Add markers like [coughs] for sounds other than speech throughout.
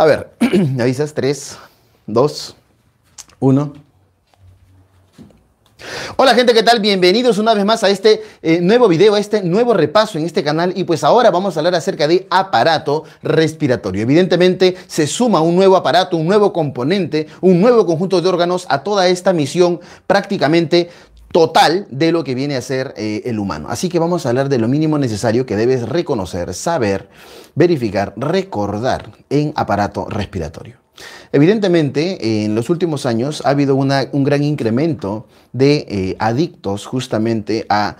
A ver, [clears throat] me avisas, 3, 2, 1. Hola gente, ¿qué tal? Bienvenidos una vez más a este eh, nuevo video, a este nuevo repaso en este canal y pues ahora vamos a hablar acerca de aparato respiratorio. Evidentemente se suma un nuevo aparato, un nuevo componente, un nuevo conjunto de órganos a toda esta misión prácticamente total de lo que viene a ser eh, el humano. Así que vamos a hablar de lo mínimo necesario que debes reconocer, saber, verificar, recordar en aparato respiratorio. Evidentemente, en los últimos años ha habido un gran incremento de eh, adictos justamente a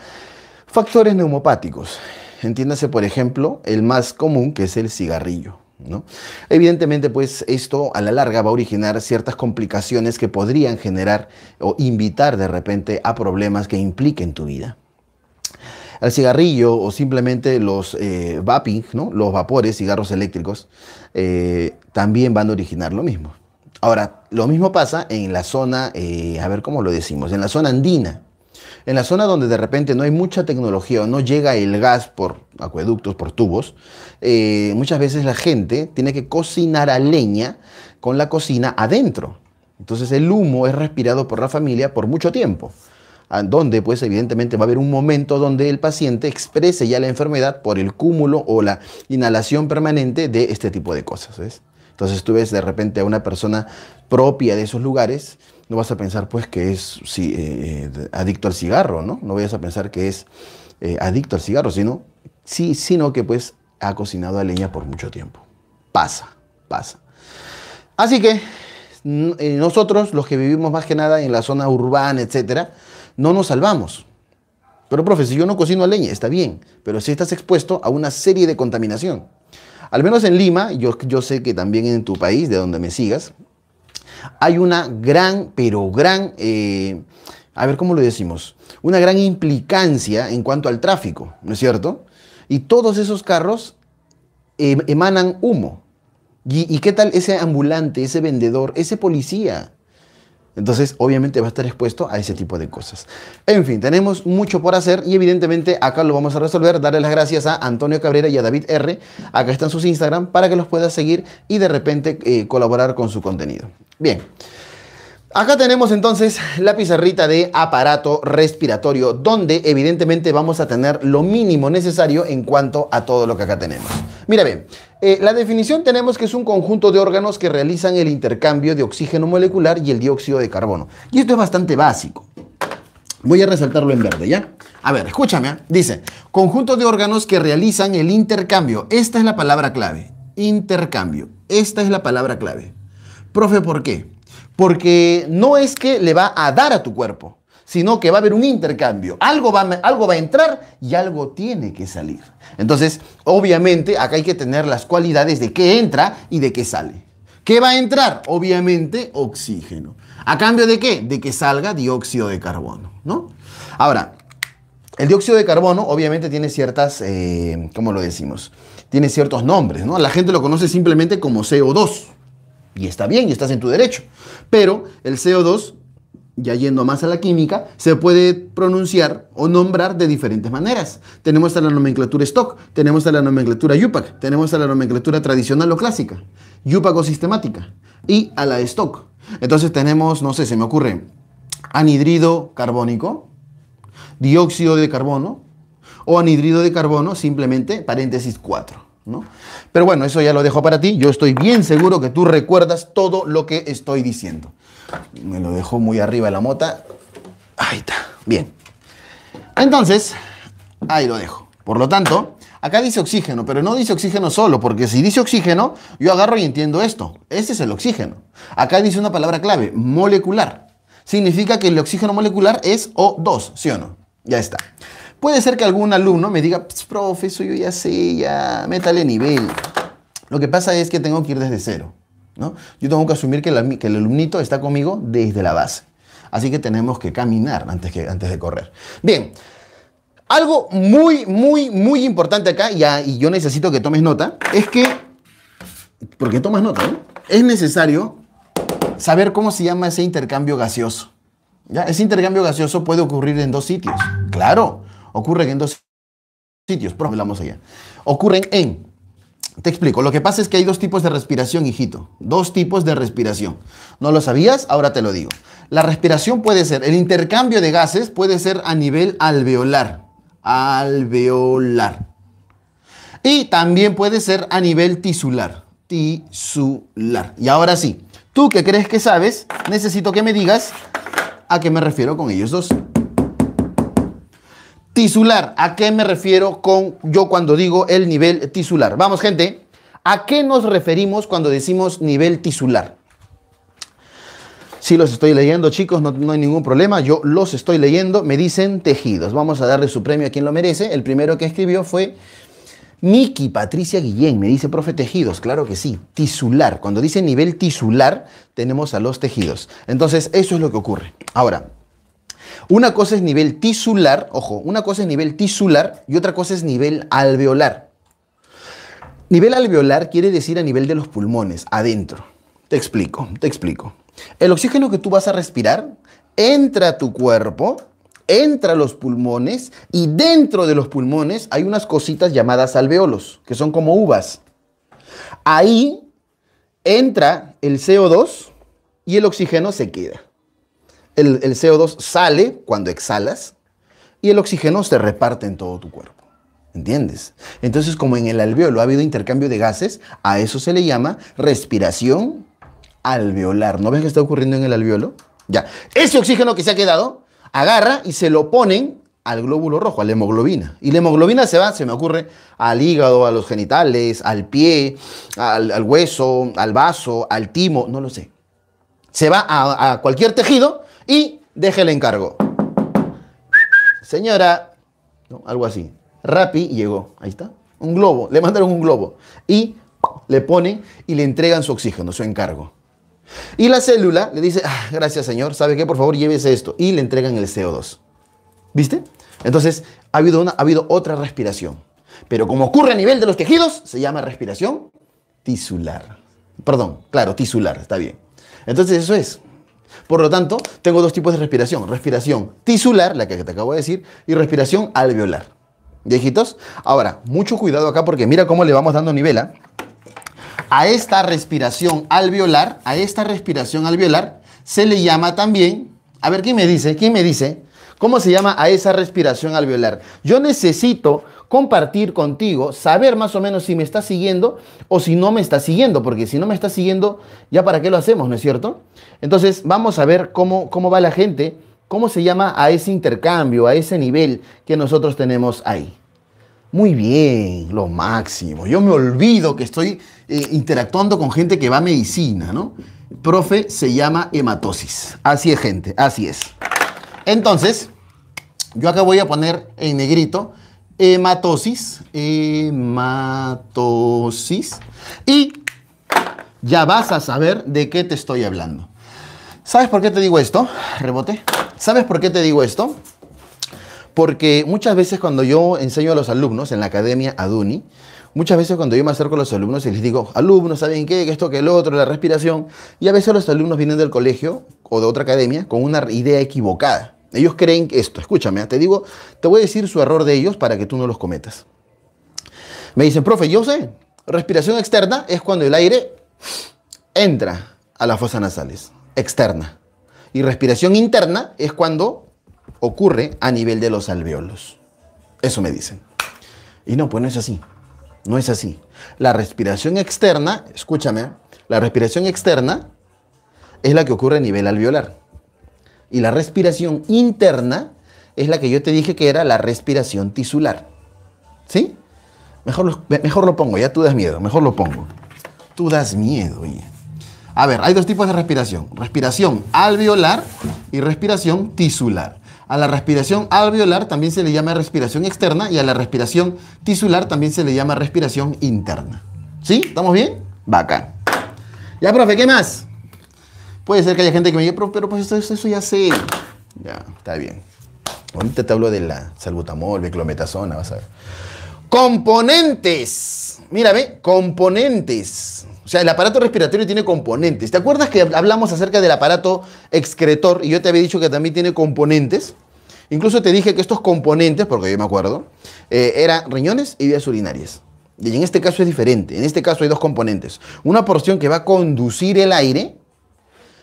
factores neumopáticos. Entiéndase, por ejemplo, el más común que es el cigarrillo. ¿No? Evidentemente, pues esto a la larga va a originar ciertas complicaciones que podrían generar o invitar de repente a problemas que impliquen tu vida. El cigarrillo o simplemente los eh, vaping, ¿no? los vapores, cigarros eléctricos, eh, también van a originar lo mismo. Ahora, lo mismo pasa en la zona, eh, a ver cómo lo decimos, en la zona andina. En la zona donde de repente no hay mucha tecnología o no llega el gas por acueductos, por tubos, muchas veces la gente tiene que cocinar a leña con la cocina adentro. Entonces el humo es respirado por la familia por mucho tiempo donde pues evidentemente va a haber un momento donde el paciente exprese ya la enfermedad por el cúmulo o la inhalación permanente de este tipo de cosas. Entonces tú ves de repente a una persona propia de esos lugares, no vas a pensar pues que es eh, adicto al cigarro, ¿no? No vayas a pensar que es eh, adicto al cigarro, sino, sí, sino que pues ha cocinado a leña por mucho tiempo. Pasa, pasa. Así que eh, nosotros, los que vivimos más que nada en la zona urbana, etcétera, no nos salvamos. Pero, profe, si yo no cocino a leña, está bien, pero si estás expuesto a una serie de contaminación. Al menos en Lima, yo, yo sé que también en tu país, de donde me sigas, hay una gran, pero gran, eh, a ver cómo lo decimos, una gran implicancia en cuanto al tráfico, ¿no es cierto? Y todos esos carros em, emanan humo. ¿Y qué tal ese ambulante, ese vendedor, ese policía? Entonces, obviamente va a estar expuesto a ese tipo de cosas. En fin, tenemos mucho por hacer y evidentemente acá lo vamos a resolver. Darle las gracias a Antonio Cabrera y a David R. Acá están sus Instagram para que los puedas seguir y de repente eh, colaborar con su contenido. Bien. Acá tenemos entonces la pizarrita de aparato respiratorio, donde evidentemente vamos a tener lo mínimo necesario en cuanto a todo lo que acá tenemos. Mira bien, eh, la definición tenemos que es un conjunto de órganos que realizan el intercambio de oxígeno molecular y el dióxido de carbono. Y esto es bastante básico. Voy a resaltarlo en verde, ¿ya? A ver, escúchame. ¿eh? Dice, conjunto de órganos que realizan el intercambio. Esta es la palabra clave. Intercambio. Esta es la palabra clave. Profe, ¿por qué? Porque no es que le va a dar a tu cuerpo, sino que va a haber un intercambio. Algo va, algo va a entrar y algo tiene que salir. Entonces, obviamente, acá hay que tener las cualidades de qué entra y de qué sale. ¿Qué va a entrar? Obviamente, oxígeno. ¿A cambio de qué? De que salga dióxido de carbono, ¿no? Ahora, el dióxido de carbono obviamente tiene ciertas, eh, ¿cómo lo decimos? Tiene ciertos nombres, ¿no? La gente lo conoce simplemente como CO2. Y está bien, y estás en tu derecho. Pero el CO2, ya yendo más a la química, se puede pronunciar o nombrar de diferentes maneras. Tenemos a la nomenclatura stock, tenemos a la nomenclatura UPAC, tenemos a la nomenclatura tradicional o clásica, UPAC o sistemática, y a la stock. Entonces tenemos, no sé, se me ocurre, anhidrido carbónico, dióxido de carbono, o anhidrido de carbono, simplemente paréntesis 4. Pero bueno, eso ya lo dejo para ti. Yo estoy bien seguro que tú recuerdas todo lo que estoy diciendo. Me lo dejo muy arriba la mota. Ahí está. Bien. Entonces, ahí lo dejo. Por lo tanto, acá dice oxígeno, pero no dice oxígeno solo, porque si dice oxígeno, yo agarro y entiendo esto. Este es el oxígeno. Acá dice una palabra clave, molecular. Significa que el oxígeno molecular es O2, ¿sí o no? Ya está. Puede ser que algún alumno me diga, profe, eso yo ya sé, ya, métale nivel. Lo que pasa es que tengo que ir desde cero. Yo tengo que asumir que, el alumnito está conmigo desde la base. Así que tenemos que caminar antes, que, antes de correr. Bien, algo muy, muy, muy importante acá, y yo necesito que tomes nota, es que, porque tomas nota, ¿no? es necesario saber cómo se llama ese intercambio gaseoso. Ese intercambio gaseoso puede ocurrir en dos sitios. Claro, ocurren en dos sitios, pero hablamos allá. Ocurren en Te explico. Lo que pasa es que hay dos tipos de respiración, hijito. Dos tipos de respiración. ¿No lo sabías? Ahora te lo digo. La respiración puede ser, el intercambio de gases puede ser a nivel alveolar. Alveolar. Y también puede ser a nivel tisular. Tisular. Y ahora sí, tú que crees que sabes, necesito que me digas a qué me refiero con ellos dos. Tisular, ¿a qué me refiero con yo cuando digo el nivel tisular? Vamos, gente, ¿a qué nos referimos cuando decimos nivel tisular? Si los estoy leyendo, chicos, no, no, hay ningún problema. Yo los estoy leyendo. Me dicen tejidos. Vamos a darle su premio a quien lo merece. El primero que escribió fue Miki Patricia Guillén. Me dice, profe, tejidos. Claro que sí. Tisular. Cuando dice nivel tisular, tenemos a los tejidos. Entonces, eso es lo que ocurre. Ahora, una cosa es nivel tisular, ojo, una cosa es nivel tisular y otra cosa es nivel alveolar. Nivel alveolar quiere decir a nivel de los pulmones, adentro. Te explico, te explico. El oxígeno que tú vas a respirar entra a tu cuerpo, entra a los pulmones y dentro de los pulmones hay unas cositas llamadas alveolos, que son como uvas. Ahí entra el CO2 y el oxígeno se queda el, CO2 sale cuando exhalas y el oxígeno se reparte en todo tu cuerpo. ¿Entiendes? Entonces, como en el alveolo ha habido intercambio de gases, a eso se le llama respiración alveolar. ¿No ves qué está ocurriendo en el alveolo? Ya. Ese oxígeno que se ha quedado, agarra y se lo ponen al glóbulo rojo, a la hemoglobina. Y la hemoglobina se va, se me ocurre, al hígado, a los genitales, al pie, al, hueso, al vaso, al timo, no lo sé. Se va a cualquier tejido y deje el encargo. Señora, algo así. Rappi llegó, ahí está, un globo, le mandaron un globo y le ponen y le entregan su oxígeno, su encargo. Y la célula le dice, ah, gracias señor, ¿sabe qué? Por favor, llévese esto. Y le entregan el CO2. ¿Viste? Entonces, ha habido, una, ha habido otra respiración. Pero como ocurre a nivel de los tejidos, se llama respiración tisular. Perdón, claro, tisular, está bien. Entonces, eso es. Por lo tanto, tengo dos tipos de respiración. Respiración tisular, la que te acabo de decir, y respiración alveolar. ¿Viejitos? Ahora, mucho cuidado acá porque mira cómo le vamos dando nivel. ¿ah? A esta respiración alveolar, a esta respiración alveolar, se le llama también, a ver, ¿quién me dice? ¿Quién me dice? ¿Cómo se llama a esa respiración alveolar? Yo necesito compartir contigo, saber más o menos si me está siguiendo o si no me está siguiendo, porque si no me está siguiendo, ya para qué lo hacemos, ¿no es cierto? Entonces vamos a ver cómo, cómo va la gente, cómo se llama a ese intercambio, a ese nivel que nosotros tenemos ahí. Muy bien, lo máximo. Yo me olvido que estoy eh, interactuando con gente que va a medicina, ¿no? Profe se llama hematosis. Así es, gente, así es. Entonces, yo acá voy a poner en negrito hematosis, hematosis, y ya vas a saber de qué te estoy hablando. ¿Sabes por qué te digo esto? Rebote. ¿Sabes por qué te digo esto? Porque muchas veces cuando yo enseño a los alumnos en la academia Aduni, muchas veces cuando yo me acerco a los alumnos y les digo, alumnos, ¿saben qué? Que esto, que el otro, la respiración. Y a veces los alumnos vienen del colegio o de otra academia con una idea equivocada. Ellos creen esto, escúchame, te digo, te voy a decir su error de ellos para que tú no los cometas. Me dicen, profe, yo sé, respiración externa es cuando el aire entra a las fosas nasales, externa. Y respiración interna es cuando ocurre a nivel de los alveolos. Eso me dicen. Y no, pues no es así. No es así. La respiración externa, escúchame, la respiración externa es la que ocurre a nivel alveolar. Y la respiración interna es la que yo te dije que era la respiración tisular. ¿Sí? Mejor lo, mejor lo pongo, ya tú das miedo, mejor lo pongo. Tú das miedo, oye. A ver, hay dos tipos de respiración. Respiración alveolar y respiración tisular. A la respiración alveolar también se le llama respiración externa y a la respiración tisular también se le llama respiración interna. ¿Sí? ¿Estamos bien? Bacán. Ya, profe, ¿qué más? Puede ser que haya gente que me diga, pero, pues eso, eso, ya sé. Ya, está bien. Ahorita te hablo de la salbutamol, beclometasona, vas a ver. Componentes. Mírame, componentes. O sea, el aparato respiratorio tiene componentes. ¿Te acuerdas que hablamos acerca del aparato excretor y yo te había dicho que también tiene componentes? Incluso te dije que estos componentes, porque yo me acuerdo, eh, eran riñones y vías urinarias. Y en este caso es diferente. En este caso hay dos componentes. Una porción que va a conducir el aire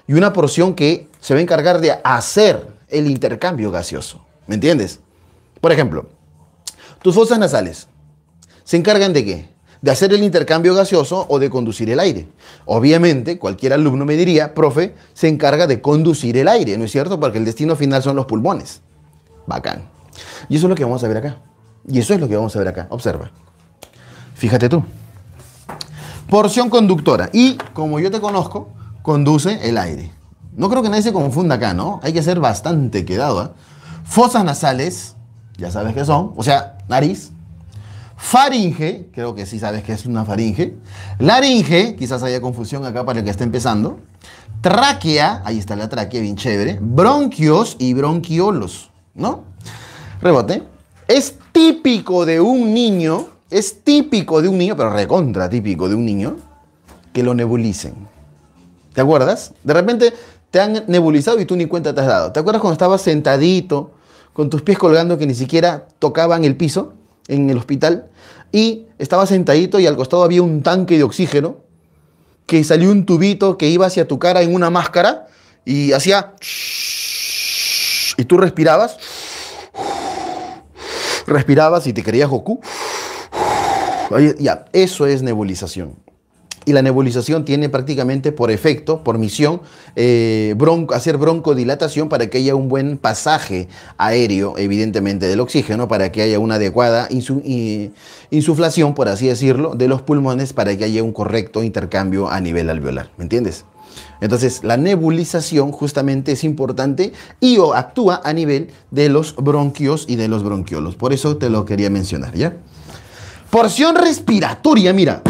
y una porción que se va a encargar de hacer el intercambio gaseoso. ¿Me entiendes? Por ejemplo, tus fosas nasales se encargan de qué? De hacer el intercambio gaseoso o de conducir el aire. Obviamente, cualquier alumno me diría, profe, se encarga de conducir el aire, ¿no es cierto? Porque el destino final son los pulmones. Bacán. Y eso es lo que vamos a ver acá. Y eso es lo que vamos a ver acá. Observa. Fíjate tú. Porción conductora. Y como yo te conozco, conduce el aire. No creo que nadie se confunda acá, ¿no? Hay que ser bastante quedado. ¿eh? Fosas nasales, ya sabes qué son, o sea, nariz. Faringe, creo que sí sabes que es una faringe. Laringe, quizás haya confusión acá para el que está empezando. Tráquea, ahí está la tráquea, bien chévere. Bronquios y bronquiolos, ¿no? Rebote. Es típico de un niño, es típico de un niño, pero recontra típico de un niño, que lo nebulicen. ¿Te acuerdas? De repente te han nebulizado y tú ni cuenta te has dado. ¿Te acuerdas cuando estabas sentadito, con tus pies colgando que ni siquiera tocaban el piso en el hospital? Y estabas sentadito y al costado había un tanque de oxígeno que salió un tubito que iba hacia tu cara en una máscara y hacía... Y tú respirabas. Respirabas y te creías Goku. Ya, eso es nebulización y la nebulización tiene prácticamente por efecto, por misión, eh, hacer broncodilatación para que haya un buen pasaje aéreo, evidentemente, del oxígeno, para que haya una adecuada insuflación, por así decirlo, de los pulmones, para que haya un correcto intercambio a nivel alveolar. ¿Me entiendes? Entonces, la nebulización justamente es importante y actúa a nivel de los bronquios y de los bronquiolos. Por eso te lo quería mencionar, ¿ya? Porción respiratoria, mira,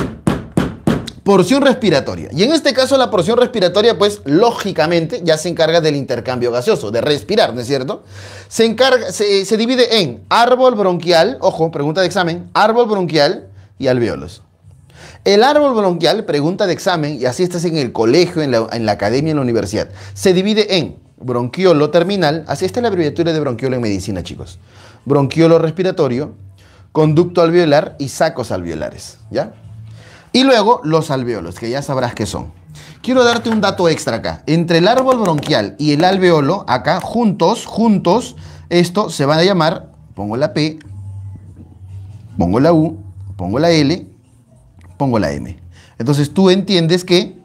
porción respiratoria. Y en este caso la porción respiratoria, pues lógicamente ya se encarga del intercambio gaseoso, de respirar, ¿no es cierto? Se, encarga, se, divide en árbol bronquial, ojo, pregunta de examen, árbol bronquial y alveolos. El árbol bronquial, pregunta de examen, y así estás en el colegio, en la, en la academia, en la universidad, se divide en bronquiolo terminal, así está la abreviatura de bronquiolo en medicina, chicos. Bronquiolo respiratorio, conducto alveolar y sacos alveolares, ¿ya? Y luego los alveolos, que ya sabrás qué son. Quiero darte un dato extra acá. Entre el árbol bronquial y el alveolo, acá, juntos, juntos, esto se va a llamar, pongo la P, pongo la U, pongo la L, pongo la M. Entonces tú entiendes que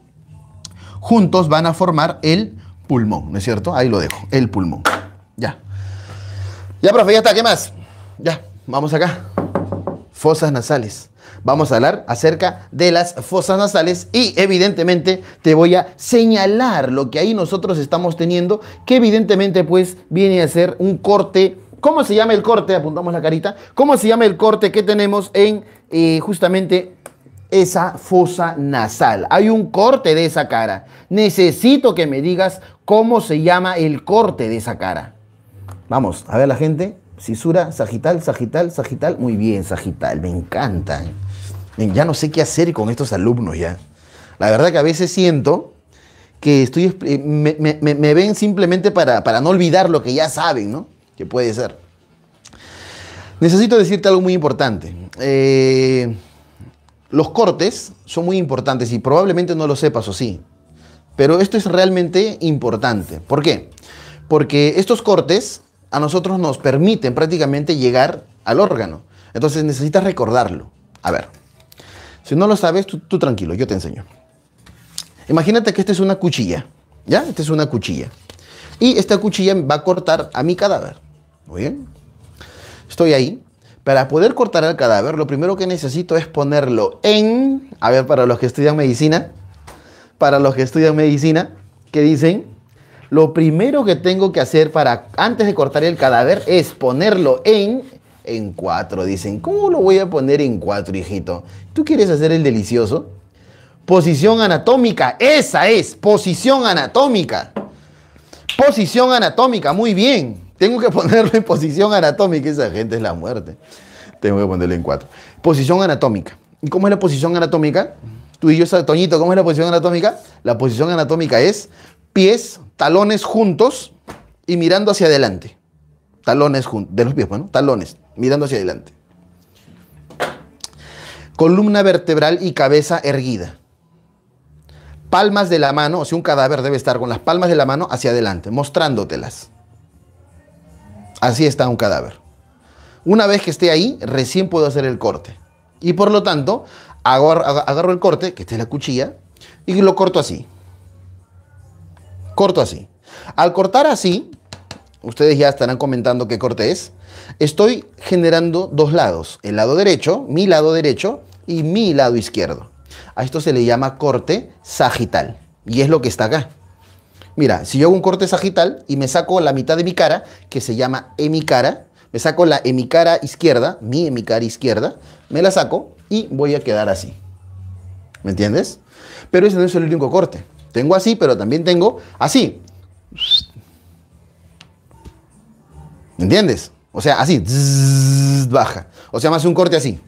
juntos van a formar el pulmón, ¿no es cierto? Ahí lo dejo, el pulmón. Ya. Ya, profe, ya está, ¿qué más? Ya, vamos acá. Fosas nasales vamos a hablar acerca de las fosas nasales y evidentemente te voy a señalar lo que ahí nosotros estamos teniendo, que evidentemente pues viene a ser un corte. ¿Cómo se llama el corte? Apuntamos la carita. ¿Cómo se llama el corte que tenemos en eh, justamente esa fosa nasal? Hay un corte de esa cara. Necesito que me digas cómo se llama el corte de esa cara. Vamos, a ver la gente. Cisura, sagital, sagital, sagital. Muy bien, sagital, me encanta. Ya no sé qué hacer con estos alumnos ya. La verdad que a veces siento que estoy, eh, me, ven simplemente para, para, no olvidar lo que ya saben, ¿no? Que puede ser. Necesito decirte algo muy importante. Eh, los cortes son muy importantes y probablemente no lo sepas o sí. Pero esto es realmente importante. ¿Por qué? Porque estos cortes a nosotros nos permiten prácticamente llegar al órgano. Entonces necesitas recordarlo. A ver. Si no lo sabes, tú, tranquilo, yo te enseño. Imagínate que esta es una cuchilla, ¿ya? Esta es una cuchilla. Y esta cuchilla va a cortar a mi cadáver. Muy bien. Estoy ahí. Para poder cortar el cadáver, lo primero que necesito es ponerlo en... A ver, para los que estudian medicina, para los que estudian medicina, ¿qué dicen? Lo primero que tengo que hacer para, antes de cortar el cadáver, es ponerlo en en cuatro. Dicen, ¿cómo lo voy a poner en cuatro, hijito? ¿Tú quieres hacer el delicioso? Posición anatómica, esa es, posición anatómica. Posición anatómica, muy bien. Tengo que ponerlo en posición anatómica, esa gente es la muerte. Tengo que ponerlo en cuatro. Posición anatómica. ¿Y cómo es la posición anatómica? Tú y yo, Toñito, ¿cómo es la posición anatómica? La posición anatómica es pies, talones juntos y mirando hacia adelante. Talones juntos, de los pies, bueno, talones mirando hacia adelante. columna vertebral y cabeza erguida. Palmas de la mano, o sea, un cadáver debe estar con las palmas de la mano hacia adelante, mostrándotelas. Así está un cadáver. Una vez que esté ahí, recién puedo hacer el corte. Y por lo tanto, agarro, el corte, que esta es la cuchilla, y lo corto así. Corto así. Al cortar así, ustedes ya estarán comentando qué corte es. Estoy generando dos lados, el lado derecho, mi lado derecho y mi lado izquierdo. A esto se le llama corte sagital y es lo que está acá. Mira, si yo hago un corte sagital y me saco la mitad de mi cara, que se llama hemicara, me saco la hemicara izquierda, mi hemicara izquierda, me la saco y voy a quedar así. ¿Me entiendes? Pero ese no es el único corte. Tengo así, pero también tengo así. ¿Me entiendes? O sea, así, baja. O sea, más un corte así.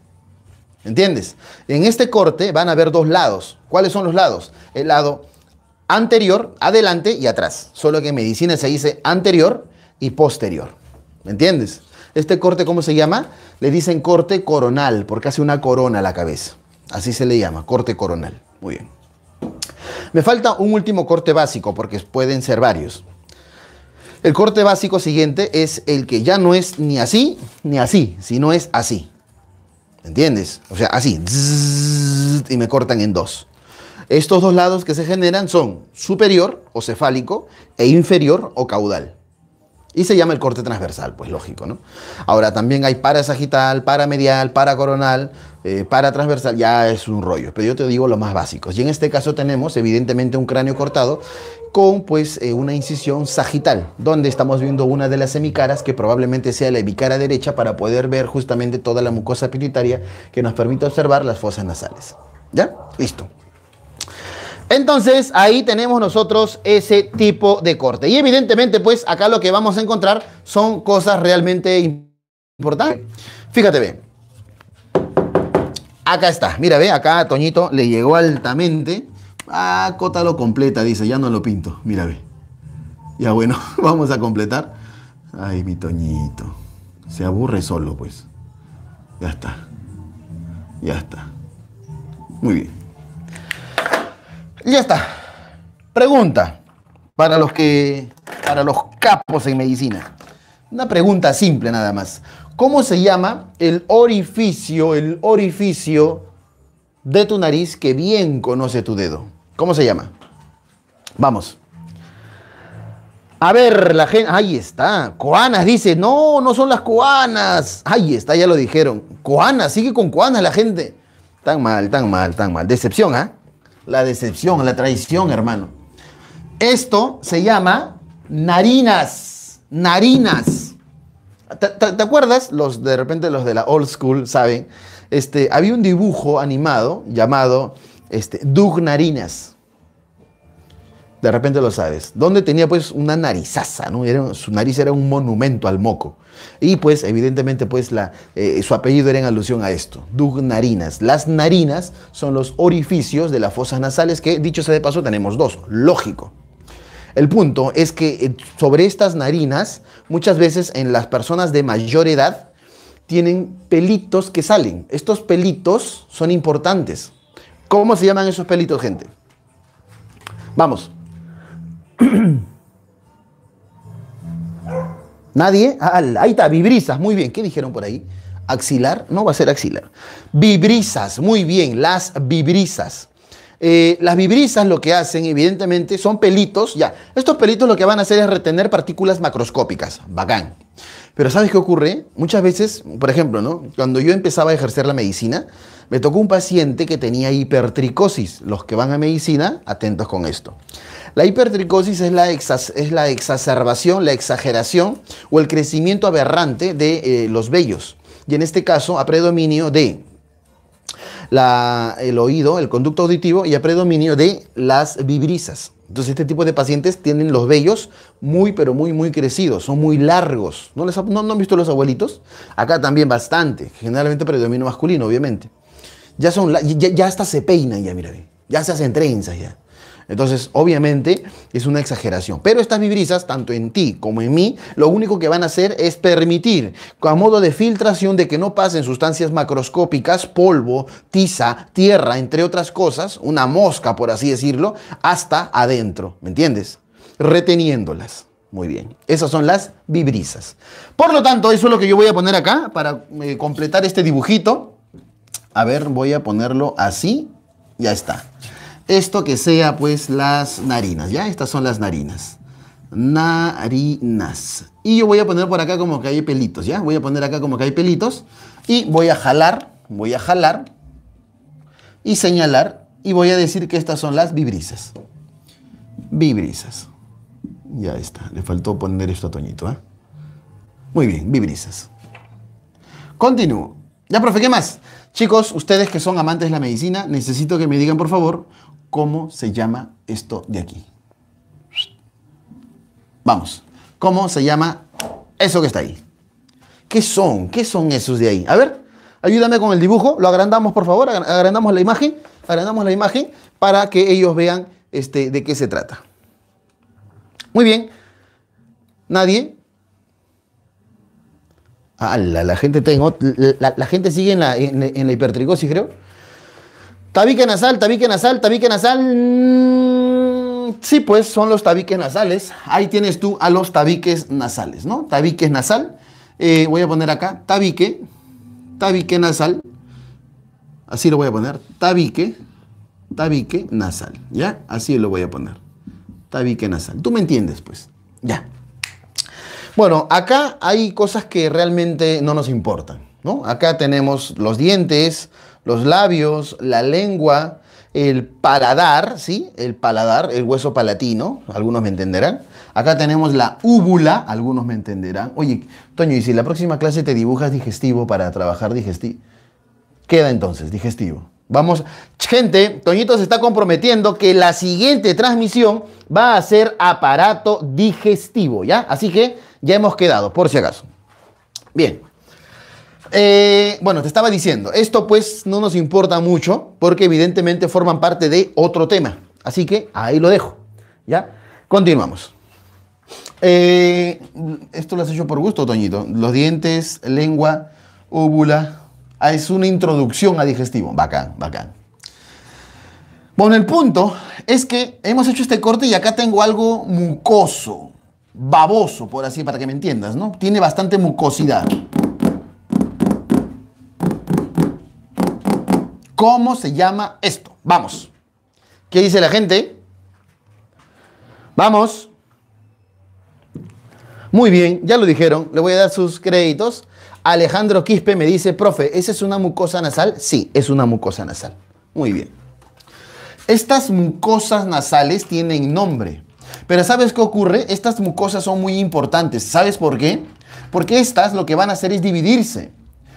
¿Entiendes? En este corte van a haber dos lados. ¿Cuáles son los lados? El lado anterior, adelante y atrás. Solo que en medicina se dice anterior y posterior. ¿Me entiendes? Este corte, ¿cómo se llama? Le dicen corte coronal, porque hace una corona a la cabeza. Así se le llama, corte coronal. Muy bien. Me falta un último corte básico, porque pueden ser varios. El corte básico siguiente es el que ya no es ni así ni así, sino es así. ¿Entiendes? O sea, así. Y me cortan en dos. Estos dos lados que se generan son superior o cefálico e inferior o caudal. Y se llama el corte transversal, pues lógico, ¿no? Ahora también hay parasagital, paramedial, paracoronal, eh, paratransversal, ya es un rollo, pero yo te digo los más básicos. Y en este caso tenemos evidentemente un cráneo cortado con pues eh, una incisión sagital, donde estamos viendo una de las semicaras que probablemente sea la hemicara derecha para poder ver justamente toda la mucosa pituitaria que nos permite observar las fosas nasales. ¿Ya? Listo. Entonces ahí tenemos nosotros ese tipo de corte. Y evidentemente pues acá lo que vamos a encontrar son cosas realmente importantes. Fíjate bien. Acá está. Mira, ve, acá Toñito le llegó altamente Ah, cótalo completa, dice, ya no lo pinto. Mira, ve. Ya bueno, [laughs] vamos a completar. Ay, mi Toñito. Se aburre solo, pues. Ya está. Ya está. Muy bien. Ya está. Pregunta para los que para los capos en medicina. Una pregunta simple nada más. ¿Cómo se llama el orificio, el orificio de tu nariz que bien conoce tu dedo? ¿Cómo se llama? Vamos. A ver, la gente. Ahí está. Coanas dice. No, no son las coanas. Ahí está, ya lo dijeron. Coanas, sigue con coanas la gente. Tan mal, tan mal, tan mal. Decepción, ¿ah? La decepción, la traición, hermano. Esto se llama narinas. Narinas. ¿Te, acuerdas? Los de repente los de la old school saben. Este, había un dibujo animado llamado este, Doug Narinas. De repente lo sabes. Donde tenía pues una narizaza, ¿no? su nariz era un monumento al moco. Y pues evidentemente pues eh, su apellido era en alusión a esto. Doug Narinas. Las narinas son los orificios de las fosas nasales que, dicho sea de paso, tenemos dos. Lógico. El punto es que eh, sobre estas narinas, muchas veces en las personas de mayor edad, tienen pelitos que salen. Estos pelitos son importantes. ¿Cómo se llaman esos pelitos, gente? Vamos. [clears throat] ¿Nadie? Ah, ahí está, vibrisas. Muy bien. ¿Qué dijeron por ahí? Axilar. No va a ser axilar. Vibrisas. Muy bien. Las vibrisas. Eh, las vibrisas lo que hacen, evidentemente, son pelitos. Ya, estos pelitos lo que van a hacer es retener partículas macroscópicas. Bacán. Pero ¿sabes qué ocurre? Muchas veces, por ejemplo, ¿no? cuando yo empezaba a ejercer la medicina, me tocó un paciente que tenía hipertricosis. Los que van a medicina, atentos con esto. La hipertricosis es la, es la exacerbación, la exageración o el crecimiento aberrante de eh, los vellos. Y en este caso, a predominio de el oído, el conducto auditivo y a predominio de las vibrisas. Entonces este tipo de pacientes tienen los vellos muy, pero muy, muy crecidos, son muy largos. ¿No, les no, han visto los abuelitos? Acá también bastante, generalmente predomino masculino, obviamente. Ya, son, ya, hasta se peinan ya, mira, ya se hacen trenzas ya. Entonces, obviamente, es una exageración. Pero estas vibrisas, tanto en ti como en mí, lo único que van a hacer es permitir, a modo de filtración, de que no pasen sustancias macroscópicas, polvo, tiza, tierra, entre otras cosas, una mosca, por así decirlo, hasta adentro. ¿Me entiendes? Reteniéndolas. Muy bien. Esas son las vibrisas. Por lo tanto, eso es lo que yo voy a poner acá para eh, completar este dibujito. A ver, voy a ponerlo así. Ya está esto que sea pues las narinas, ¿ya? Estas son las narinas. Narinas. Y yo voy a poner por acá como que hay pelitos, ¿ya? Voy a poner acá como que hay pelitos y voy a jalar, voy a jalar y señalar y voy a decir que estas son las vibrisas. Vibrisas. Ya está, le faltó poner esto a Toñito, ¿eh? Muy bien, vibrisas. Continúo. Ya, profe, ¿qué más? Chicos, ustedes que son amantes de la medicina, necesito que me digan, por favor, cómo se llama esto de aquí. Vamos, ¿cómo se llama eso que está ahí? ¿Qué son? ¿Qué son esos de ahí? A ver, ayúdame con el dibujo, lo agrandamos por favor, agrandamos la imagen, agrandamos la imagen para que ellos vean este, de qué se trata. Muy bien, ¿nadie? La, gente la, gente sigue en la, en creo. Tabique nasal, tabique nasal, tabique nasal. Mm, sí, pues son los tabiques nasales. Ahí tienes tú a los tabiques nasales, ¿no? Tabique nasal. Eh, voy a poner acá tabique, tabique nasal. Así lo voy a poner. Tabique, tabique nasal. ¿Ya? Así lo voy a poner. Tabique nasal. Tú me entiendes, pues. Ya. Bueno, acá hay cosas que realmente no nos importan, ¿no? Acá tenemos los dientes, los labios, la lengua, el paladar, ¿sí? El paladar, el hueso palatino, algunos me entenderán. Acá tenemos la úvula, algunos me entenderán. Oye, Toño, ¿y si la próxima clase te dibujas digestivo para trabajar digestivo? Queda entonces, digestivo. Vamos, gente, Toñito se está comprometiendo que la siguiente transmisión va a ser aparato digestivo, ¿ya? Así que ya hemos quedado, por si acaso. Bien. Eh, bueno, te estaba diciendo, esto pues no nos importa mucho porque evidentemente forman parte de otro tema. Así que ahí lo dejo. ¿Ya? Continuamos. Eh, esto lo has hecho por gusto, Toñito. Los dientes, lengua, úvula. Ah, es una introducción a digestivo. Bacán, bacán. Bueno, el punto es que hemos hecho este corte y acá tengo algo mucoso, baboso, por así, para que me entiendas, ¿no? Tiene bastante mucosidad. ¿Cómo se llama esto? Vamos. ¿Qué dice la gente? Vamos. Muy bien, ya lo dijeron. Le voy a dar sus créditos. Alejandro Quispe me dice, profe, ¿esa es una mucosa nasal? Sí, es una mucosa nasal. Muy bien. Estas mucosas nasales tienen nombre. Pero ¿sabes qué ocurre? Estas mucosas son muy importantes. ¿Sabes por qué? Porque estas lo que van a hacer es dividirse.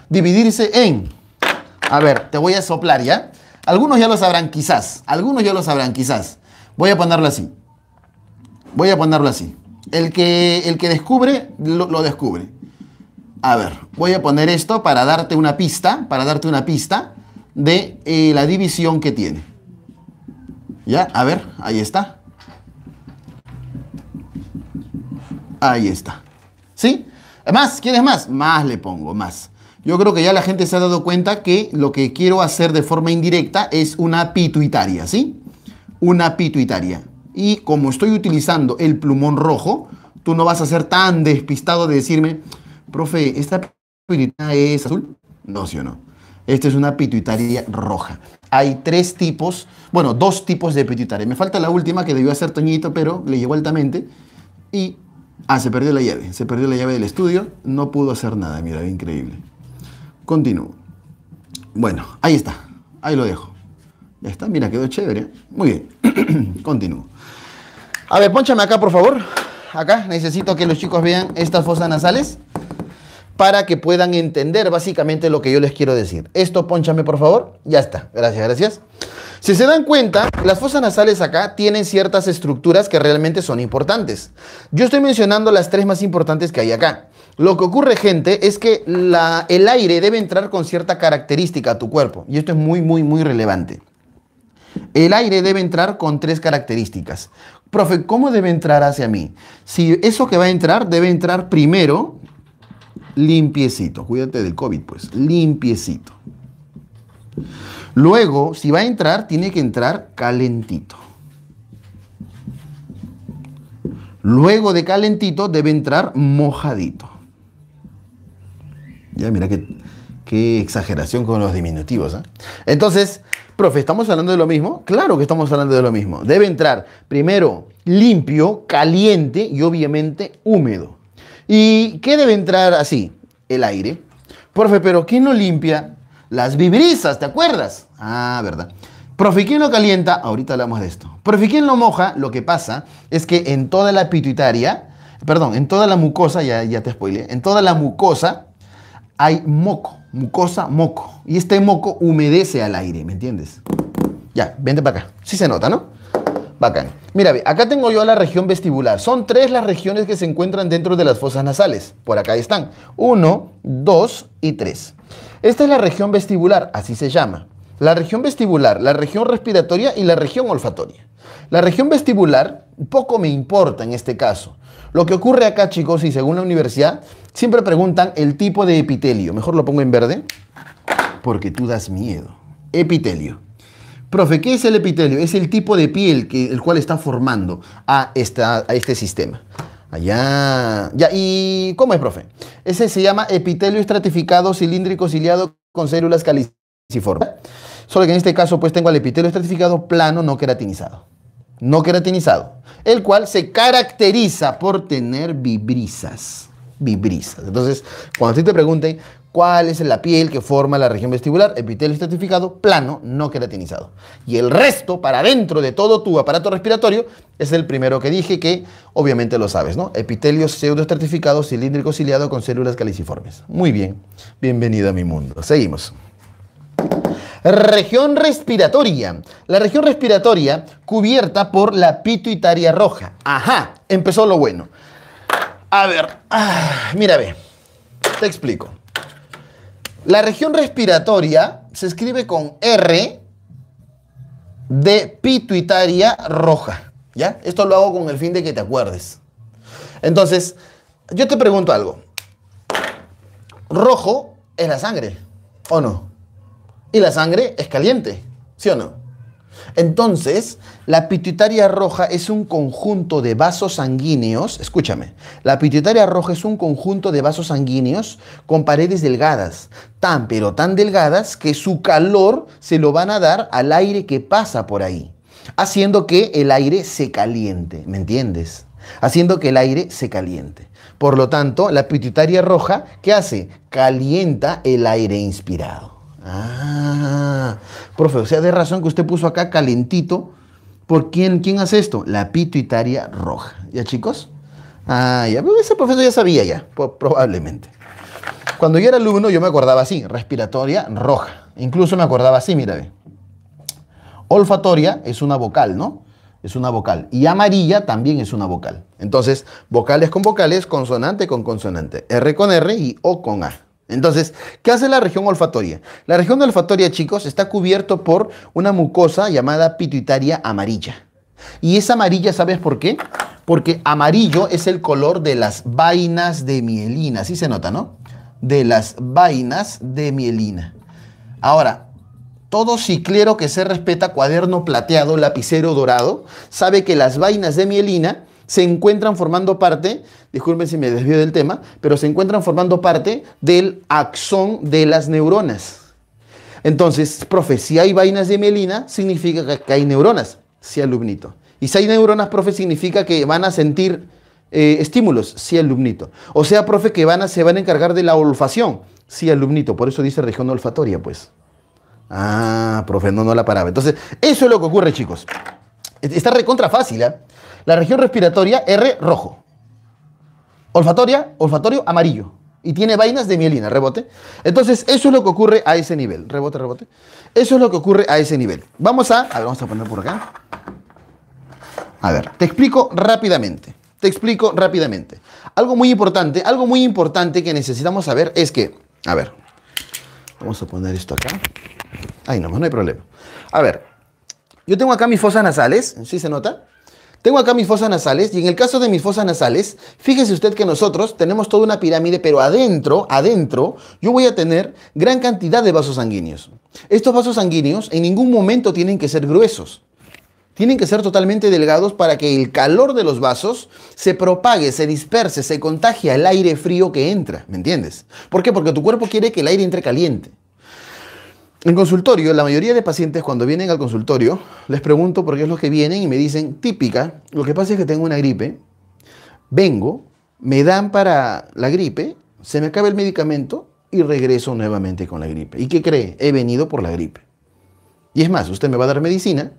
Dividirse en a ver, te voy a soplar ya. Algunos ya lo sabrán quizás. Algunos ya lo sabrán quizás. Voy a ponerlo así. Voy a ponerlo así. El que, el que descubre, lo, descubre. A ver, voy a poner esto para darte una pista, para darte una pista de eh, la división que tiene. ¿Ya? A ver, ahí está. Ahí está. ¿Sí? ¿Más? ¿Quieres más? Más le pongo, más. Yo creo que ya la gente se ha dado cuenta que lo que quiero hacer de forma indirecta es una pituitaria, ¿sí? Una pituitaria. Y como estoy utilizando el plumón rojo, tú no vas a ser tan despistado de decirme, profe, ¿esta pituitaria es azul? No, sí o no. Esta es una pituitaria roja. Hay tres tipos, bueno, dos tipos de pituitaria. Me falta la última que debió hacer Toñito, pero le llegó altamente. Y, ah, se perdió la llave. Se perdió la llave del estudio. No pudo hacer nada, mira, increíble. Continúo. Bueno, ahí está. Ahí lo dejo. Ya está, mira, quedó chévere. Muy bien. [clears throat] Continúo. A ver, ponchame acá, por favor. Acá necesito que los chicos vean estas fosas nasales para que puedan entender básicamente lo que yo les quiero decir. Esto ponchame, por favor. Ya está. Gracias, gracias. Si se dan cuenta, las fosas nasales acá tienen ciertas estructuras que realmente son importantes. Yo estoy mencionando las tres más importantes que hay acá. Lo que ocurre, gente, es que el aire debe entrar con cierta característica a tu cuerpo. Y esto es muy, muy, muy relevante. El aire debe entrar con tres características. Profe, ¿cómo debe entrar hacia mí? Si eso que va a entrar debe entrar primero limpiecito. Cuídate del COVID, pues. Limpiecito. Luego, si va a entrar, tiene que entrar calentito. Luego de calentito debe entrar mojadito. Ya, mira qué, exageración con los diminutivos. ¿eh? Entonces, profe, ¿estamos hablando de lo mismo? Claro que estamos hablando de lo mismo. Debe entrar primero limpio, caliente y obviamente húmedo. ¿Y qué debe entrar así? El aire. Profe, pero ¿quién lo limpia? Las vibrisas, ¿te acuerdas? Ah, verdad. Profe, ¿quién lo calienta? Ahorita hablamos de esto. Profe, ¿quién lo moja? Lo que pasa es que en toda la pituitaria, perdón, en toda la mucosa, ya, ya te spoilé, en toda la mucosa hay moco, mucosa, moco. Y este moco humedece al aire, ¿me entiendes? Ya, vente para acá. Sí se nota, ¿no? Bacán. Mira, acá tengo yo la región vestibular. Son tres las regiones que se encuentran dentro de las fosas nasales. Por acá están. Uno, dos y tres. Esta es la región vestibular, así se llama. La región vestibular, la región respiratoria y la región olfatoria. La región vestibular poco me importa en este caso. Lo que ocurre acá, chicos, y según la universidad, siempre preguntan el tipo de epitelio. Mejor lo pongo en verde, porque tú das miedo. Epitelio. Profe, ¿qué es el epitelio? Es el tipo de piel que, el cual está formando a, esta, a este sistema. Allá. Ya, ¿y cómo es, profe? Ese se llama epitelio estratificado cilíndrico ciliado con células caliciformes. Solo que en este caso, pues tengo el epitelio estratificado plano no queratinizado. No queratinizado. El cual se caracteriza por tener vibrisas. Vibrisas. Entonces, cuando a ti te pregunten cuál es la piel que forma la región vestibular, epitelio estratificado plano no queratinizado. Y el resto, para dentro de todo tu aparato respiratorio, es el primero que dije que obviamente lo sabes, ¿no? Epitelio pseudoestratificado cilíndrico ciliado con células caliciformes. Muy bien. Bienvenido a mi mundo. Seguimos. Región respiratoria. La región respiratoria cubierta por la pituitaria roja. Ajá, empezó lo bueno. A ver, ah, mira, ve, te explico. La región respiratoria se escribe con R de pituitaria roja. ¿Ya? Esto lo hago con el fin de que te acuerdes. Entonces, yo te pregunto algo. Rojo es la sangre, ¿o no? Y la sangre es caliente, ¿sí o no? Entonces, la pituitaria roja es un conjunto de vasos sanguíneos, escúchame, la pituitaria roja es un conjunto de vasos sanguíneos con paredes delgadas, tan pero tan delgadas que su calor se lo van a dar al aire que pasa por ahí, haciendo que el aire se caliente, ¿me entiendes? Haciendo que el aire se caliente. Por lo tanto, la pituitaria roja, ¿qué hace? Calienta el aire inspirado. Ah, profe, o sea, de razón que usted puso acá calentito. ¿Por quién, quién hace esto? La pituitaria roja. ¿Ya, chicos? Ah, ya, pues ese profesor ya sabía ya, probablemente. Cuando yo era alumno, yo me acordaba así, respiratoria roja. Incluso me acordaba así, mira, Olfatoria es una vocal, ¿no? Es una vocal. Y amarilla también es una vocal. Entonces, vocales con vocales, consonante con consonante. R con R y O con A. Entonces, ¿qué hace la región olfatoria? La región olfatoria, chicos, está cubierto por una mucosa llamada pituitaria amarilla. Y es amarilla, ¿sabes por qué? Porque amarillo es el color de las vainas de mielina. Así se nota, ¿no? De las vainas de mielina. Ahora, todo ciclero que se respeta, cuaderno plateado, lapicero dorado, sabe que las vainas de mielina se encuentran formando parte, disculpen si me desvío del tema, pero se encuentran formando parte del axón de las neuronas. Entonces, profe, si hay vainas de mielina, significa que hay neuronas, sí alumnito. Y si hay neuronas, profe, significa que van a sentir eh, estímulos, sí alumnito. O sea, profe, que van a, se van a encargar de la olfación, sí alumnito. Por eso dice región olfatoria, pues. Ah, profe, no, no la paraba. Entonces, eso es lo que ocurre, chicos. Está recontra fácil, ¿eh? La región respiratoria, R, rojo. Olfatoria, olfatorio, amarillo. Y tiene vainas de mielina, rebote. Entonces, eso es lo que ocurre a ese nivel. Rebote, rebote. Eso es lo que ocurre a ese nivel. Vamos a, a ver, vamos a poner por acá. A ver, te explico rápidamente. Te explico rápidamente. Algo muy importante, algo muy importante que necesitamos saber es que, a ver, vamos a poner esto acá. Ay, no, no hay problema. A ver, yo tengo acá mis fosas nasales, ¿sí se nota? Tengo acá mis fosas nasales y en el caso de mis fosas nasales, fíjese usted que nosotros tenemos toda una pirámide, pero adentro, adentro, yo voy a tener gran cantidad de vasos sanguíneos. Estos vasos sanguíneos en ningún momento tienen que ser gruesos. Tienen que ser totalmente delgados para que el calor de los vasos se propague, se disperse, se contagie al aire frío que entra, ¿me entiendes? ¿Por qué? Porque tu cuerpo quiere que el aire entre caliente. En consultorio, la mayoría de pacientes cuando vienen al consultorio, les pregunto por qué es lo que vienen y me dicen, típica, lo que pasa es que tengo una gripe, vengo, me dan para la gripe, se me acaba el medicamento y regreso nuevamente con la gripe. ¿Y qué cree? He venido por la gripe. Y es más, usted me va a dar medicina,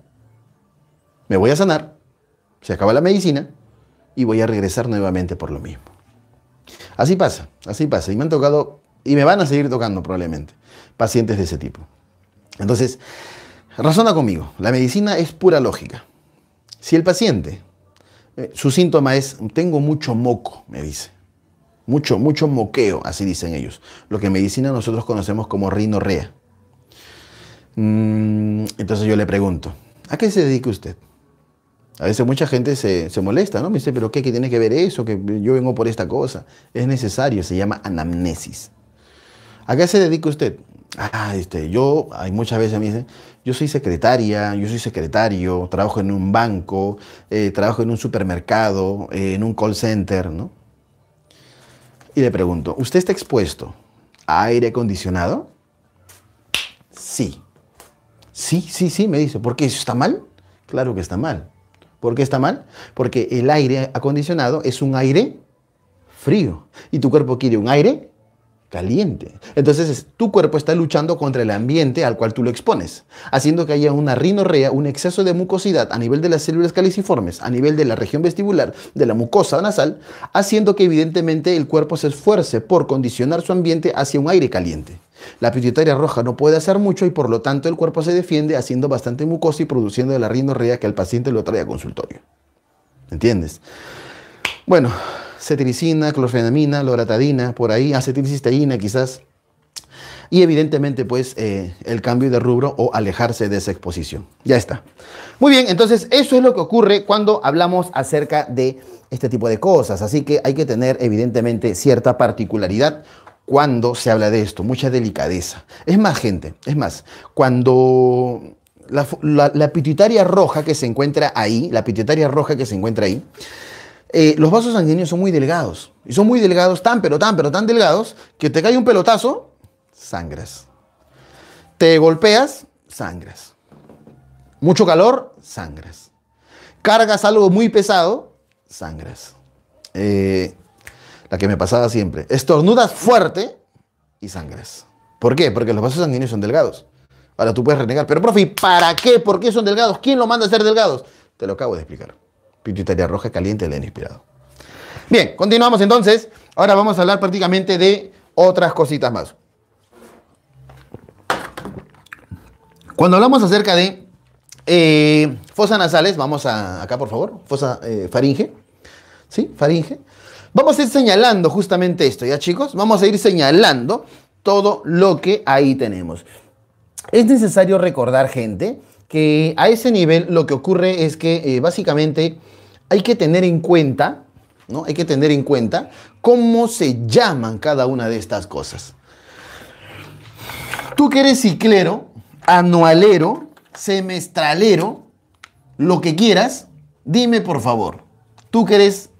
me voy a sanar, se acaba la medicina y voy a regresar nuevamente por lo mismo. Así pasa, así pasa. Y me han tocado, y me van a seguir tocando probablemente pacientes de ese tipo. Entonces, razona conmigo, la medicina es pura lógica. Si el paciente, eh, su síntoma es, tengo mucho moco, me dice, mucho, mucho moqueo, así dicen ellos, lo que en medicina nosotros conocemos como rinorrea. Mm, entonces yo le pregunto, ¿a qué se dedica usted? A veces mucha gente se, se, molesta, ¿no? Me dice, pero ¿qué, ¿qué tiene que ver eso? Que yo vengo por esta cosa. Es necesario, se llama anamnesis. ¿A qué se dedica usted? Ah, este, yo, hay muchas veces me dicen, yo soy secretaria, yo soy secretario, trabajo en un banco, eh, trabajo en un supermercado, eh, en un call center, ¿no? Y le pregunto, ¿usted está expuesto a aire acondicionado? Sí. Sí, sí, sí, me dice. ¿Por qué? ¿Eso está mal? Claro que está mal. ¿Por qué está mal? Porque el aire acondicionado es un aire frío y tu cuerpo quiere un aire caliente. Entonces tu cuerpo está luchando contra el ambiente al cual tú lo expones, haciendo que haya una rinorrea, un exceso de mucosidad a nivel de las células caliciformes, a nivel de la región vestibular, de la mucosa nasal, haciendo que evidentemente el cuerpo se esfuerce por condicionar su ambiente hacia un aire caliente. La pituitaria roja no puede hacer mucho y por lo tanto el cuerpo se defiende haciendo bastante mucosa y produciendo la rinorrea que el paciente lo trae a consultorio. ¿Entiendes? Bueno, cetiricina, clorfenamina, loratadina, por ahí, acetilcisteína quizás. Y evidentemente, pues, eh, el cambio de rubro o alejarse de esa exposición. Ya está. Muy bien, entonces eso es lo que ocurre cuando hablamos acerca de este tipo de cosas. Así que hay que tener, evidentemente, cierta particularidad cuando se habla de esto, mucha delicadeza. Es más, gente, es más, cuando la, la pituitaria roja que se encuentra ahí, la pituitaria roja que se encuentra ahí, eh, los vasos sanguíneos son muy delgados. Y son muy delgados, tan, pero tan, pero tan delgados, que te cae un pelotazo, sangras. Te golpeas, sangras. Mucho calor, sangras. Cargas algo muy pesado, sangras. Eh, la que me pasaba siempre. Estornudas fuerte y sangras. ¿Por qué? Porque los vasos sanguíneos son delgados. Ahora tú puedes renegar, pero profe, ¿para qué? ¿Por qué son delgados? ¿Quién lo manda a ser delgados? Te lo acabo de explicar pituitaria roja caliente del inspirado. Bien, continuamos entonces. Ahora vamos a hablar prácticamente de otras cositas más. Cuando hablamos acerca de eh, fosas nasales, vamos a, acá por favor, fosa eh, faringe, ¿sí? Faringe. Vamos a ir señalando justamente esto, ¿ya chicos? Vamos a ir señalando todo lo que ahí tenemos. Es necesario recordar, gente, que a ese nivel lo que ocurre es que eh, básicamente hay que tener en cuenta, ¿no? Hay que tener en cuenta cómo se llaman cada una de estas cosas. Tú que eres ciclero, anualero, semestralero, lo que quieras, dime por favor, tú que eres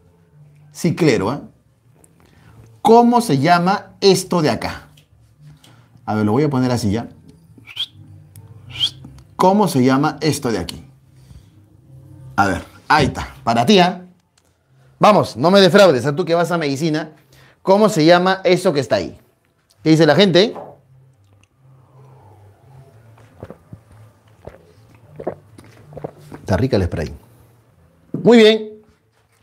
ciclero, ¿eh? ¿cómo se llama esto de acá? A ver, lo voy a poner así ya. ¿Cómo se llama esto de aquí? A ver, ahí está. Para ti, ¿ah? Vamos, no me defraudes, a tú que vas a medicina. ¿Cómo se llama eso que está ahí? ¿Qué dice la gente? Está rica el spray. Muy bien,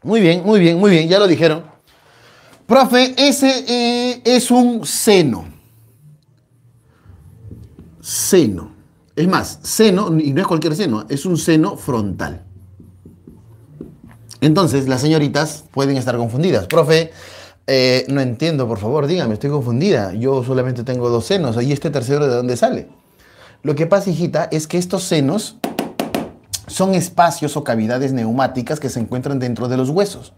muy bien, muy bien, muy bien, ya lo dijeron. Profe, ese eh, es un seno. Seno. Es más, seno, y no es cualquier seno, es un seno frontal. Entonces, las señoritas pueden estar confundidas. Profe, eh, no entiendo, por favor, dígame, estoy confundida. Yo solamente tengo dos senos. ¿Y este tercero de dónde sale? Lo que pasa, hijita, es que estos senos son espacios o cavidades neumáticas que se encuentran dentro de los huesos.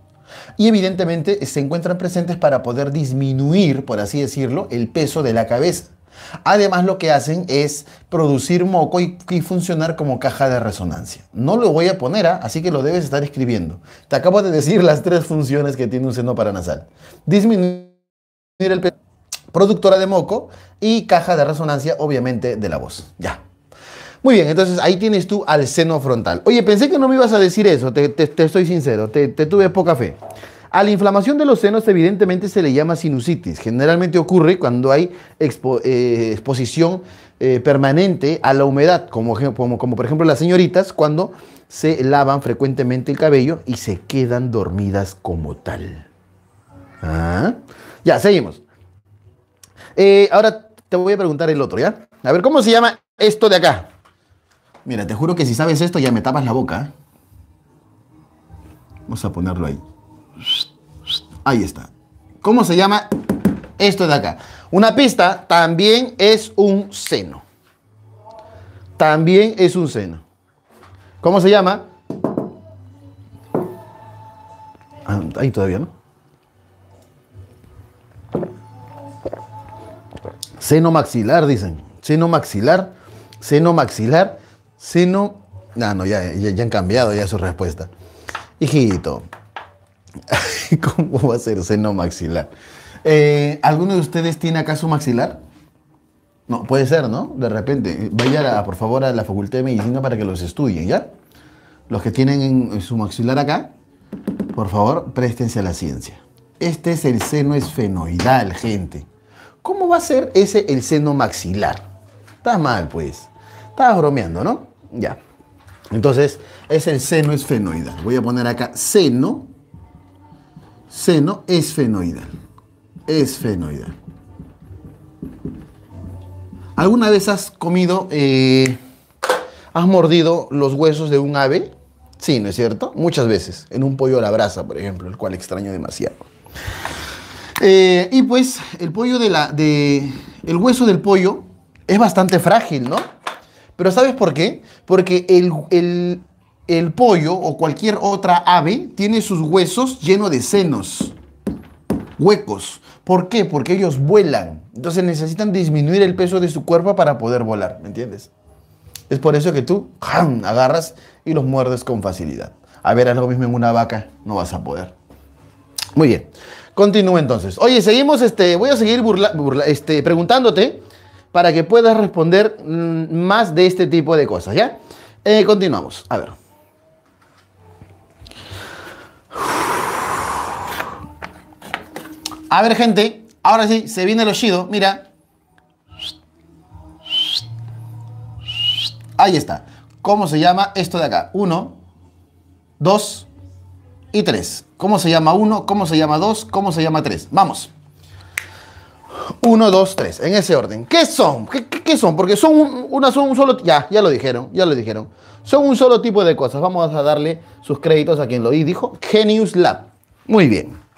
Y evidentemente se encuentran presentes para poder disminuir, por así decirlo, el peso de la cabeza. Además lo que hacen es producir moco y, funcionar como caja de resonancia. No lo voy a poner, ¿ah? así que lo debes estar escribiendo. Te acabo de decir las tres funciones que tiene un seno paranasal. Disminuir el productora de moco y caja de resonancia, obviamente, de la voz. Ya. Muy bien, entonces ahí tienes tú al seno frontal. Oye, pensé que no me ibas a decir eso, te, estoy sincero, te, tuve poca fe. A la inflamación de los senos evidentemente se le llama sinusitis. Generalmente ocurre cuando hay eh, exposición eh, permanente a la humedad, como, por ejemplo las señoritas cuando se lavan frecuentemente el cabello y se quedan dormidas como tal. ¿Ah? Ya, seguimos. Eh, ahora te voy a preguntar el otro, ¿ya? A ver, ¿cómo se llama esto de acá? Mira, te juro que si sabes esto ya me tapas la boca. Vamos a ponerlo ahí. Ahí está. ¿Cómo se llama esto de acá? Una pista también es un seno. También es un seno. ¿Cómo se llama? Ah, ahí todavía, ¿no? Seno maxilar, dicen. Seno maxilar, seno maxilar Seno. No, no, ya, ya, han cambiado ya su respuesta. Hijito, [laughs] ¿cómo va a ser seno maxilar? Eh, ¿Alguno de ustedes tiene acaso maxilar? No, puede ser, ¿no? De repente. Vaya, por favor, a la Facultad de Medicina para que los estudien, ¿ya? Los que tienen en su maxilar acá, por favor, préstense a la ciencia. Este es el seno esfenoidal, gente. ¿Cómo va a ser ese el seno maxilar? Estás mal, pues. Estás bromeando, ¿no? Ya. Entonces, es el seno esfenoidal. Voy a poner acá seno, seno esfenoidal. Esfenoidal. ¿Alguna vez has comido, eh, has mordido los huesos de un ave? Sí, ¿no es cierto? Muchas veces. En un pollo a la brasa, por ejemplo, el cual extraño demasiado. Eh, y pues, el pollo de la. De, el hueso del pollo es bastante frágil, ¿no? Pero ¿sabes por qué? Porque el, pollo o cualquier otra ave tiene sus huesos llenos de senos, huecos. ¿Por qué? Porque ellos vuelan. Entonces necesitan disminuir el peso de su cuerpo para poder volar, ¿me entiendes? Es por eso que tú agarras y los muerdes con facilidad. A ver, algo mismo en una vaca, no vas a poder. Muy bien. Continúa entonces. Oye, seguimos, este, voy a seguir este, preguntándote para que puedas responder mm, más de este tipo de cosas, ¿ya? Eh, continuamos, a ver. A ver, gente, ahora sí, se viene el oshido, mira. Ahí está. ¿Cómo se llama esto de acá? Uno, dos y tres. ¿Cómo se llama uno? ¿Cómo se llama dos? ¿Cómo se llama tres? Vamos. 1, 2, 3, en ese orden. ¿Qué son? ¿Qué, son? Porque son un, una, son un solo, ya, ya lo dijeron, ya lo dijeron. Son un solo tipo de cosas. Vamos a darle sus créditos a quien lo dijo. Genius Lab. Muy bien.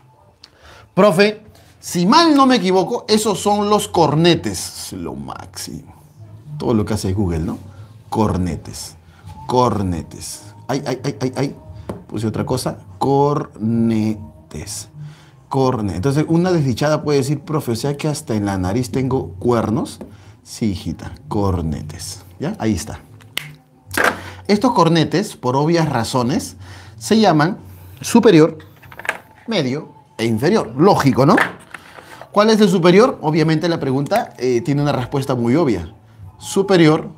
Profe, si mal no me equivoco, esos son los cornetes. Lo máximo. Todo lo que hace Google, ¿no? Cornetes. Cornetes. Ay, ay, ay, ay, ay. Puse otra cosa. Cornetes. Entonces, una desdichada puede decir, profe, o sea que hasta en la nariz tengo cuernos. Sí, hijita, cornetes. ¿Ya? Ahí está. Estos cornetes, por obvias razones, se llaman superior, medio e inferior. Lógico, ¿no? ¿Cuál es el superior? Obviamente la pregunta eh, tiene una respuesta muy obvia. Superior,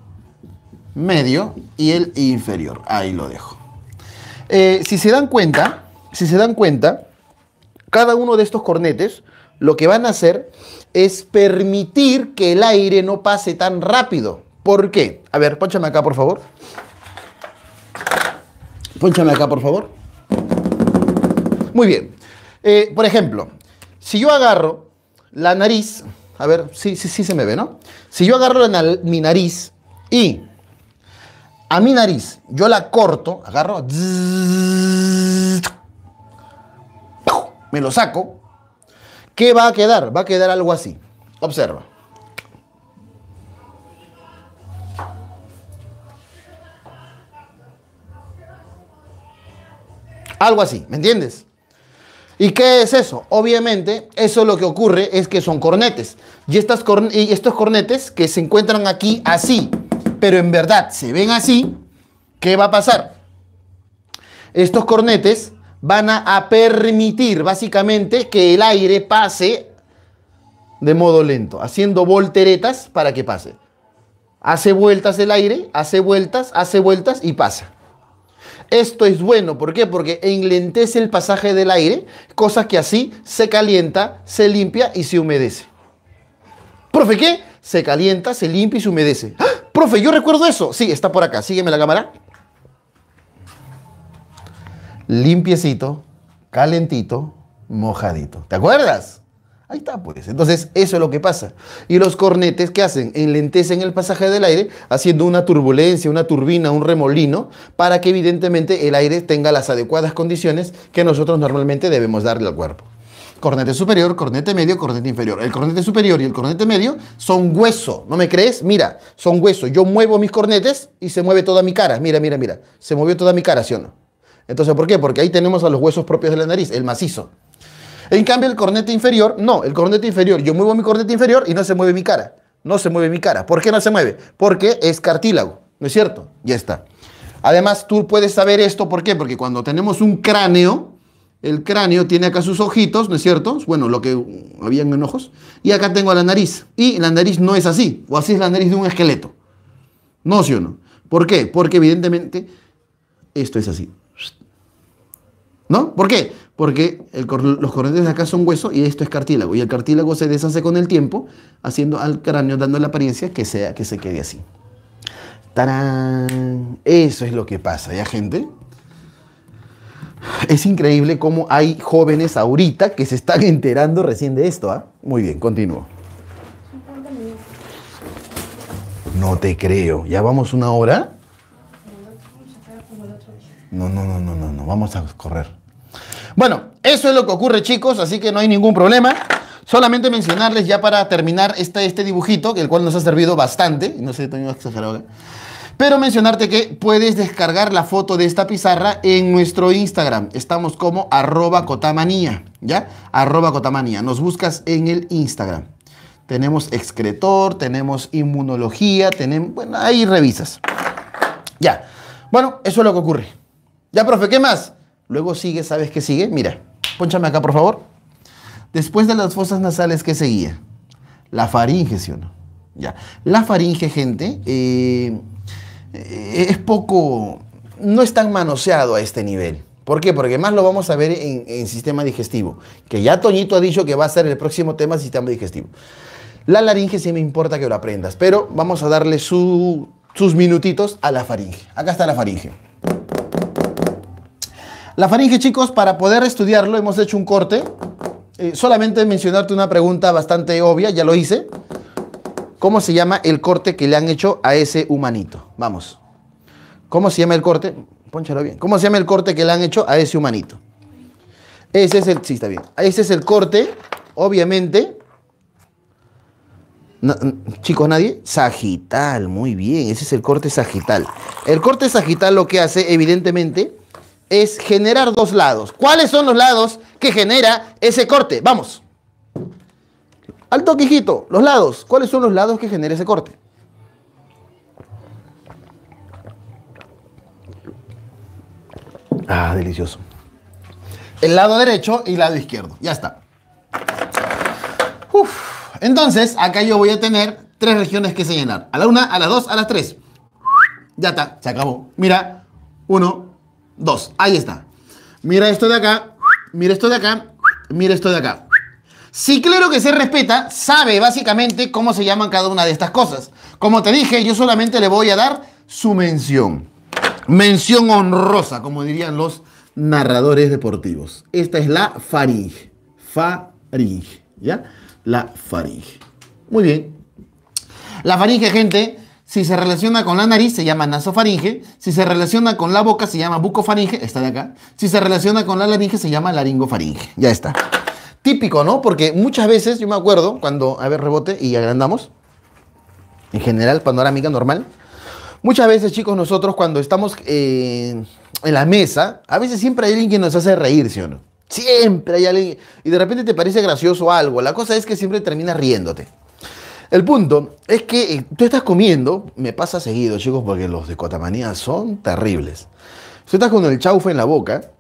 medio y el inferior. Ahí lo dejo. Eh, si se dan cuenta, si se dan cuenta, cada uno de estos cornetes lo que van a hacer es permitir que el aire no pase tan rápido. ¿Por qué? A ver, ponchame acá, por favor. Pónchame acá, por favor. Muy bien. Eh, por ejemplo, si yo agarro la nariz, a ver, sí, sí, sí se me ve, ¿no? Si yo agarro mi nariz y a mi nariz yo la corto, agarro, me lo saco, ¿qué va a quedar? Va a quedar algo así. Observa. Algo así, ¿me entiendes? ¿Y qué es eso? Obviamente, eso lo que ocurre es que son cornetes. Y, estas y estos cornetes que se encuentran aquí así, pero en verdad se ven así, ¿qué va a pasar? Estos cornetes van a permitir básicamente que el aire pase de modo lento, haciendo volteretas para que pase. Hace vueltas el aire, hace vueltas, hace vueltas y pasa. Esto es bueno, ¿por qué? Porque enlentece el pasaje del aire, cosa que así se calienta, se limpia y se humedece. Profe, ¿qué? Se calienta, se limpia y se humedece. ¡Ah! Profe, yo recuerdo eso. Sí, está por acá. Sígueme la cámara. Limpiecito, calentito, mojadito. ¿Te acuerdas? Ahí está, pues. Entonces, eso es lo que pasa. Y los cornetes, ¿qué hacen? Enlentecen el pasaje del aire, haciendo una turbulencia, una turbina, un remolino, para que evidentemente el aire tenga las adecuadas condiciones que nosotros normalmente debemos darle al cuerpo. Cornete superior, cornete medio, cornete inferior. El cornete superior y el cornete medio son hueso. ¿No me crees? Mira, son hueso. Yo muevo mis cornetes y se mueve toda mi cara. Mira, mira, mira. Se movió toda mi cara, ¿sí o no? Entonces, ¿por qué? Porque ahí tenemos a los huesos propios de la nariz, el macizo. En cambio, el cornete inferior, no, el cornete inferior, yo muevo mi cornete inferior y no se mueve mi cara. No se mueve mi cara. ¿Por qué no se mueve? Porque es cartílago, ¿no es cierto? Ya está. Además, tú puedes saber esto, ¿por qué? Porque cuando tenemos un cráneo, el cráneo tiene acá sus ojitos, ¿no es cierto? Bueno, lo que habían en ojos. Y acá tengo la nariz. Y la nariz no es así, o así es la nariz de un esqueleto. No, sí o no. ¿Por qué? Porque evidentemente esto es así. ¿No? ¿Por qué? Porque los cornetes de acá son hueso y esto es cartílago. Y el cartílago se deshace con el tiempo, haciendo al cráneo, dando la apariencia que, sea, que se quede así. ¡Tarán! Eso es lo que pasa, ¿ya, gente? Es increíble cómo hay jóvenes ahorita que se están enterando recién de esto, ¿ah? Muy bien, continúo. No te creo. ¿Ya vamos una hora? No, no, no, no, no, no. Vamos a correr. Bueno, eso es lo que ocurre, chicos, así que no hay ningún problema. Solamente mencionarles ya para terminar este, este dibujito, el cual nos ha servido bastante, no sé, tengo exagerado, pero mencionarte que puedes descargar la foto de esta pizarra en nuestro Instagram. Estamos como arroba cotamanía, ¿ya? Arroba cotamanía. Nos buscas en el Instagram. Tenemos excretor, tenemos inmunología, tenemos, bueno, ahí revisas. Ya. Bueno, eso es lo que ocurre. Ya, profe, ¿qué más? Luego sigue, ¿sabes qué sigue? Mira, ponchame acá, por favor. Después de las fosas nasales, ¿qué seguía? La faringe, ¿sí o no? Ya. La faringe, gente, eh, es poco, no es tan manoseado a este nivel. ¿Por qué? Porque más lo vamos a ver en, sistema digestivo, que ya Toñito ha dicho que va a ser el próximo tema sistema digestivo. La laringe sí me importa que lo aprendas, pero vamos a darle sus minutitos a la faringe. Acá está la faringe. La faringe, chicos, para poder estudiarlo hemos hecho un corte. Eh, solamente mencionarte una pregunta bastante obvia, ya lo hice. ¿Cómo se llama el corte que le han hecho a ese humanito? Vamos. ¿Cómo se llama el corte? Pónchalo bien. ¿Cómo se llama el corte que le han hecho a ese humanito? Ese es el, sí, está bien. Ese es el corte, obviamente. chicos, nadie. Sagital, muy bien. Ese es el corte sagital. El corte sagital lo que hace, evidentemente, es generar dos lados. ¿Cuáles son los lados que genera ese corte? Vamos. Alto quijito, los lados. ¿Cuáles son los lados que genera ese corte? Ah, delicioso. El lado derecho y el lado izquierdo. Ya está. Entonces, acá yo voy a tener tres regiones que señalar. A la una, a las dos, a las tres. Ya está, se acabó. Mira, uno, Dos. Ahí está. Mira esto de acá. Mira esto de acá. Mira esto de acá. Si claro que se respeta, sabe básicamente cómo se llaman cada una de estas cosas. Como te dije, yo solamente le voy a dar su mención. Mención honrosa, como dirían los narradores deportivos. Esta es la faringe. Faringe. ¿Ya? La faringe. Muy bien. La faringe, gente, si se relaciona con la nariz, se llama nasofaringe. Si se relaciona con la boca, se llama bucofaringe. Está de acá. Si se relaciona con la laringe, se llama laringofaringe. Ya está. Típico, ¿no? Porque muchas veces, yo me acuerdo, cuando, a ver, rebote y agrandamos. En general, panorámica normal. Muchas veces, chicos, nosotros cuando estamos eh, en la mesa, a veces siempre hay alguien que nos hace reír, ¿sí o no? Siempre hay alguien. Y de repente te parece gracioso algo. La cosa es que siempre terminas riéndote. El punto es que eh, tú estás comiendo, me pasa seguido, chicos, porque los de Cotamanía son terribles. Tú estás con el chaufa en la boca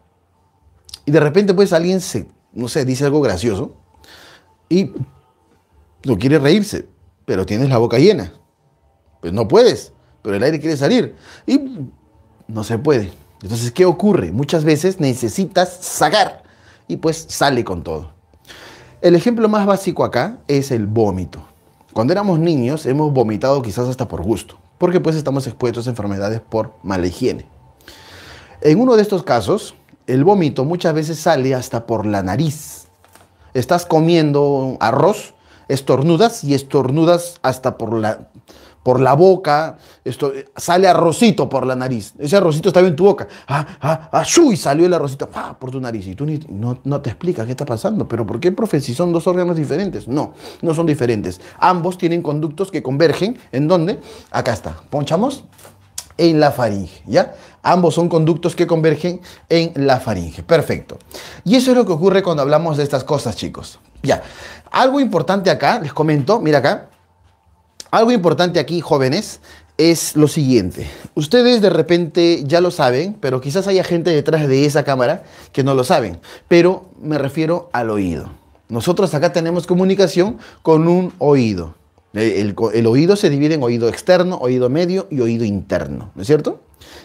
y de repente, pues alguien se, no sé, dice algo gracioso y no quiere reírse, pero tienes la boca llena. Pues no puedes, pero el aire quiere salir y no se puede. Entonces, ¿qué ocurre? Muchas veces necesitas sacar y pues sale con todo. El ejemplo más básico acá es el vómito. Cuando éramos niños hemos vomitado quizás hasta por gusto, porque pues estamos expuestos a enfermedades por mala higiene. En uno de estos casos, el vómito muchas veces sale hasta por la nariz. Estás comiendo arroz, estornudas y estornudas hasta por la, por la boca, esto, sale arrocito por la nariz. Ese arrocito estaba en tu boca. Ah, ah, ah, y salió el arrocito ah, por tu nariz. Y tú no, no, te explicas qué está pasando. Pero ¿por qué, profe? Si son dos órganos diferentes. No, no son diferentes. Ambos tienen conductos que convergen. ¿En dónde? Acá está. Ponchamos en la faringe, ¿ya? Ambos son conductos que convergen en la faringe. Perfecto. Y eso es lo que ocurre cuando hablamos de estas cosas, chicos. Ya. Algo importante acá, les comento, mira acá. Algo importante aquí, jóvenes, es lo siguiente. Ustedes de repente ya lo saben, pero quizás haya gente detrás de esa cámara que no lo saben. Pero me refiero al oído. Nosotros acá tenemos comunicación con un oído. El, oído se divide en oído externo, oído medio y oído interno, ¿no es cierto?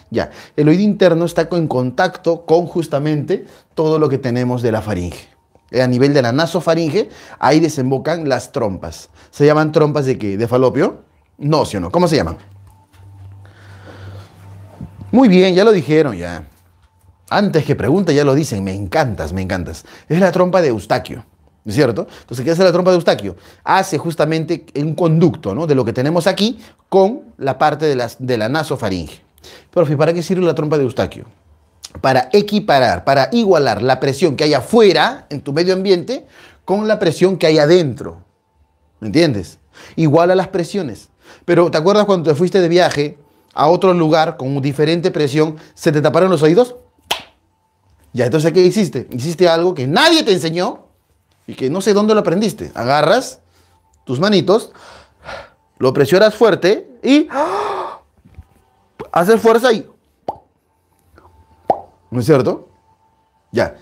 Ya, el oído interno está en contacto con justamente todo lo que tenemos de la faringe. A nivel de la nasofaringe, ahí desembocan las trompas. ¿Se llaman trompas de qué? ¿De falopio? No, ¿sí o no? ¿Cómo se llaman? Muy bien, ya lo dijeron ya. Antes que pregunte ya lo dicen, me encantas, me encantas. Es la trompa de Eustaquio. ¿No es cierto? Entonces, ¿qué hace la trompa de Eustaquio? Hace justamente un conducto ¿no? de lo que tenemos aquí con la parte de, las, de la nasofaringe. Profe, ¿para qué sirve la trompa de Eustaquio? Para equiparar, para igualar la presión que hay afuera, en tu medio ambiente, con la presión que hay adentro. ¿Me entiendes? Iguala las presiones. Pero ¿te acuerdas cuando te fuiste de viaje a otro lugar con diferente presión, se te taparon los oídos? Ya, entonces, ¿qué hiciste? Hiciste algo que nadie te enseñó, y que no sé dónde lo aprendiste. Agarras tus manitos, lo presionas fuerte y haces fuerza y... ¿No es cierto? Ya,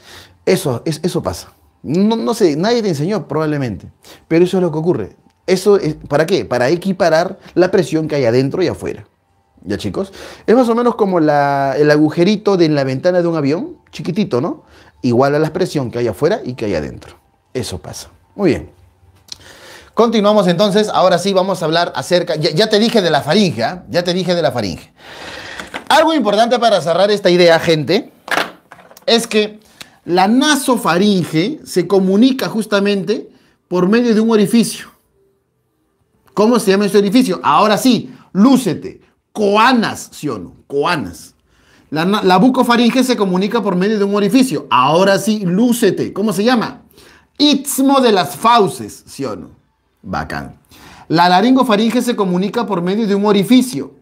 eso, es, eso pasa. No, no, sé, nadie te enseñó probablemente, pero eso es lo que ocurre. Eso es, ¿Para qué? Para equiparar la presión que hay adentro y afuera. ¿Ya chicos? Es más o menos como el agujerito de la ventana de un avión, chiquitito, ¿no? Igual a la presión que hay afuera y que hay adentro. Eso pasa. Muy bien. Continuamos entonces. Ahora sí vamos a hablar acerca. Ya, te dije de la faringe, ¿ah? ya te dije de la faringe. Algo importante para cerrar esta idea, gente, es que la nasofaringe se comunica justamente por medio de un orificio. ¿Cómo se llama ese orificio? Ahora sí, lúcete. Coanas, ¿sí o no? Coanas. La, bucofaringe se comunica por medio de un orificio. Ahora sí, lúcete. ¿Cómo se llama? Istmo de las fauces, ¿sí o no? Bacán. La laringofaringe se comunica por medio de un orificio.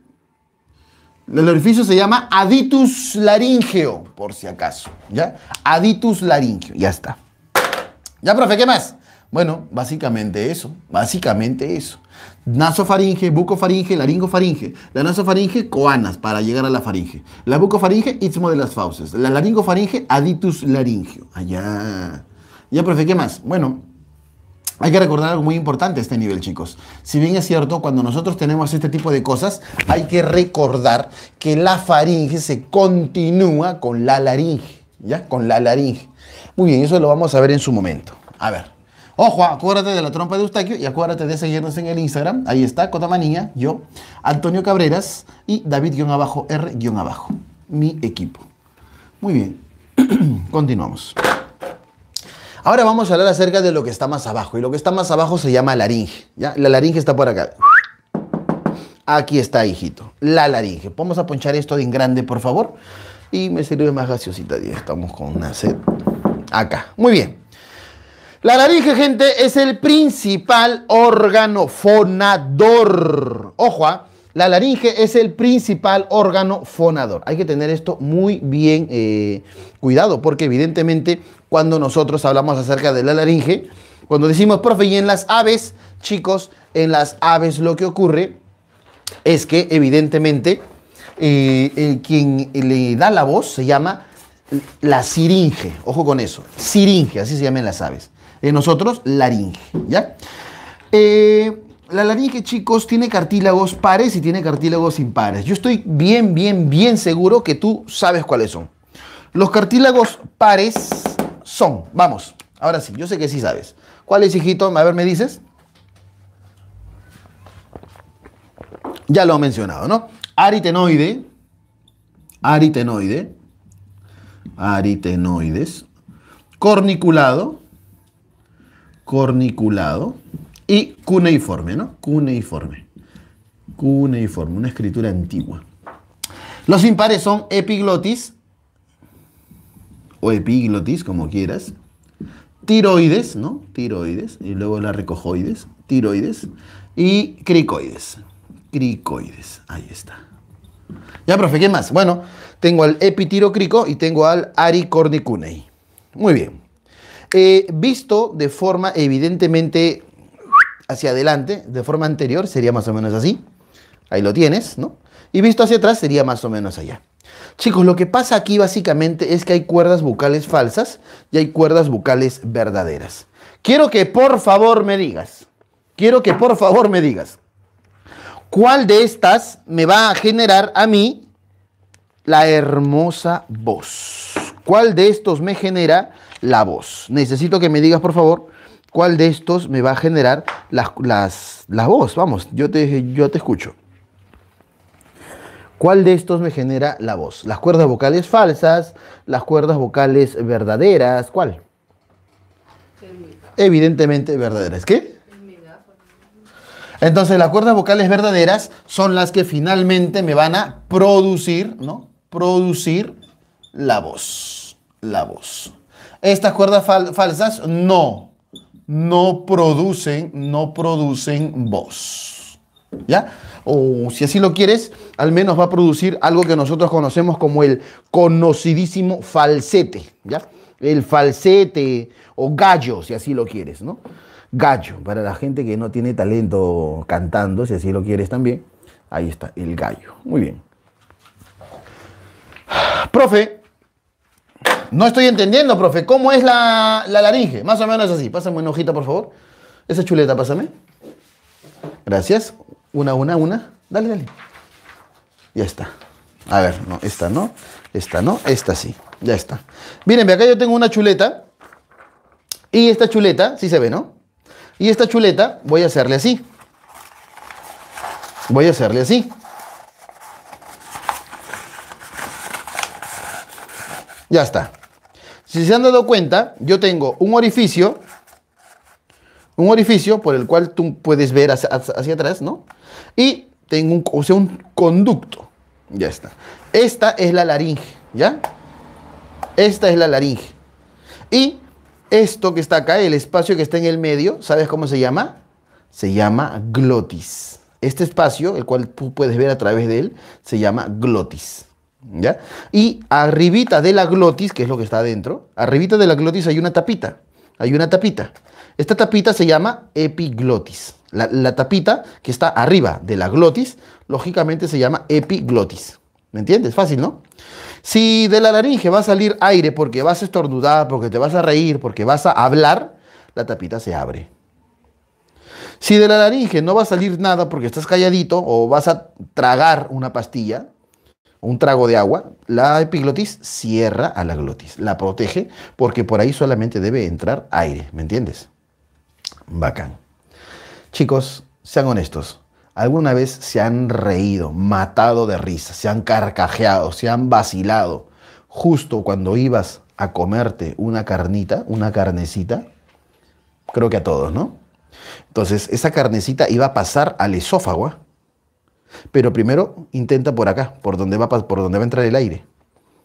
El orificio se llama aditus laringeo, por si acaso. ¿Ya? Aditus laringeo. Ya está. Ya, profe, ¿qué más? Bueno, básicamente eso. Básicamente eso. Nasofaringe, bucofaringe, laringofaringe. La nasofaringe, coanas, para llegar a la faringe. La bucofaringe, istmo de las fauces. La laringofaringe, aditus laringeo. Allá. Ya, profe, ¿qué más? Bueno, hay que recordar algo muy importante a este nivel, chicos. Si bien es cierto, cuando nosotros tenemos este tipo de cosas, hay que recordar que la faringe se continúa con la laringe, ¿ya? Con la laringe. Muy bien, eso lo vamos a ver en su momento. A ver. Ojo, acuérdate de la trompa de Eustaquio y acuérdate de seguirnos en el Instagram. Ahí está, Cotamanía, yo, Antonio Cabreras y David-R-abajo, mi equipo. Muy bien, [clears throat] continuamos. Ahora vamos a hablar acerca de lo que está más abajo. Y lo que está más abajo se llama laringe. ¿ya? La laringe está por acá. Aquí está, hijito. La laringe. Vamos a ponchar esto en grande, por favor. Y me sirve más gaseosita. Estamos con una sed. Acá. Muy bien. La laringe, gente, es el principal órgano fonador. Ojo, ¿ah? La laringe es el principal órgano fonador. Hay que tener esto muy bien eh, cuidado, porque evidentemente cuando nosotros hablamos acerca de la laringe, cuando decimos, profe, y en las aves, chicos, en las aves lo que ocurre es que evidentemente eh, quien le da la voz se llama la siringe. Ojo con eso. Siringe, así se llaman las aves. En nosotros, laringe. ¿Ya? Eh, la laringe, chicos, tiene cartílagos pares y tiene cartílagos impares. Yo estoy bien, bien, bien seguro que tú sabes cuáles son. Los cartílagos pares son, vamos, ahora sí, yo sé que sí sabes. ¿Cuál es, hijito? A ver, ¿me dices? Ya lo he mencionado, ¿no? Aritenoide, aritenoide, aritenoides, corniculado, corniculado, y cuneiforme, ¿no? Cuneiforme. Cuneiforme, una escritura antigua. Los impares son epiglotis o epiglotis, como quieras. Tiroides, ¿no? Tiroides. Y luego la recojoides. Tiroides. Y cricoides. Cricoides. Ahí está. Ya, profe, ¿qué más? Bueno, tengo al epitirocrico y tengo al aricornicunei. Muy bien. Eh, visto de forma evidentemente hacia adelante, de forma anterior, sería más o menos así. Ahí lo tienes, ¿no? Y visto hacia atrás sería más o menos allá. Chicos, lo que pasa aquí básicamente es que hay cuerdas bucales falsas y hay cuerdas bucales verdaderas. Quiero que por favor me digas, quiero que por favor me digas, ¿cuál de estas me va a generar a mí la hermosa voz? ¿Cuál de estos me genera la voz? Necesito que me digas por favor ¿Cuál de estos me va a generar las, la voz? Vamos, yo te, yo te escucho. ¿Cuál de estos me genera la voz? ¿Las cuerdas vocales falsas? ¿Las cuerdas vocales verdaderas? ¿Cuál? Evidentemente verdaderas. ¿Qué? Entonces las cuerdas vocales verdaderas son las que finalmente me van a producir, ¿no? Producir la voz. La voz. Estas cuerdas falsas no no producen, no producen voz. ¿Ya? O si así lo quieres, al menos va a producir algo que nosotros conocemos como el conocidísimo falsete, ¿ya? El falsete o gallo, si así lo quieres, ¿no? Gallo, para la gente que no tiene talento cantando, si así lo quieres también. Ahí está, el gallo. Muy bien. Profe, no estoy entendiendo, profe. ¿Cómo es la, laringe? Más o menos así. Pásame una hojita, por favor. Esa chuleta, pásame. Gracias. Una, una, una. Dale, dale. Ya está. A ver, no, esta no, esta no, esta sí. Ya está. Miren, acá yo tengo una chuleta. Y esta chuleta, sí se ve, ¿no? Y esta chuleta voy a hacerle así. Voy a hacerle así. Ya está. Si se han dado cuenta, yo tengo un orificio, un orificio por el cual tú puedes ver hacia, atrás, ¿no? Y tengo un, o sea, un conducto. Ya está. Esta es la laringe, ¿ya? Esta es la laringe. Y esto que está acá, el espacio que está en el medio, ¿sabes cómo se llama? Se llama glotis. Este espacio, el cual tú puedes ver a través de él, se llama glotis. ¿Ya? Y arribita de la glotis, que es lo que está adentro, arribita de la glotis hay una tapita. Hay una tapita. Esta tapita se llama epiglotis. La, tapita que está arriba de la glotis, lógicamente se llama epiglotis. ¿Me entiendes? Fácil, ¿no? Si de la laringe va a salir aire porque vas a estornudar, porque te vas a reír, porque vas a hablar, la tapita se abre. Si de la laringe no va a salir nada porque estás calladito o vas a tragar una pastilla, un trago de agua, la epiglotis cierra a la glotis, la protege porque por ahí solamente debe entrar aire, ¿me entiendes? Bacán. Chicos, sean honestos. ¿Alguna vez se han reído, matado de risa, se han carcajeado, se han vacilado justo cuando ibas a comerte una carnita, una carnecita? Creo que a todos, ¿no? Entonces, esa carnecita iba a pasar al esófago pero primero intenta por acá, por donde va, por donde va a entrar el aire.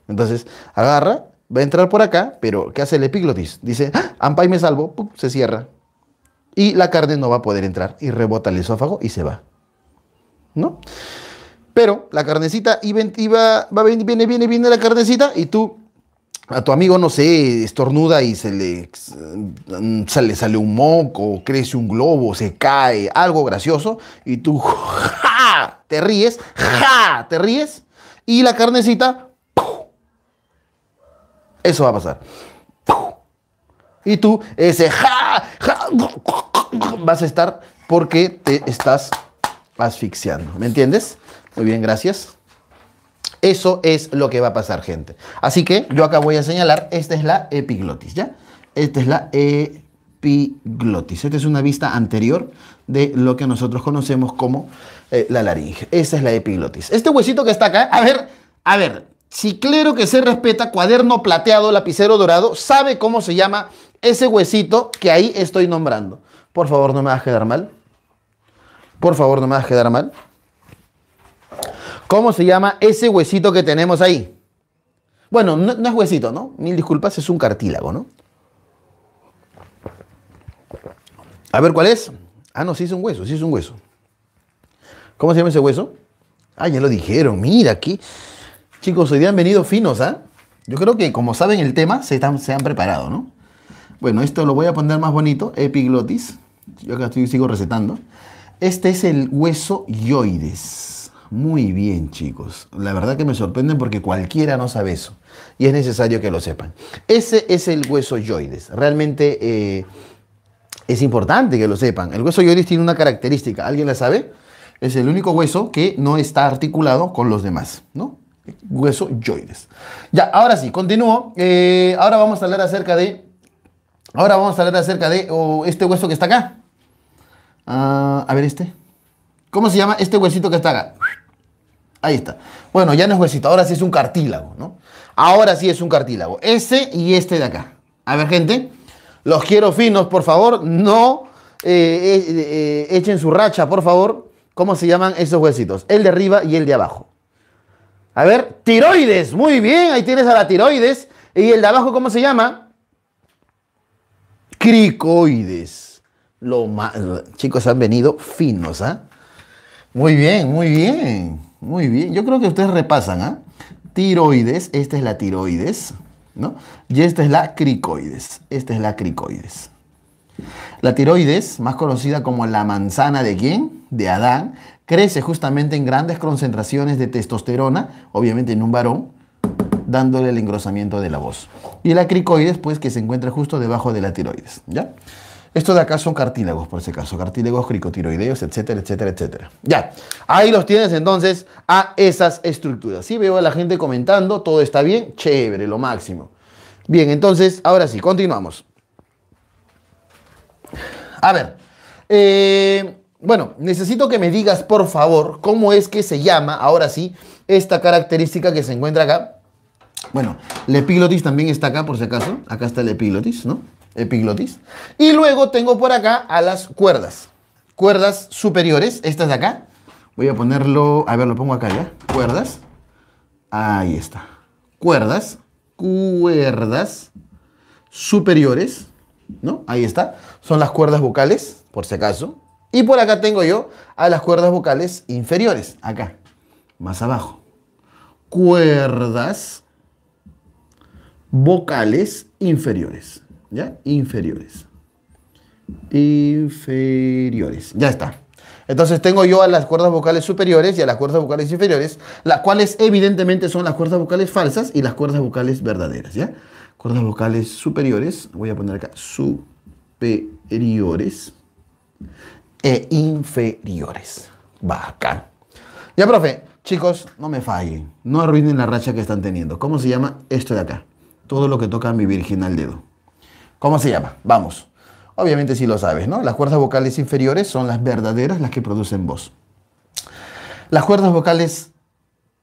Entonces, agarra, va a entrar por acá, pero ¿qué hace el epiglotis? Dice, ¡Ah! ampa y me salvo, se cierra. Y la carne no va a poder entrar y rebota el esófago y se va. ¿no? Pero la carnecita iba, iba, va, viene, viene, viene la carnecita y tú a tu amigo, no sé, estornuda y se le sale, sale un moco, crece un globo, se cae, algo gracioso, y tú [laughs] ¡ja! te ríes, ¡ja! te ríes, y la carnecita, eso va a pasar. Y tú, ese ¡ja! Vas a estar porque te estás asfixiando. ¿Me entiendes? Muy bien, gracias. Eso es lo que va a pasar, gente. Así que yo acá voy a señalar, esta es la epiglotis, ¿ya? Esta es la epiglotis. Esta es una vista anterior de lo que nosotros conocemos como eh, la laringe. Esa es la epiglotis. Este huesito que está acá, a ver, a ver, si clero que se respeta, cuaderno plateado, lapicero dorado, sabe cómo se llama ese huesito que ahí estoy nombrando. Por favor, no me hagas quedar mal. Por favor, no me hagas quedar mal. ¿Cómo se llama ese huesito que tenemos ahí? Bueno, no, es huesito, ¿no? Mil disculpas, es un cartílago, ¿no? A ver, ¿cuál es? Ah, no, sí es un hueso, sí es un hueso. ¿Cómo se llama ese hueso? Ah, ya lo dijeron, mira aquí. Chicos, hoy día han venido finos, ¿ah? Yo creo que como saben el tema, se, se han preparado, ¿no? Bueno, esto lo voy a poner más bonito, epiglotis. Yo acá estoy, sigo recetando. Este es el hueso yoides. Muy bien, chicos. La verdad que me sorprenden porque cualquiera no sabe eso. Y es necesario que lo sepan. Ese es el hueso yoides. Realmente eh, es importante que lo sepan. El hueso yoides tiene una característica. ¿Alguien la sabe? Es el único hueso que no está articulado con los demás, ¿no? Hueso yoides. Ya, ahora sí, continúo. Eh, ahora vamos a hablar acerca de... Ahora vamos a hablar acerca de este hueso que está acá. Ah, a ver este. ¿Cómo se llama este huesito que está acá? Ahí está. Bueno, ya no es huesito, ahora sí es un cartílago, ¿no? Ahora sí es un cartílago. Ese y este de acá. A ver, gente, los quiero finos, por favor, no eh, eh, echen su racha, por favor. ¿Cómo se llaman esos huesitos? El de arriba y el de abajo. A ver, tiroides, muy bien, ahí tienes a la tiroides. ¿Y el de abajo cómo se llama? Cricoides. Lo más, chicos han venido finos, ¿ah? Muy bien, muy bien. Muy bien, yo creo que ustedes repasan, ¿ah? Tiroides, esta es la tiroides, ¿no? Y esta es la cricoides, esta es la cricoides. La tiroides, más conocida como la manzana de quién? De Adán, crece justamente en grandes concentraciones de testosterona, obviamente en un varón, dándole el engrosamiento de la voz. Y la cricoides, pues, que se encuentra justo debajo de la tiroides, ¿ya? Estos de acá son cartílagos, por ese caso, cartílagos cricotiroideos, etcétera, etcétera, etcétera. Ya, ahí los tienes entonces a esas estructuras. Sí, veo a la gente comentando, todo está bien, chévere, lo máximo. Bien, entonces, ahora sí, continuamos. A ver, eh, bueno, necesito que me digas, por favor, cómo es que se llama, ahora sí, esta característica que se encuentra acá. Bueno, la epiglotis también está acá, por si acaso. Acá está la epiglotis, ¿no? epiglotis. Y luego tengo por acá a las cuerdas. Cuerdas superiores, estas de acá. Voy a ponerlo, a ver, lo pongo acá ya. Cuerdas. Ahí está. Cuerdas, cuerdas superiores, ¿no? Ahí está. Son las cuerdas vocales, por si acaso. Y por acá tengo yo a las cuerdas vocales inferiores, acá, más abajo. Cuerdas vocales inferiores. ¿ya? Inferiores. Inferiores. Ya está. Entonces tengo yo a las cuerdas vocales superiores y a las cuerdas vocales inferiores, las cuales evidentemente son las cuerdas vocales falsas y las cuerdas vocales verdaderas, ¿ya? Cuerdas vocales superiores, voy a poner acá, superiores e inferiores. Bacán. Ya, profe, chicos, no me fallen, no arruinen la racha que están teniendo. ¿Cómo se llama esto de acá? Todo lo que toca mi virginal dedo. ¿Cómo se llama? Vamos. Obviamente sí lo sabes, ¿no? Las cuerdas vocales inferiores son las verdaderas, las que producen voz. Las cuerdas vocales,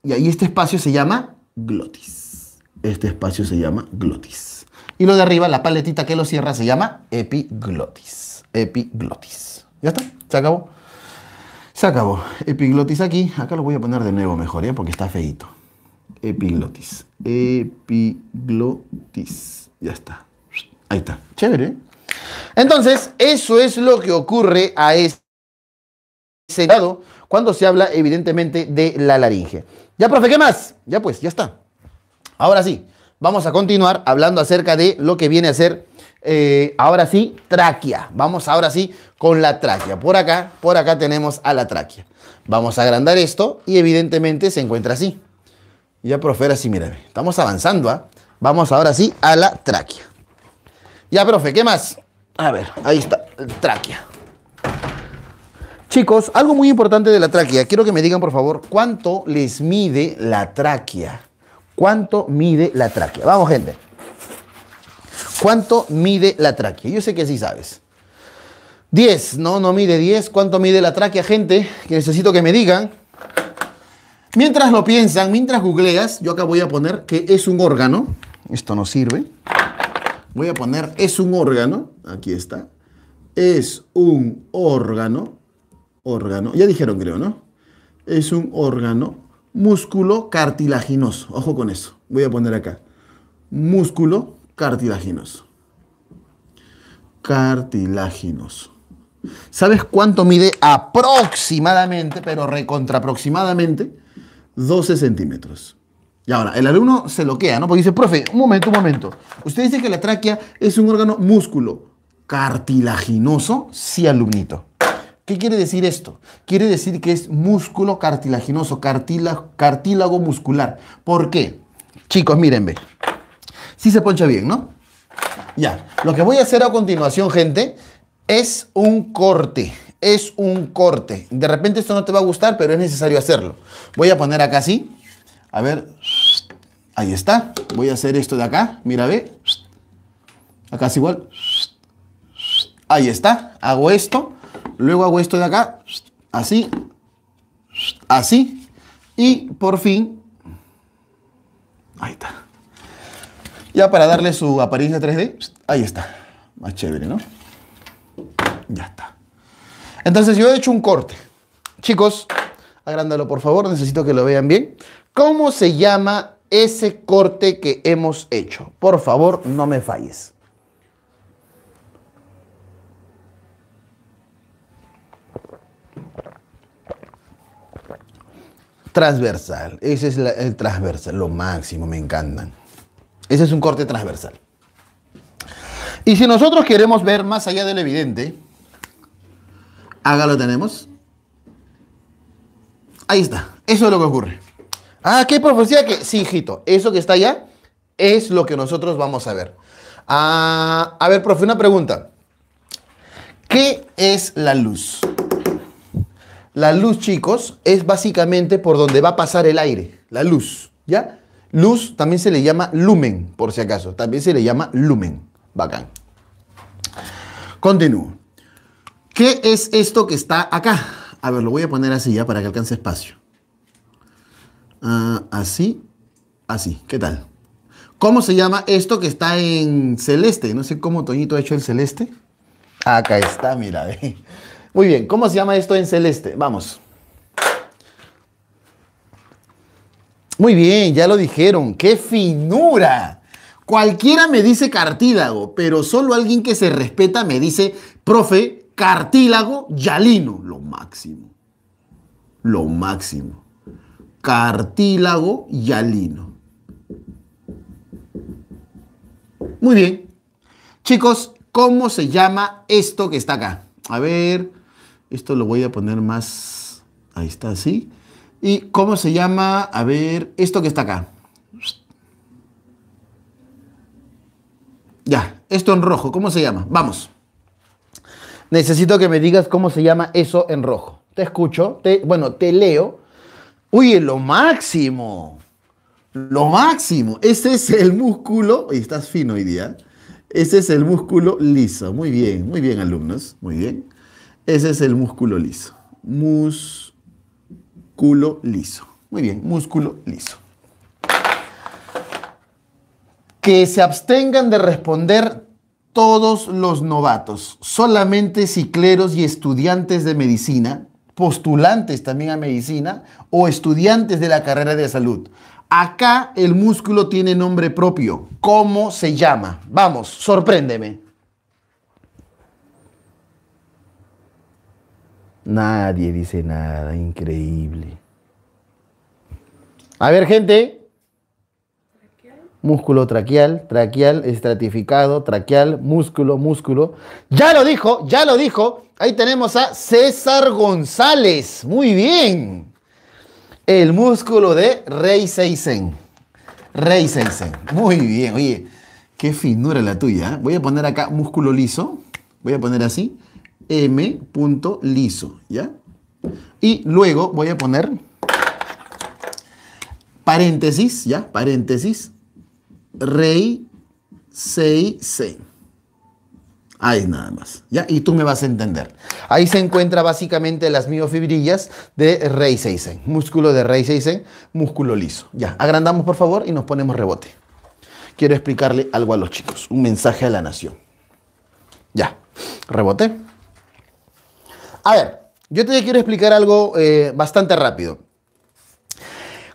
y ahí este espacio se llama glotis. Este espacio se llama glotis. Y lo de arriba, la paletita que lo cierra, se llama epiglotis. Epiglotis. ¿Ya está? ¿Se acabó? Se acabó. Epiglotis aquí. Acá lo voy a poner de nuevo mejor, ¿ya? Porque está feito. Epiglotis. Epiglotis. Ya está. Ahí está. Chévere. Entonces, eso es lo que ocurre a ese lado cuando se habla evidentemente de la laringe. Ya, profe, ¿qué más? Ya pues, ya está. Ahora sí, vamos a continuar hablando acerca de lo que viene a ser, eh, ahora sí, tráquea. Vamos ahora sí con la tráquea. Por acá, por acá tenemos a la tráquea. Vamos a agrandar esto y evidentemente se encuentra así. Ya, profe, ahora sí, mírame. Estamos avanzando, ¿ah? Vamos ahora sí a la tráquea. Ya, profe, ¿qué más? A ver, ahí está, tráquea. Chicos, algo muy importante de la tráquea. Quiero que me digan, por favor, cuánto les mide la tráquea. ¿Cuánto mide la tráquea? Vamos, gente. ¿Cuánto mide la tráquea? Yo sé que sí sabes. 10, no, no mide 10. ¿Cuánto mide la tráquea, gente? Que necesito que me digan. Mientras lo piensan, mientras googleas, yo acá voy a poner que es un órgano. Esto no sirve. Voy a poner es un órgano. Aquí está. Es un órgano. Órgano. Ya dijeron, creo, ¿no? Es un órgano músculo cartilaginoso. Ojo con eso. Voy a poner acá. Músculo cartilaginoso. Cartilaginoso. ¿Sabes cuánto mide aproximadamente, pero recontra aproximadamente? 12 centímetros. Y ahora, el alumno se loquea, ¿no? Porque dice, profe, un momento, un momento. Usted dice que la tráquea es un órgano músculo cartilaginoso. Sí, alumnito. ¿Qué quiere decir esto? Quiere decir que es músculo cartilaginoso, cartílago muscular. ¿Por qué? Chicos, miren, ve. Sí se poncha bien, ¿no? Ya. Lo que voy a hacer a continuación, gente, es un corte. Es un corte. De repente esto no te va a gustar, pero es necesario hacerlo. Voy a poner acá así. A ver. Ahí está. Voy a hacer esto de acá. Mira, ve. Acá es igual. Ahí está. Hago esto. Luego hago esto de acá. Así. Así. Y por fin. Ahí está. Ya para darle su apariencia 3D. Ahí está. Más chévere, ¿no? Ya está. Entonces yo he hecho un corte. Chicos, agrándalo por favor, necesito que lo vean bien. ¿Cómo se llama ese corte que hemos hecho? Por favor, no me falles. Transversal. Ese es el transversal, lo máximo, me encantan. Ese es un corte transversal. Y si nosotros queremos ver más allá del evidente, Acá lo tenemos. Ahí está. Eso es lo que ocurre. Ah, ¿qué profecía que? Sí, hijito. Eso que está allá es lo que nosotros vamos a ver. Ah, a ver, profe, una pregunta. ¿Qué es la luz? La luz, chicos, es básicamente por donde va a pasar el aire. La luz, ¿ya? Luz también se le llama lumen, por si acaso. También se le llama lumen. Bacán. Continúo. ¿Qué es esto que está acá? A ver, lo voy a poner así ya para que alcance espacio. Ah, así, así. ¿Qué tal? ¿Cómo se llama esto que está en celeste? No sé cómo Toñito ha hecho el celeste. Acá está, mira. Muy bien, ¿cómo se llama esto en celeste? Vamos. Muy bien, ya lo dijeron. ¡Qué finura! Cualquiera me dice cartílago, pero solo alguien que se respeta me dice, profe, Cartílago yalino, lo máximo. Lo máximo. Cartílago yalino. Muy bien. Chicos, ¿cómo se llama esto que está acá? A ver, esto lo voy a poner más... Ahí está, así. ¿Y cómo se llama? A ver, esto que está acá. Ya, esto en rojo, ¿cómo se llama? Vamos. Necesito que me digas cómo se llama eso en rojo. Te escucho, te, bueno, te leo. Uy, lo máximo. Lo máximo. Ese es el músculo. Y estás fino hoy día. Ese es el músculo liso. Muy bien, muy bien, alumnos. Muy bien. Ese es el músculo liso. Músculo liso. Muy bien, músculo liso. Que se abstengan de responder todos los novatos, solamente cicleros y estudiantes de medicina, postulantes también a medicina o estudiantes de la carrera de salud. Acá el músculo tiene nombre propio. ¿Cómo se llama? Vamos, sorpréndeme. Nadie dice nada, increíble. A ver, gente. Músculo traqueal, traqueal estratificado, traqueal, músculo, músculo. Ya lo dijo, ya lo dijo. Ahí tenemos a César González. Muy bien. El músculo de Rey Seisen. Rey Seisen. Muy bien. Oye, qué finura la tuya. ¿eh? Voy a poner acá músculo liso. Voy a poner así. M. liso. ¿Ya? Y luego voy a poner paréntesis, ¿ya? Paréntesis. Rey Seisen. Ahí nada más. ¿ya? Y tú me vas a entender. Ahí se encuentra básicamente las miofibrillas de Rey Seisen. Músculo de Rey Seisen, músculo liso. Ya, agrandamos por favor y nos ponemos rebote. Quiero explicarle algo a los chicos. Un mensaje a la nación. Ya, rebote. A ver, yo te quiero explicar algo eh, bastante rápido.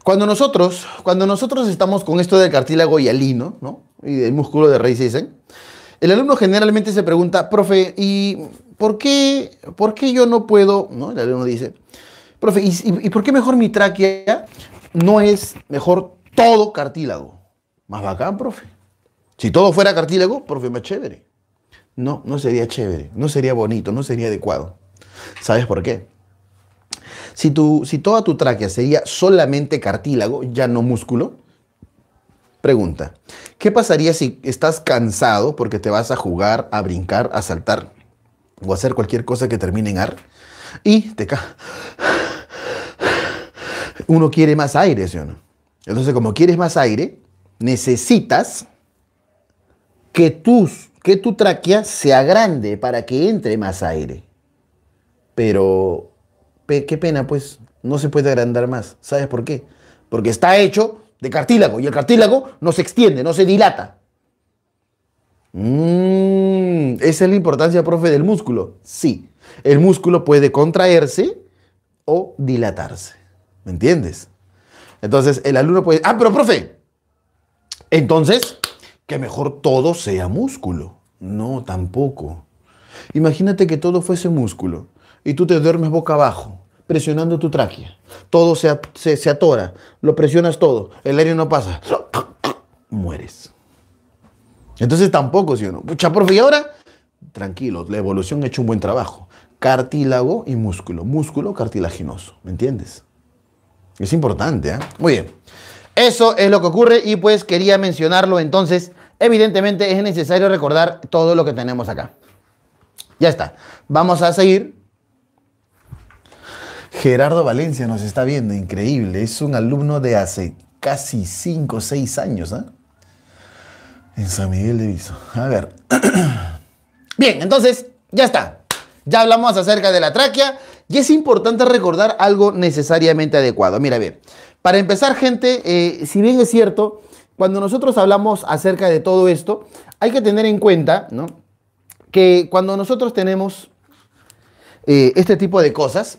Cuando nosotros, cuando nosotros estamos con esto del cartílago hialino, ¿no? Y del músculo de Rey Seisen, el alumno generalmente se pregunta, profe, ¿y por qué, por qué yo no puedo? ¿no? El alumno dice, profe, ¿y, por qué mejor mi tráquea no es mejor todo cartílago? Más bacán, profe. Si todo fuera cartílago, profe, más chévere. No, no sería chévere, no sería bonito, no sería adecuado. ¿Sabes por qué? Si, tu, si toda tu tráquea sería solamente cartílago, ya no músculo, Pregunta, ¿qué pasaría si estás cansado porque te vas a jugar, a brincar, a saltar o hacer cualquier cosa que termine en ar y te cae? Uno quiere más aire, ¿sí o no? Entonces, como quieres más aire, necesitas que, tus, que tu tráquea sea grande para que entre más aire. Pero, qué pena, pues, no se puede agrandar más. ¿Sabes por qué? Porque está hecho de cartílago y el cartílago no se extiende, no se dilata. Mm, esa es la importancia, profe, del músculo. Sí, el músculo puede contraerse o dilatarse. ¿Me entiendes? Entonces el alumno puede... Ah, pero profe, entonces, que mejor todo sea músculo. No, tampoco. Imagínate que todo fuese músculo y tú te duermes boca abajo presionando tu tráquea. Todo se, se, atora, lo presionas todo, el aire no pasa, [coughs] mueres. Entonces tampoco, ¿sí o no? Pucha, profe, y ahora, tranquilo, la evolución ha hecho un buen trabajo. Cartílago y músculo, músculo cartilaginoso, ¿me entiendes? Es importante, ¿eh? Muy bien. Eso es lo que ocurre y pues quería mencionarlo, entonces, evidentemente es necesario recordar todo lo que tenemos acá. Ya está. Vamos a seguir Gerardo Valencia nos está viendo, increíble. Es un alumno de hace casi 5 o 6 años, ¿ah? En San Miguel de Viso. A ver. [clears throat] Bien, entonces, ya está. Ya hablamos acerca de la tráquea y es importante recordar algo necesariamente adecuado. Mira, bien. Para empezar, gente, eh, si bien es cierto, cuando nosotros hablamos acerca de todo esto, hay que tener en cuenta, ¿no? Que cuando nosotros tenemos eh, este tipo de cosas,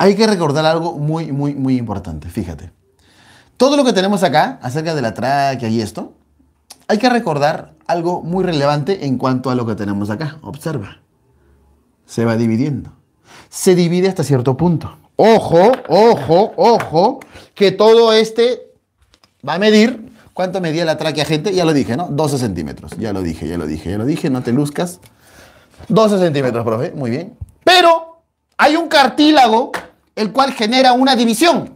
hay que recordar algo muy, muy, muy importante. Fíjate. Todo lo que tenemos acá acerca de la tráquea y esto, hay que recordar algo muy relevante en cuanto a lo que tenemos acá. Observa. Se va dividiendo. Se divide hasta cierto punto. Ojo, ojo, ojo, que todo este va a medir. ¿Cuánto medía la tráquea, gente? Ya lo dije, ¿no? 12 centímetros. Ya lo dije, ya lo dije, ya lo dije. No te luzcas. 12 centímetros, profe. Muy bien. Pero hay un cartílago el cual genera una división.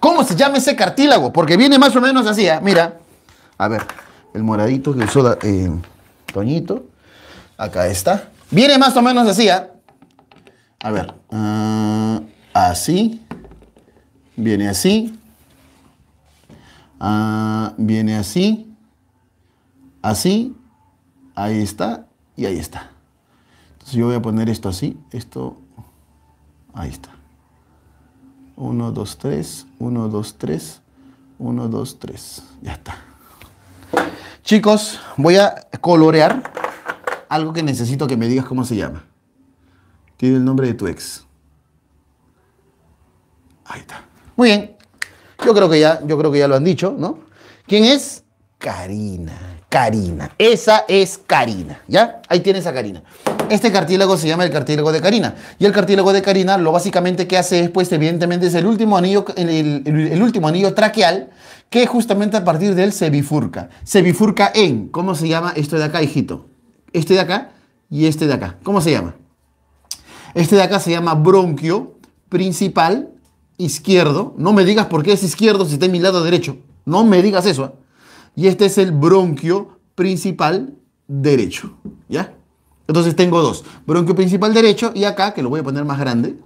¿Cómo se llama ese cartílago? Porque viene más o menos así, ¿eh? mira. A ver, el moradito que usó eh, Toñito. Acá está. Viene más o menos así, ¿eh? A ver, ah, así. Viene así. Ah, viene así. Así. Ahí está. Y ahí está. Entonces yo voy a poner esto así. Esto Ahí está. 1, 2, 3, 1, 2, 3, 1, 2, 3. Ya está. Chicos, voy a colorear algo que necesito que me digas cómo se llama. Tiene el nombre de tu ex. Ahí está. Muy bien. Yo creo que ya, yo creo que ya lo han dicho, ¿no? ¿Quién es? Karina. Karina. Esa es Karina. ¿Ya? Ahí tienes a Karina. Este cartílago se llama el cartílago de Carina. Y el cartílago de Carina lo básicamente que hace es, pues evidentemente es el último anillo, el, último anillo traqueal que justamente a partir de él se bifurca. Se bifurca en, ¿cómo se llama esto de acá, hijito? Este de acá y este de acá. ¿Cómo se llama? Este de acá se llama bronquio principal izquierdo. No me digas por qué es izquierdo si está en mi lado derecho. No me digas eso. ¿eh? Y este es el bronquio principal derecho. ¿Ya? Entonces tengo dos. Bronquio principal derecho y acá, que lo voy a poner más grande,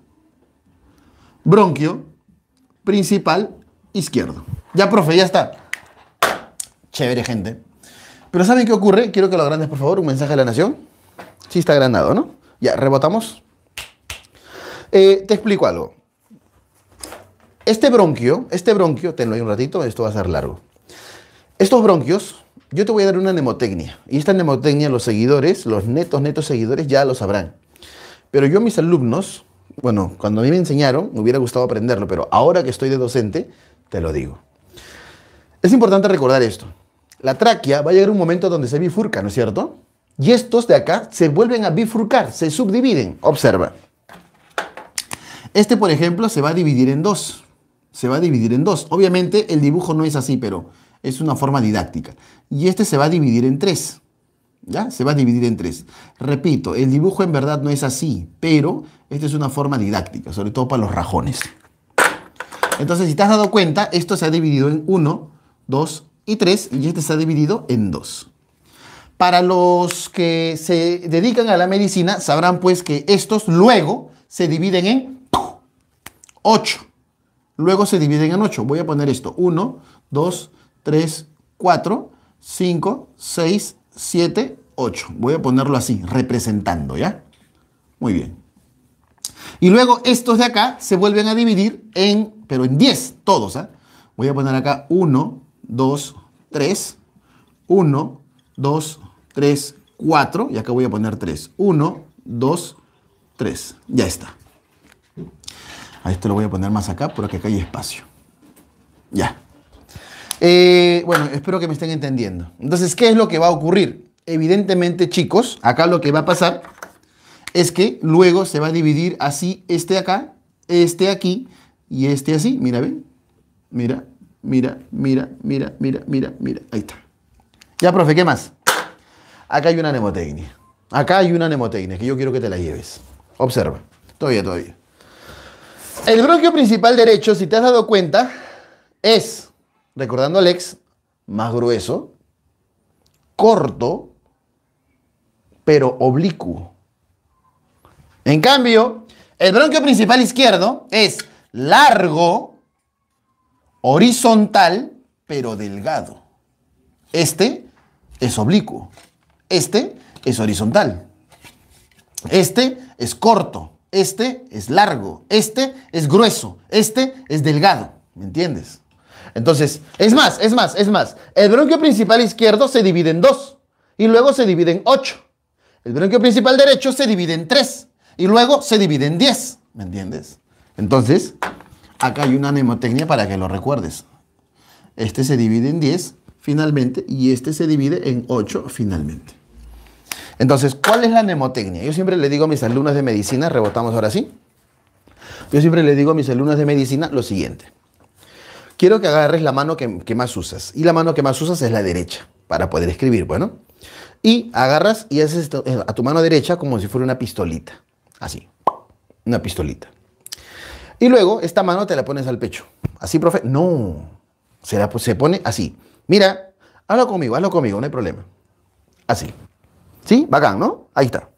bronquio principal izquierdo. Ya, profe, ya está. Chévere, gente. Pero ¿saben qué ocurre? Quiero que lo agrandes, por favor, un mensaje a la nación. Sí está agrandado, ¿no? Ya, rebotamos. Eh, te explico algo. Este bronquio, este bronquio, tenlo ahí un ratito, esto va a ser largo. Estos bronquios yo te voy a dar una mnemotecnia. Y esta mnemotecnia los seguidores, los netos, netos seguidores ya lo sabrán. Pero yo mis alumnos, bueno, cuando a mí me enseñaron, me hubiera gustado aprenderlo, pero ahora que estoy de docente, te lo digo. Es importante recordar esto. La tráquea va a llegar un momento donde se bifurca, ¿no es cierto? Y estos de acá se vuelven a bifurcar, se subdividen. Observa. Este, por ejemplo, se va a dividir en dos. Se va a dividir en dos. Obviamente el dibujo no es así, pero es una forma didáctica. Y este se va a dividir en tres. ¿Ya? Se va a dividir en tres. Repito, el dibujo en verdad no es así, pero esta es una forma didáctica, sobre todo para los rajones. Entonces, si te has dado cuenta, esto se ha dividido en uno, dos y tres, y este se ha dividido en dos. Para los que se dedican a la medicina, sabrán pues que estos luego se dividen en ocho. Luego se dividen en ocho. Voy a poner esto. Uno, dos, 3, 4, 5, 6, 7, 8. Voy a ponerlo así, representando, ¿ya? Muy bien. Y luego estos de acá se vuelven a dividir en, pero en 10, todos, ¿ah? Voy a poner acá 1, 2, 3, 1, 2, 3, 4, y acá voy a poner 3. 1, 2, 3. Ya está. A esto lo voy a poner más acá porque acá hay espacio. Ya. Eh, bueno, espero que me estén entendiendo. Entonces, ¿qué es lo que va a ocurrir? Evidentemente, chicos, acá lo que va a pasar es que luego se va a dividir así este acá, este aquí y este así. Mira, ven. Mira, mira, mira, mira, mira, mira, mira. Ahí está. Ya, profe, ¿qué más? Acá hay una mnemotecnia. Acá hay una mnemotecnia que yo quiero que te la lleves. Observa. Todavía, todavía. El bronquio principal derecho, si te has dado cuenta, es recordando al ex, más grueso, corto, pero oblicuo. En cambio, el bronquio principal izquierdo es largo, horizontal, pero delgado. Este es oblicuo. Este es horizontal. Este es corto. Este es largo. Este es grueso. Este es delgado. ¿Me entiendes? Entonces, es más, es más, es más. El bronquio principal izquierdo se divide en dos y luego se divide en ocho. El bronquio principal derecho se divide en tres y luego se divide en diez. ¿Me entiendes? Entonces, acá hay una mnemotecnia para que lo recuerdes. Este se divide en 10 finalmente y este se divide en 8 finalmente. Entonces, ¿cuál es la mnemotecnia? Yo siempre le digo a mis alumnos de medicina, rebotamos ahora sí. Yo siempre le digo a mis alumnos de medicina lo siguiente quiero que agarres la mano que, más usas. Y la mano que más usas es la derecha para poder escribir, bueno. Y agarras y haces eh, a tu mano derecha como si fuera una pistolita. Así, una pistolita. Y luego esta mano te la pones al pecho. Así, profe. No, se, la, se pone así. Mira, hazlo conmigo, hazlo conmigo, no hay problema. Así. ¿Sí? Bacán, ¿no? Ahí está.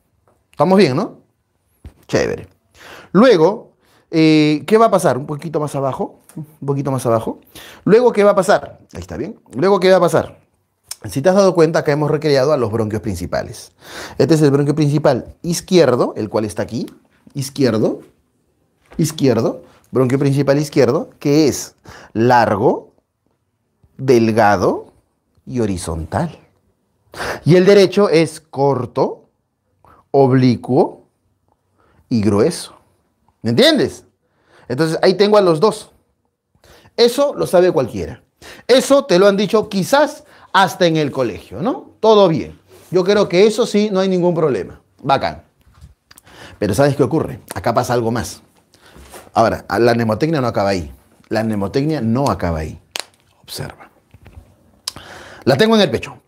Estamos bien, ¿no? Chévere. Luego, eh, ¿qué va a pasar? Un poquito más abajo, un poquito más abajo. Luego, ¿qué va a pasar? Ahí está bien. Luego, ¿qué va a pasar? Si te has dado cuenta, acá hemos recreado a los bronquios principales. Este es el bronquio principal izquierdo, el cual está aquí. Izquierdo, izquierdo, bronquio principal izquierdo, que es largo, delgado y horizontal. Y el derecho es corto, oblicuo y grueso. ¿Me entiendes? Entonces ahí tengo a los dos. Eso lo sabe cualquiera. Eso te lo han dicho quizás hasta en el colegio, ¿no? Todo bien. Yo creo que eso sí, no hay ningún problema. Bacán. Pero ¿sabes qué ocurre? Acá pasa algo más. Ahora, la mnemotecnia no acaba ahí. La mnemotecnia no acaba ahí. Observa. La tengo en el pecho.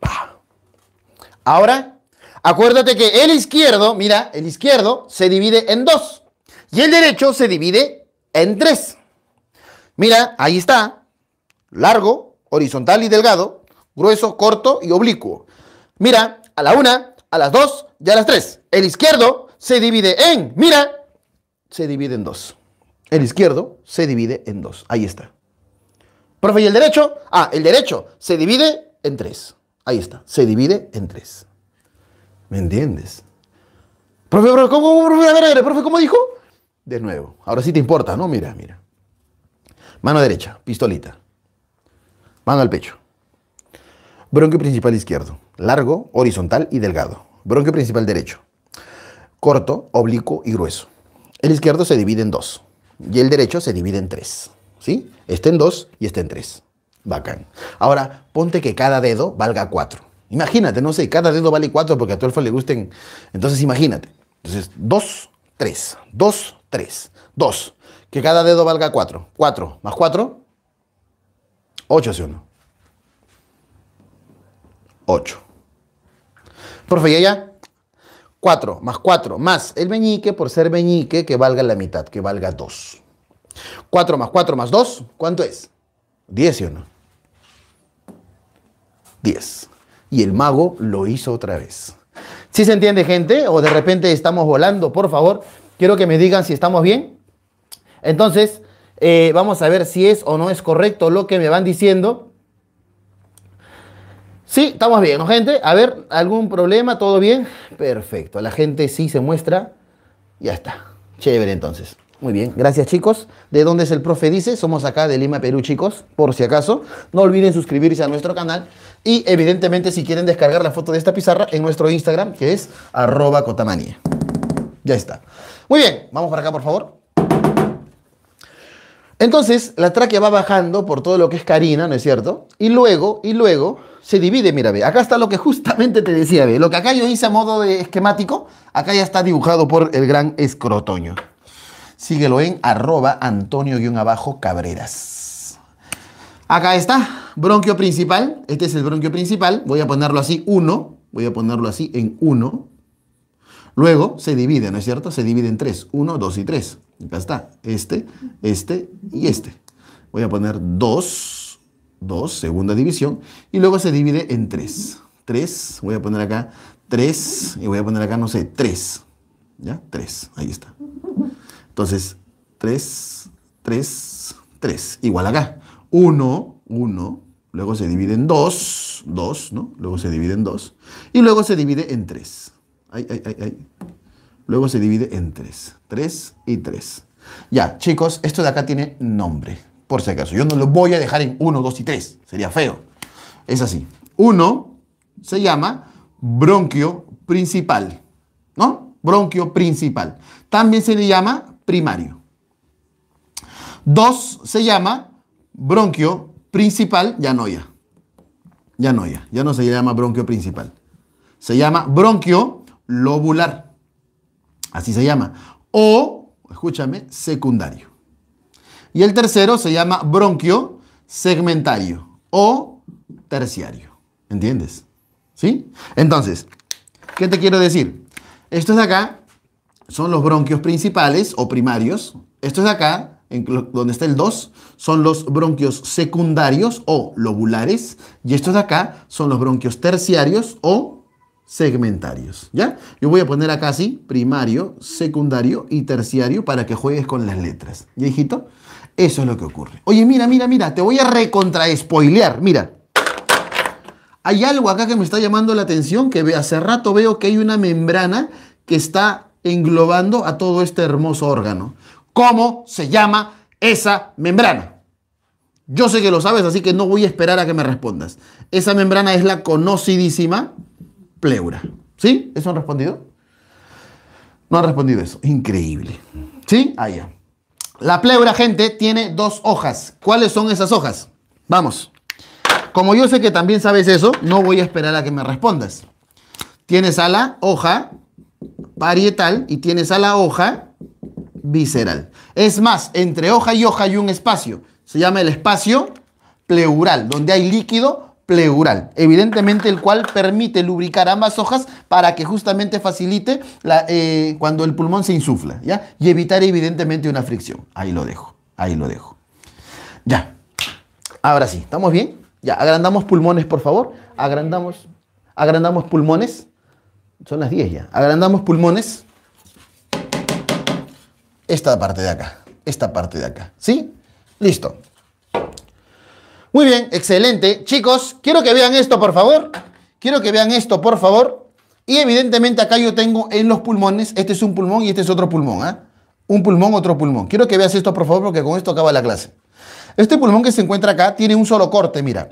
Ahora, acuérdate que el izquierdo, mira, el izquierdo se divide en dos. Y el derecho se divide en tres. Mira, ahí está. Largo, horizontal y delgado. Grueso, corto y oblicuo. Mira, a la una, a las dos y a las tres. El izquierdo se divide en, mira, se divide en dos. El izquierdo se divide en dos. Ahí está. Profe, ¿y el derecho? Ah, el derecho se divide en tres. Ahí está. Se divide en tres. ¿Me entiendes? Profe, profe, ¿cómo, profe, a ver, profe, ¿cómo dijo? De nuevo. Ahora sí te importa, ¿no? Mira, mira. Mano derecha, pistolita. Mano al pecho. Bronquio principal izquierdo. Largo, horizontal y delgado. Bronquio principal derecho. Corto, oblicuo y grueso. El izquierdo se divide en dos y el derecho se divide en tres. ¿Sí? Este en dos y este en tres. Bacán. Ahora, ponte que cada dedo valga cuatro. Imagínate, no sé, cada dedo vale cuatro porque a tu alfa le gusten. Entonces, imagínate. Entonces, dos, tres, dos, tres, dos. Que cada dedo valga cuatro. Cuatro más cuatro, ocho, ¿sí o no? Ocho. Profe, ¿y allá? 4 más 4 más el meñique, por ser meñique, que valga la mitad, que valga 2. 4 más 4 más 2, ¿cuánto es? 10, ¿sí o no? 10. Y el mago lo hizo otra vez. ¿Sí se entiende, gente? ¿O de repente estamos volando? Por favor, quiero que me digan si estamos bien. Entonces, eh, vamos a ver si es o no es correcto lo que me van diciendo. Sí, estamos bien, ¿no, gente? A ver, ¿algún problema? ¿Todo bien? Perfecto. La gente sí se muestra. Ya está. Chévere, entonces. Muy bien, gracias chicos. ¿De dónde es el profe? Dice, somos acá de Lima, Perú, chicos, por si acaso. No olviden suscribirse a nuestro canal y evidentemente si quieren descargar la foto de esta pizarra en nuestro Instagram, que es arroba cotamania. Ya está. Muy bien, vamos para acá, por favor. Entonces, la tráquea va bajando por todo lo que es carina, ¿no es cierto? Y luego, y luego, se divide, mira, ve, acá está lo que justamente te decía, ve, lo que acá yo hice a modo de esquemático, acá ya está dibujado por el gran escrotoño. Síguelo en arroba antonio-abajo cabreras. Acá está, bronquio principal, este es el bronquio principal, voy a ponerlo así, 1, voy a ponerlo así en 1. Luego se divide, ¿no es cierto? Se divide en 3, 1, 2 y 3. Acá está, este, este y este. Voy a poner 2, 2, segunda división, y luego se divide en 3. 3, voy a poner acá 3, y voy a poner acá, no sé, 3. ¿Ya? 3, ahí está. Entonces, 3, 3, 3, igual acá. 1, 1, luego se divide en 2, 2, ¿no? Luego se divide en 2, y luego se divide en 3. Ay, ay, ay, ay. Luego se divide en 3. 3 y 3. Ya, chicos, esto de acá tiene nombre por si acaso. Yo no lo voy a dejar en 1, 2 y 3, sería feo. Es así. 1 se llama bronquio principal, ¿no? Bronquio principal. También se le llama primario. 2 se llama bronquio principal, ya no ya. Ya no ya, ya no se llama bronquio principal. Se llama bronquio lobular. Así se llama. O, escúchame, secundario. Y el tercero se llama bronquio segmentario o terciario. ¿Entiendes? ¿Sí? Entonces, ¿qué te quiero decir? Estos de acá son los bronquios principales o primarios. Estos de acá, donde está el 2, son los bronquios secundarios o lobulares. Y estos de acá son los bronquios terciarios o segmentarios. ¿Ya? Yo voy a poner acá así, primario, secundario y terciario para que juegues con las letras. ¿Ya, hijito? Eso es lo que ocurre. Oye, mira, mira, mira, te voy a recontra-spoilear. Mira. Hay algo acá que me está llamando la atención, que hace rato veo que hay una membrana que está englobando a todo este hermoso órgano. ¿Cómo se llama esa membrana? Yo sé que lo sabes, así que no voy a esperar a que me respondas. Esa membrana es la conocidísima pleura. ¿Sí? ¿Eso han respondido? No han respondido eso. Increíble. ¿Sí? Allá. La pleura, gente, tiene dos hojas. ¿Cuáles son esas hojas? Vamos. Como yo sé que también sabes eso, no voy a esperar a que me respondas. Tienes a la hoja parietal y tienes a la hoja visceral. Es más, entre hoja y hoja hay un espacio. Se llama el espacio pleural, donde hay líquido pleural, evidentemente el cual permite lubricar ambas hojas para que justamente facilite eh, cuando el pulmón se insufla, ¿ya? Y evitar evidentemente una fricción. Ahí lo dejo, ahí lo dejo. Ya, ahora sí, ¿estamos bien? Ya, agrandamos pulmones, por favor. Agrandamos, agrandamos pulmones. Son las 10 ya. Agrandamos pulmones. Esta parte de acá, esta parte de acá, ¿sí? Listo. Muy bien, excelente. Chicos, quiero que vean esto, por favor. Quiero que vean esto, por favor. Y evidentemente acá yo tengo en los pulmones, este es un pulmón y este es otro pulmón. ¿ah? Un pulmón, otro pulmón. Quiero que veas esto, por favor, porque con esto acaba la clase. Este pulmón que se encuentra acá tiene un solo corte, mira.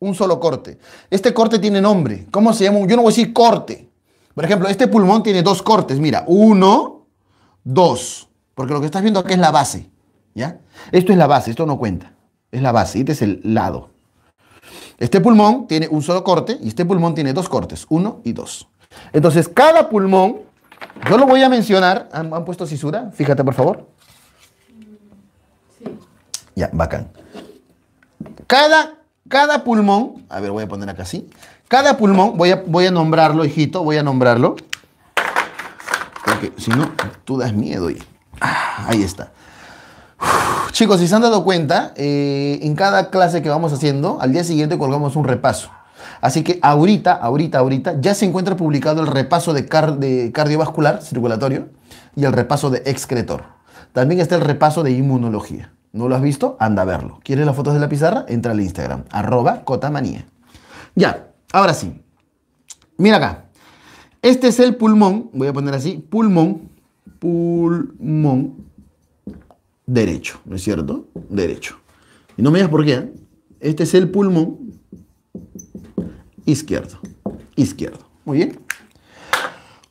Un solo corte. Este corte tiene nombre. ¿Cómo se llama? Yo no voy a decir corte. Por ejemplo, este pulmón tiene dos cortes. Mira, uno, dos. Porque lo que estás viendo acá es la base. ¿Ya? Esto es la base, esto no cuenta es la base, este es el lado. Este pulmón tiene un solo corte y este pulmón tiene dos cortes, uno y dos. Entonces, cada pulmón, yo lo voy a mencionar, ¿han, puesto cisura? Fíjate, por favor. Sí. Ya, bacán. Cada, cada pulmón, a ver, voy a poner acá así. Cada pulmón, voy a, voy a nombrarlo, hijito, voy a nombrarlo. Porque si no, tú das miedo. Y, ah, ahí está. Chicos, si se han dado cuenta, eh, en cada clase que vamos haciendo, al día siguiente colgamos un repaso. Así que ahorita, ahorita, ahorita, ya se encuentra publicado el repaso de, de cardiovascular, circulatorio, y el repaso de excretor. También está el repaso de inmunología. ¿No lo has visto? Anda a verlo. ¿Quieres las fotos de la pizarra? Entra al Instagram, arroba cotamanía. Ya, ahora sí. Mira acá. Este es el pulmón, voy a poner así, pulmón, pulmón derecho, ¿no es cierto? Derecho. Y no me digas por qué. ¿eh? Este es el pulmón izquierdo. Izquierdo. Muy bien.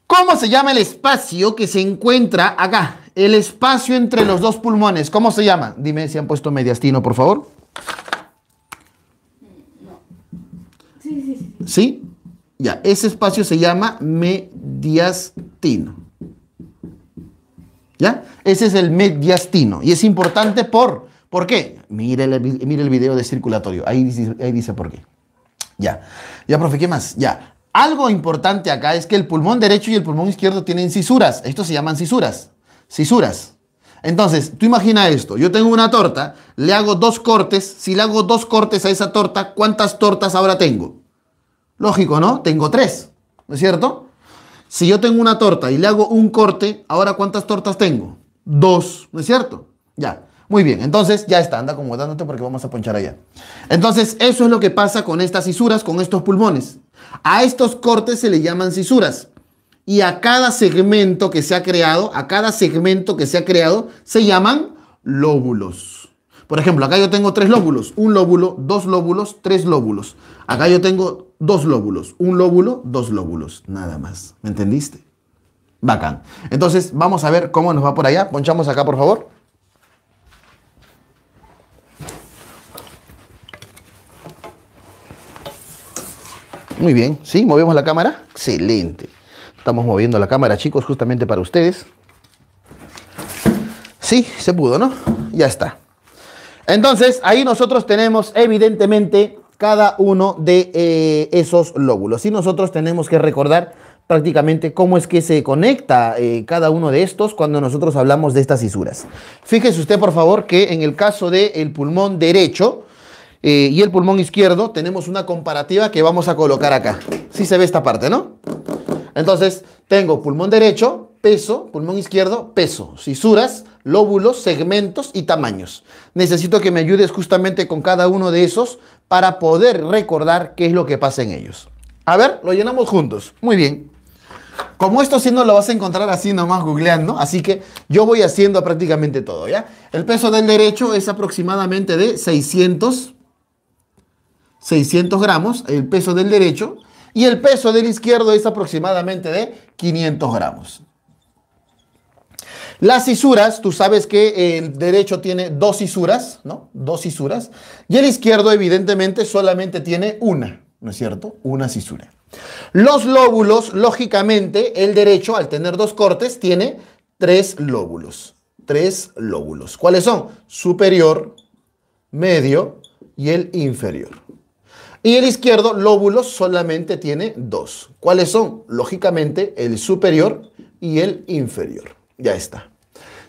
¿Cómo se llama el espacio que se encuentra acá? El espacio entre los dos pulmones. ¿Cómo se llama? Dime si han puesto mediastino, por favor. Sí, sí, sí. ¿Sí? Ya, ese espacio se llama mediastino. ¿Ya? Ese es el mediastino. Y es importante por... ¿Por qué? Mire el, mire el video de circulatorio. Ahí dice, ahí dice por qué. Ya. Ya, profe, ¿qué más? Ya. Algo importante acá es que el pulmón derecho y el pulmón izquierdo tienen cisuras. Estos se llaman cisuras. Cisuras. Entonces, tú imagina esto. Yo tengo una torta, le hago dos cortes. Si le hago dos cortes a esa torta, ¿cuántas tortas ahora tengo? Lógico, ¿no? Tengo tres. ¿No es cierto? Si yo tengo una torta y le hago un corte, ahora ¿cuántas tortas tengo? Dos, ¿no es cierto? Ya, muy bien, entonces ya está, anda acomodándote porque vamos a ponchar allá. Entonces, eso es lo que pasa con estas cisuras, con estos pulmones. A estos cortes se le llaman cisuras. Y a cada segmento que se ha creado, a cada segmento que se ha creado, se llaman lóbulos. Por ejemplo, acá yo tengo tres lóbulos, un lóbulo, dos lóbulos, tres lóbulos. Acá yo tengo dos lóbulos, un lóbulo, dos lóbulos, nada más. ¿Me entendiste? Bacán. Entonces, vamos a ver cómo nos va por allá. Ponchamos acá, por favor. Muy bien, ¿sí? ¿Movemos la cámara? Excelente. Estamos moviendo la cámara, chicos, justamente para ustedes. Sí, se pudo, ¿no? Ya está. Entonces, ahí nosotros tenemos evidentemente cada uno de eh, esos lóbulos. Y nosotros tenemos que recordar prácticamente cómo es que se conecta eh, cada uno de estos cuando nosotros hablamos de estas cisuras. Fíjese usted, por favor, que en el caso del pulmón derecho eh, y el pulmón izquierdo tenemos una comparativa que vamos a colocar acá. Sí se ve esta parte, ¿no? Entonces, tengo pulmón derecho, peso, pulmón izquierdo, peso, cisuras, lóbulos, segmentos y tamaños. Necesito que me ayudes justamente con cada uno de esos para poder recordar qué es lo que pasa en ellos. A ver, lo llenamos juntos. Muy bien. Como esto sí no lo vas a encontrar así nomás googleando, así que yo voy haciendo prácticamente todo, ¿ya? El peso del derecho es aproximadamente de 600, 600 gramos, el peso del derecho, y el peso del izquierdo es aproximadamente de 500 gramos. Las cisuras, tú sabes que el derecho tiene dos cisuras, ¿no? Dos cisuras. Y el izquierdo, evidentemente, solamente tiene una, ¿no es cierto? Una cisura. Los lóbulos, lógicamente, el derecho, al tener dos cortes, tiene tres lóbulos. Tres lóbulos. ¿Cuáles son? Superior, medio y el inferior. Y el izquierdo, lóbulos, solamente tiene dos. ¿Cuáles son? Lógicamente, el superior y el inferior. Ya está.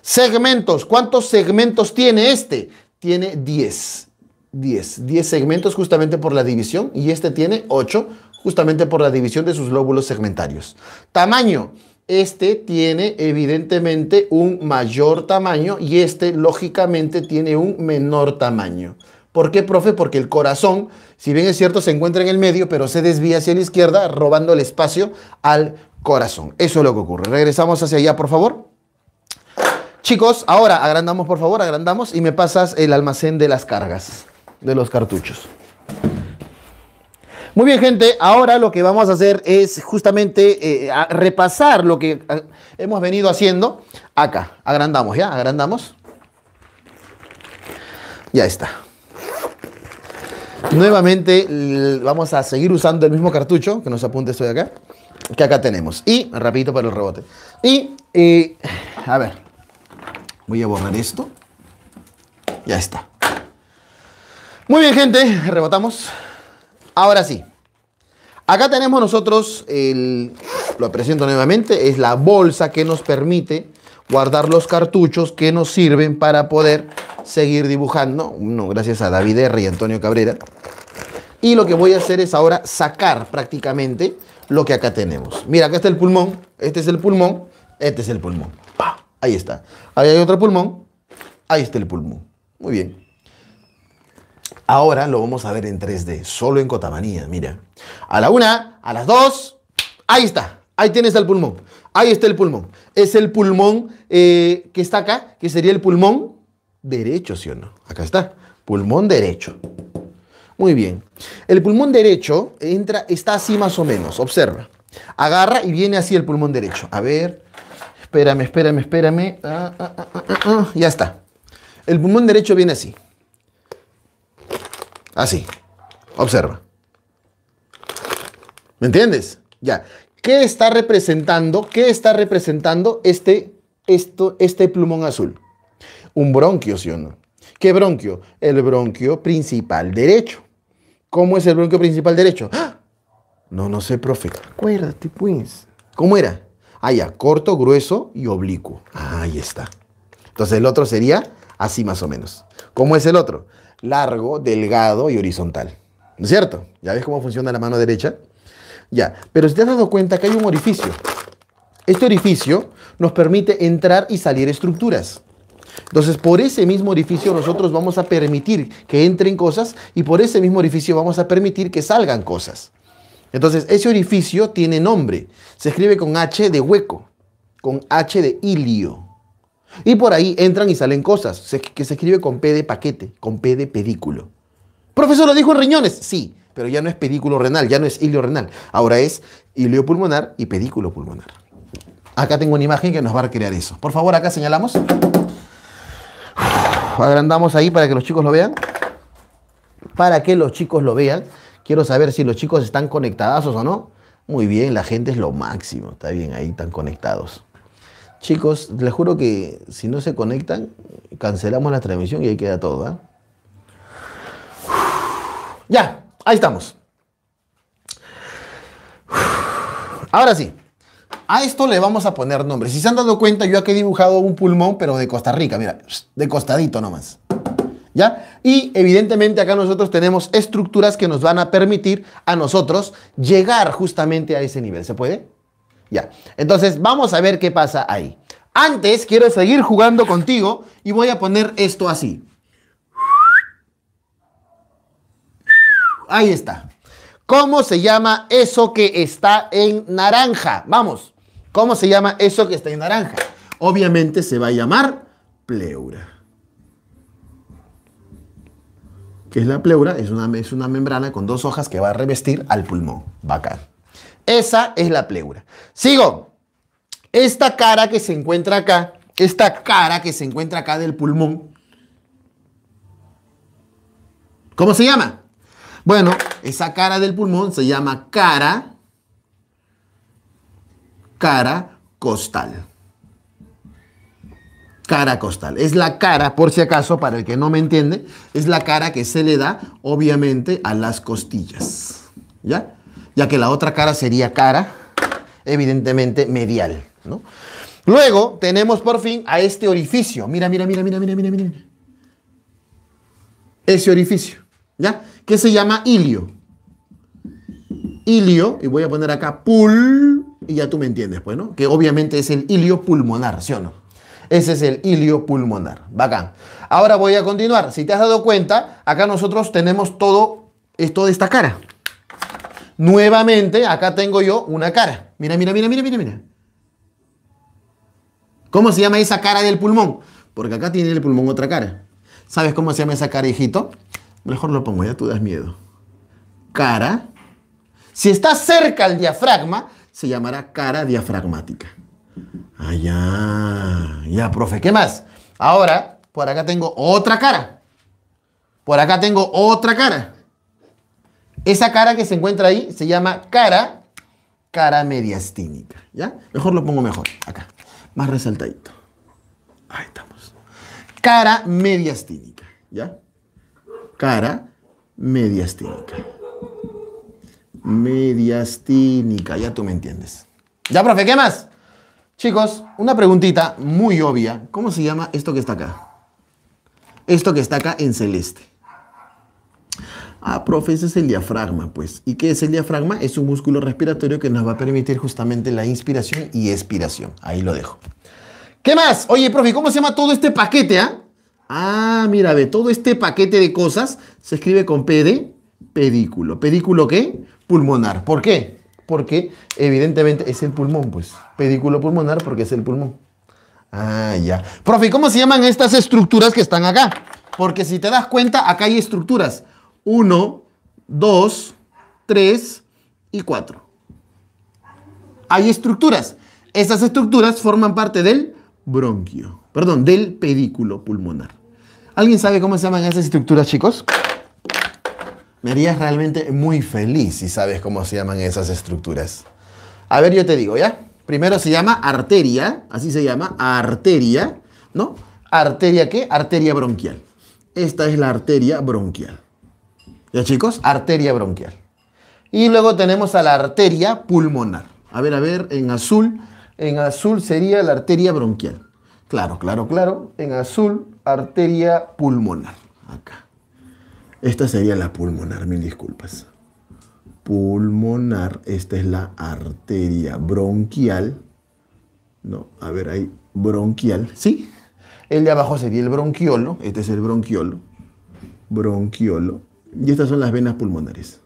Segmentos. ¿Cuántos segmentos tiene este? Tiene 10. 10. 10 segmentos justamente por la división y este tiene 8 justamente por la división de sus lóbulos segmentarios. Tamaño. Este tiene evidentemente un mayor tamaño y este lógicamente tiene un menor tamaño. ¿Por qué, profe? Porque el corazón, si bien es cierto, se encuentra en el medio, pero se desvía hacia la izquierda, robando el espacio al corazón. Eso es lo que ocurre. Regresamos hacia allá, por favor. Chicos, ahora agrandamos, por favor, agrandamos y me pasas el almacén de las cargas, de los cartuchos. Muy bien, gente, ahora lo que vamos a hacer es justamente eh, repasar lo que eh, hemos venido haciendo acá. Agrandamos, ¿ya? Agrandamos. Ya está. Nuevamente vamos a seguir usando el mismo cartucho, que nos apunte esto de acá, que acá tenemos. Y, rapidito para el rebote. Y, eh, a ver, voy a borrar esto. Ya está. Muy bien, gente, rebotamos. Ahora sí. Acá tenemos nosotros, el, lo presento nuevamente, es la bolsa que nos permite guardar los cartuchos que nos sirven para poder seguir dibujando. No, gracias a David R. y Antonio Cabrera. Y lo que voy a hacer es ahora sacar prácticamente lo que acá tenemos. Mira, acá está el pulmón, este es el pulmón, este es el pulmón. Ahí está. Ahí hay otro pulmón, ahí está el pulmón. Muy bien. Ahora lo vamos a ver en 3D, solo en Cotamanía, mira. A la una, a las dos, ahí está. Ahí tienes el pulmón. Ahí está el pulmón. Es el pulmón eh, que está acá, que sería el pulmón derecho, ¿sí o no? Acá está. Pulmón derecho. Muy bien. El pulmón derecho entra, está así más o menos. Observa. Agarra y viene así el pulmón derecho. A ver. Espérame, espérame, espérame. Ah, ah, ah, ya está. El pulmón derecho viene así. Así. Observa. ¿Me entiendes? Ya. ¿Qué está representando? ¿Qué está representando este, esto, este plumón azul? Un bronquio, ¿sí o no? ¿Qué bronquio? El bronquio principal derecho. ¿Cómo es el bronquio principal derecho? ¡Ah! No, no sé, profe. Acuérdate, pues. ¿Cómo era? Ah, ya, corto, grueso y oblicuo. ahí está. Entonces el otro sería así más o menos. ¿Cómo es el otro? largo, delgado y horizontal. ¿No es cierto? ¿Ya ves cómo funciona la mano derecha? Ya, pero si te has dado cuenta que hay un orificio. Este orificio nos permite entrar y salir estructuras. Entonces, por ese mismo orificio nosotros vamos a permitir que entren cosas y por ese mismo orificio vamos a permitir que salgan cosas. Entonces, ese orificio tiene nombre. Se escribe con H de hueco, con H de hilio. Y por ahí entran y salen cosas, que se escribe con P de paquete, con P de pedículo. Profesor, ¿lo dijo en riñones? Sí, pero ya no es pedículo renal, ya no es ilio renal. Ahora es ilio pulmonar y pedículo pulmonar. Acá tengo una imagen que nos va a crear eso. Por favor, acá señalamos. agrandamos ahí para que los chicos lo vean. Para que los chicos lo vean. Quiero saber si los chicos están conectados o no. Muy bien, la gente es lo máximo. Está bien, ahí están conectados. Chicos, les juro que si no se conectan, cancelamos la transmisión y ahí queda todo. ¿ah? Ya, ahí estamos. Ahora sí, a esto le vamos a poner nombre. Si se han dado cuenta, yo aquí he dibujado un pulmón, pero de Costa Rica, mira, de costadito nomás. ¿Ya? Y evidentemente acá nosotros tenemos estructuras que nos van a permitir a nosotros llegar justamente a ese nivel. ¿Se puede? Ya. Entonces, vamos a ver qué pasa ahí. Antes, quiero seguir jugando contigo y voy a poner esto así. Ahí está. ¿Cómo se llama eso que está en naranja? Vamos. ¿Cómo se llama eso que está en naranja? Obviamente se va a llamar pleura. ¿Qué es la pleura? Es una, es una membrana con dos hojas que va a revestir al pulmón. Bacán. Esa es la pleura. Sigo. Esta cara que se encuentra acá, esta cara que se encuentra acá del pulmón, ¿cómo se llama? Bueno, esa cara del pulmón se llama cara cara costal. Cara costal. Es la cara, por si acaso, para el que no me entiende, es la cara que se le da, obviamente, a las costillas. ¿Ya? Ya que la otra cara sería cara, evidentemente, medial. ¿no? Luego tenemos por fin a este orificio. Mira, mira, mira, mira, mira, mira, mira. Ese orificio, ¿ya? Que se llama ilio. Ilio, y voy a poner acá pul, y ya tú me entiendes, pues, ¿no? Que obviamente es el ilio pulmonar, ¿sí o no? Ese es el ilio pulmonar. Bacán. Ahora voy a continuar. Si te has dado cuenta, acá nosotros tenemos todo esto de esta cara. Nuevamente, acá tengo yo una cara. Mira, mira, mira, mira, mira, mira. ¿Cómo se llama esa cara del pulmón? Porque acá tiene el pulmón otra cara. ¿Sabes cómo se llama esa cara, hijito? Mejor lo pongo, ya tú das miedo. Cara. Si está cerca al diafragma, se llamará cara diafragmática. Ah, ya. Ya, profe. ¿Qué más? Ahora, por acá tengo otra cara. Por acá tengo otra cara. Esa cara que se encuentra ahí se llama cara, cara mediastínica. ¿Ya? Mejor lo pongo mejor. Acá. Más resaltadito. Ahí estamos. Cara mediastínica. ¿Ya? Cara mediastínica. Mediastínica. Ya tú me entiendes. ¿Ya, profe? ¿Qué más? Chicos, una preguntita muy obvia. ¿Cómo se llama esto que está acá? Esto que está acá en celeste. Ah, profe, ese es el diafragma, pues. ¿Y qué es el diafragma? Es un músculo respiratorio que nos va a permitir justamente la inspiración y expiración. Ahí lo dejo. ¿Qué más? Oye, profe, ¿cómo se llama todo este paquete, ah? Ah, mira, ve, todo este paquete de cosas se escribe con P de pedículo. ¿Pedículo qué? Pulmonar. ¿Por qué? Porque evidentemente es el pulmón, pues. Pedículo pulmonar porque es el pulmón. Ah, ya. Profe, ¿cómo se llaman estas estructuras que están acá? Porque si te das cuenta, acá hay estructuras. Uno, dos, tres y cuatro. Hay estructuras. Esas estructuras forman parte del bronquio, perdón, del pedículo pulmonar. ¿Alguien sabe cómo se llaman esas estructuras, chicos? Me harías realmente muy feliz si sabes cómo se llaman esas estructuras. A ver, yo te digo, ¿ya? Primero se llama arteria, así se llama, arteria, ¿no? ¿Arteria qué? Arteria bronquial. Esta es la arteria bronquial. ¿Ya chicos? Arteria bronquial. Y luego tenemos a la arteria pulmonar. A ver, a ver, en azul, en azul sería la arteria bronquial. Claro, claro, claro. En azul, arteria pulmonar. Acá. Esta sería la pulmonar, mil disculpas. Pulmonar, esta es la arteria bronquial. No, a ver ahí, bronquial, ¿sí? El de abajo sería el bronquiolo, este es el bronquiolo. Bronquiolo. Y estas son las venas pulmonares.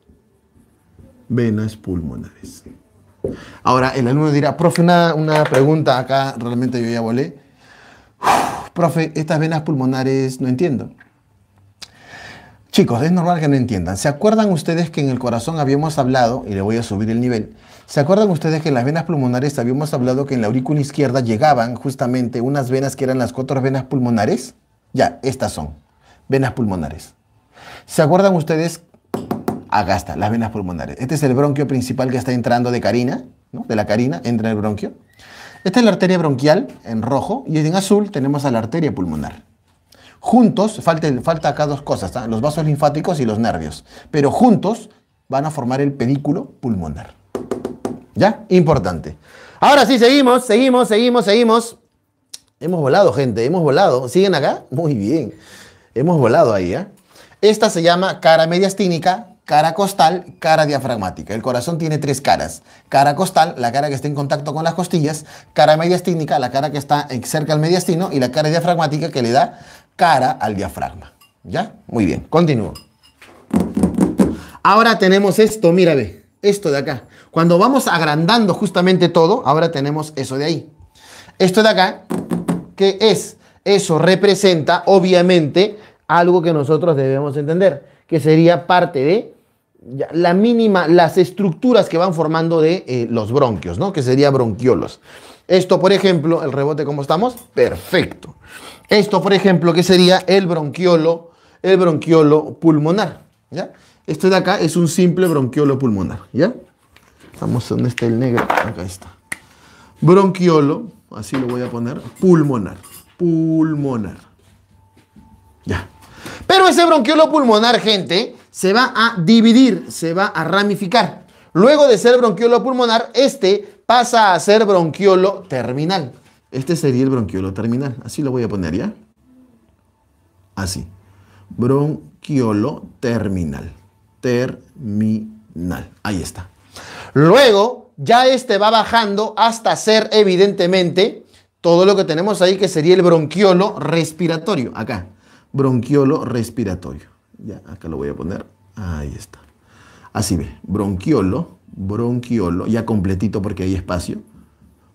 Venas pulmonares. Ahora, el alumno dirá, profe, una, una pregunta acá, realmente yo ya volé. profe, estas venas pulmonares no entiendo. Chicos, es normal que no entiendan. ¿Se acuerdan ustedes que en el corazón habíamos hablado, y le voy a subir el nivel, ¿se acuerdan ustedes que en las venas pulmonares habíamos hablado que en la aurícula izquierda llegaban justamente unas venas que eran las cuatro venas pulmonares? Ya, estas son, venas pulmonares. ¿Se acuerdan ustedes? Acá está, las venas pulmonares. Este es el bronquio principal que está entrando de carina, ¿no? de la carina, entra en el bronquio. Esta es la arteria bronquial en rojo y en azul tenemos a la arteria pulmonar. Juntos, falta, falta acá dos cosas, los vasos linfáticos y los nervios, pero juntos van a formar el pedículo pulmonar. ¿Ya? Importante. Ahora sí, seguimos, seguimos, seguimos, seguimos. Hemos volado, gente, hemos volado. ¿Siguen acá? Muy bien. Hemos volado ahí, ¿eh? Esta se llama cara mediastínica, cara costal, cara diafragmática. El corazón tiene tres caras. Cara costal, la cara que está en contacto con las costillas. Cara mediastínica, la cara que está cerca al mediastino. Y la cara diafragmática que le da cara al diafragma. ¿Ya? Muy bien, continúo. Ahora tenemos esto, mira, ve, esto de acá. Cuando vamos agrandando justamente todo, ahora tenemos eso de ahí. Esto de acá, ¿qué es? Eso representa, obviamente, algo que nosotros debemos entender, que sería parte de la mínima, las estructuras que van formando de eh, los bronquios, ¿no? Que sería bronquiolos. Esto, por ejemplo, el rebote, ¿cómo estamos? Perfecto. Esto, por ejemplo, que sería el bronquiolo, el bronquiolo pulmonar, ¿ya? Esto de acá es un simple bronquiolo pulmonar, ¿ya? Vamos, ¿dónde está el negro? Acá está. bronquiolo, así lo voy a poner, pulmonar, pulmonar. Ya. Pero ese bronquiolo pulmonar, gente, se va a dividir, se va a ramificar. Luego de ser bronquiolo pulmonar, este pasa a ser bronquiolo terminal. Este sería el bronquiolo terminal. Así lo voy a poner ya. Así. Bronquiolo terminal. Terminal. Ahí está. Luego, ya este va bajando hasta ser evidentemente todo lo que tenemos ahí que sería el bronquiolo respiratorio. Acá. Bronquiolo respiratorio. Ya, acá lo voy a poner. Ahí está. Así ve. Bronquiolo, bronquiolo, ya completito porque hay espacio.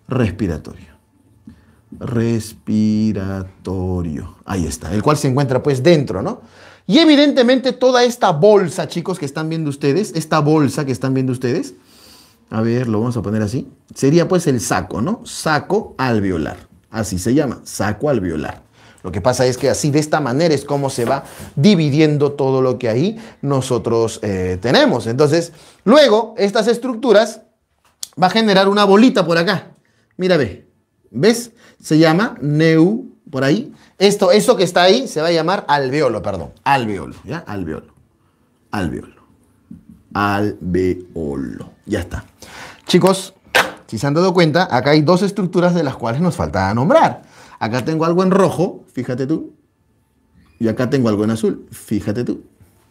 Respiratorio respiratorio. Ahí está, el cual se encuentra pues dentro, ¿no? Y evidentemente toda esta bolsa, chicos, que están viendo ustedes, esta bolsa que están viendo ustedes, a ver, lo vamos a poner así, sería pues el saco, ¿no? Saco alveolar. Así se llama, saco alveolar. Lo que pasa es que así, de esta manera, es como se va dividiendo todo lo que ahí nosotros eh, tenemos. Entonces, luego, estas estructuras va a generar una bolita por acá. Mira, ve. ¿Ves? Se llama neu, por ahí. Esto, eso que está ahí se va a llamar alveolo, perdón. Alveolo, ¿ya? Alveolo. Alveolo. Alveolo. Ya está. Chicos, si se han dado cuenta, acá hay dos estructuras de las cuales nos falta nombrar. Acá tengo algo en rojo, fíjate tú. Y acá tengo algo en azul, fíjate tú.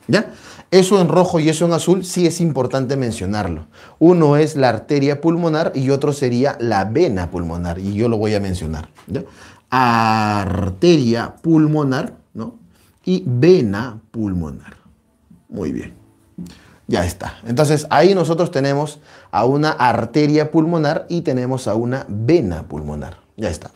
¿Ya? Eso en rojo y eso en azul sí es importante mencionarlo. Uno es la arteria pulmonar y otro sería la vena pulmonar. Y yo lo voy a mencionar. Arteria pulmonar ¿no? y vena pulmonar. Muy bien. Ya está. Entonces ahí nosotros tenemos a una arteria pulmonar y tenemos a una vena pulmonar. Ya está.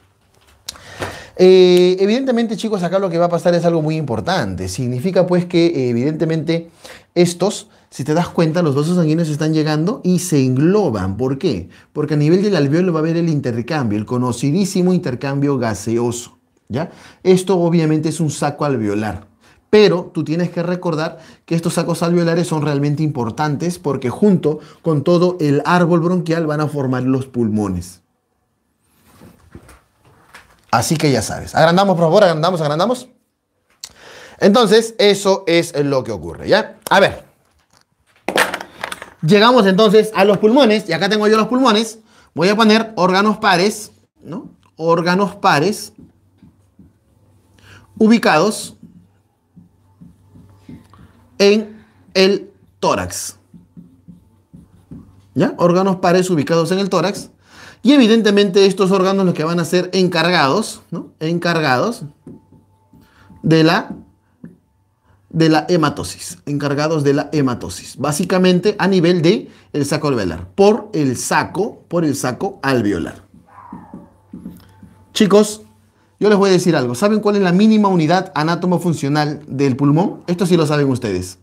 Eh, evidentemente, chicos, acá lo que va a pasar es algo muy importante. Significa pues que evidentemente estos, si te das cuenta, los vasos sanguíneos están llegando y se engloban. ¿Por qué? Porque a nivel del alveolo va a haber el intercambio, el conocidísimo intercambio gaseoso. ¿ya? Esto obviamente es un saco alveolar. Pero tú tienes que recordar que estos sacos alveolares son realmente importantes porque junto con todo el árbol bronquial van a formar los pulmones. Así que ya sabes. Agrandamos, por favor, agrandamos, agrandamos. Entonces, eso es lo que ocurre, ¿ya? A ver. Llegamos entonces a los pulmones, y acá tengo yo los pulmones. Voy a poner órganos pares, ¿no? Órganos pares ubicados en el tórax. ¿Ya? Órganos pares ubicados en el tórax. Y evidentemente estos órganos los que van a ser encargados, ¿no? Encargados de la, de la hematosis. Encargados de la hematosis. Básicamente a nivel de el saco alveolar. Por el saco, por el saco alveolar. Chicos, yo les voy a decir algo. ¿Saben cuál es la mínima unidad anátomo-funcional del pulmón? Esto sí lo saben ustedes.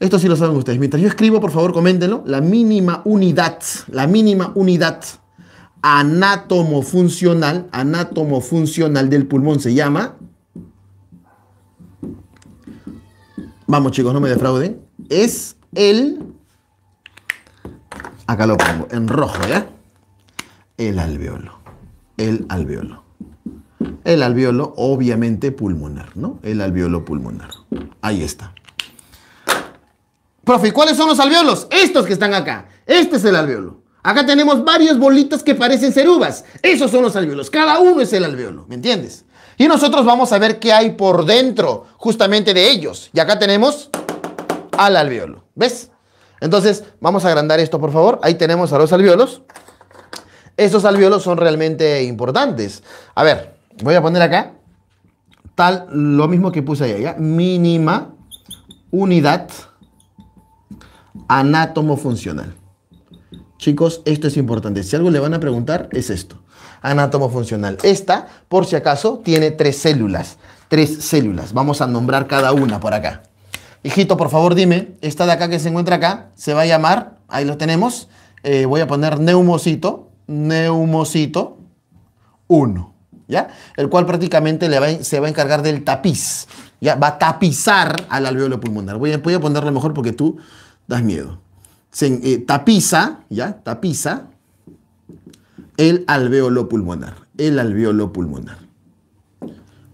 Esto sí lo saben ustedes. Mientras yo escribo, por favor, coméntenlo. La mínima unidad, la mínima unidad anátomo funcional, anátomo funcional del pulmón se llama, vamos chicos, no me defrauden, es el, acá lo pongo, en rojo, ¿ya? El alveolo, el alveolo. El alveolo, obviamente pulmonar, ¿no? El alveolo pulmonar. Ahí está. Profe, ¿cuáles son los alveolos? Estos que están acá. Este es el alveolo. Acá tenemos varias bolitas que parecen ser uvas. Esos son los alveolos. Cada uno es el alveolo, ¿me entiendes? Y nosotros vamos a ver qué hay por dentro justamente de ellos. Y acá tenemos al alveolo. ¿Ves? Entonces, vamos a agrandar esto, por favor. Ahí tenemos a los alveolos. Esos alveolos son realmente importantes. A ver, voy a poner acá tal, lo mismo que puse allá, mínima unidad anátomo funcional. Chicos, esto es importante. Si algo le van a preguntar, es esto. Anátomo funcional. Esta, por si acaso, tiene tres células. Tres células. Vamos a nombrar cada una por acá. Hijito, por favor, dime, esta de acá que se encuentra acá, se va a llamar, ahí lo tenemos, eh, voy a poner neumocito, neumocito 1, ¿ya? El cual prácticamente se va a encargar del tapiz, ¿ya? Va a tapizar al alveolo pulmonar. Voy a, voy a ponerlo mejor porque tú das miedo eh, tapiza, ¿ya? Tapiza, El alveolo pulmonar. El alveolo pulmonar.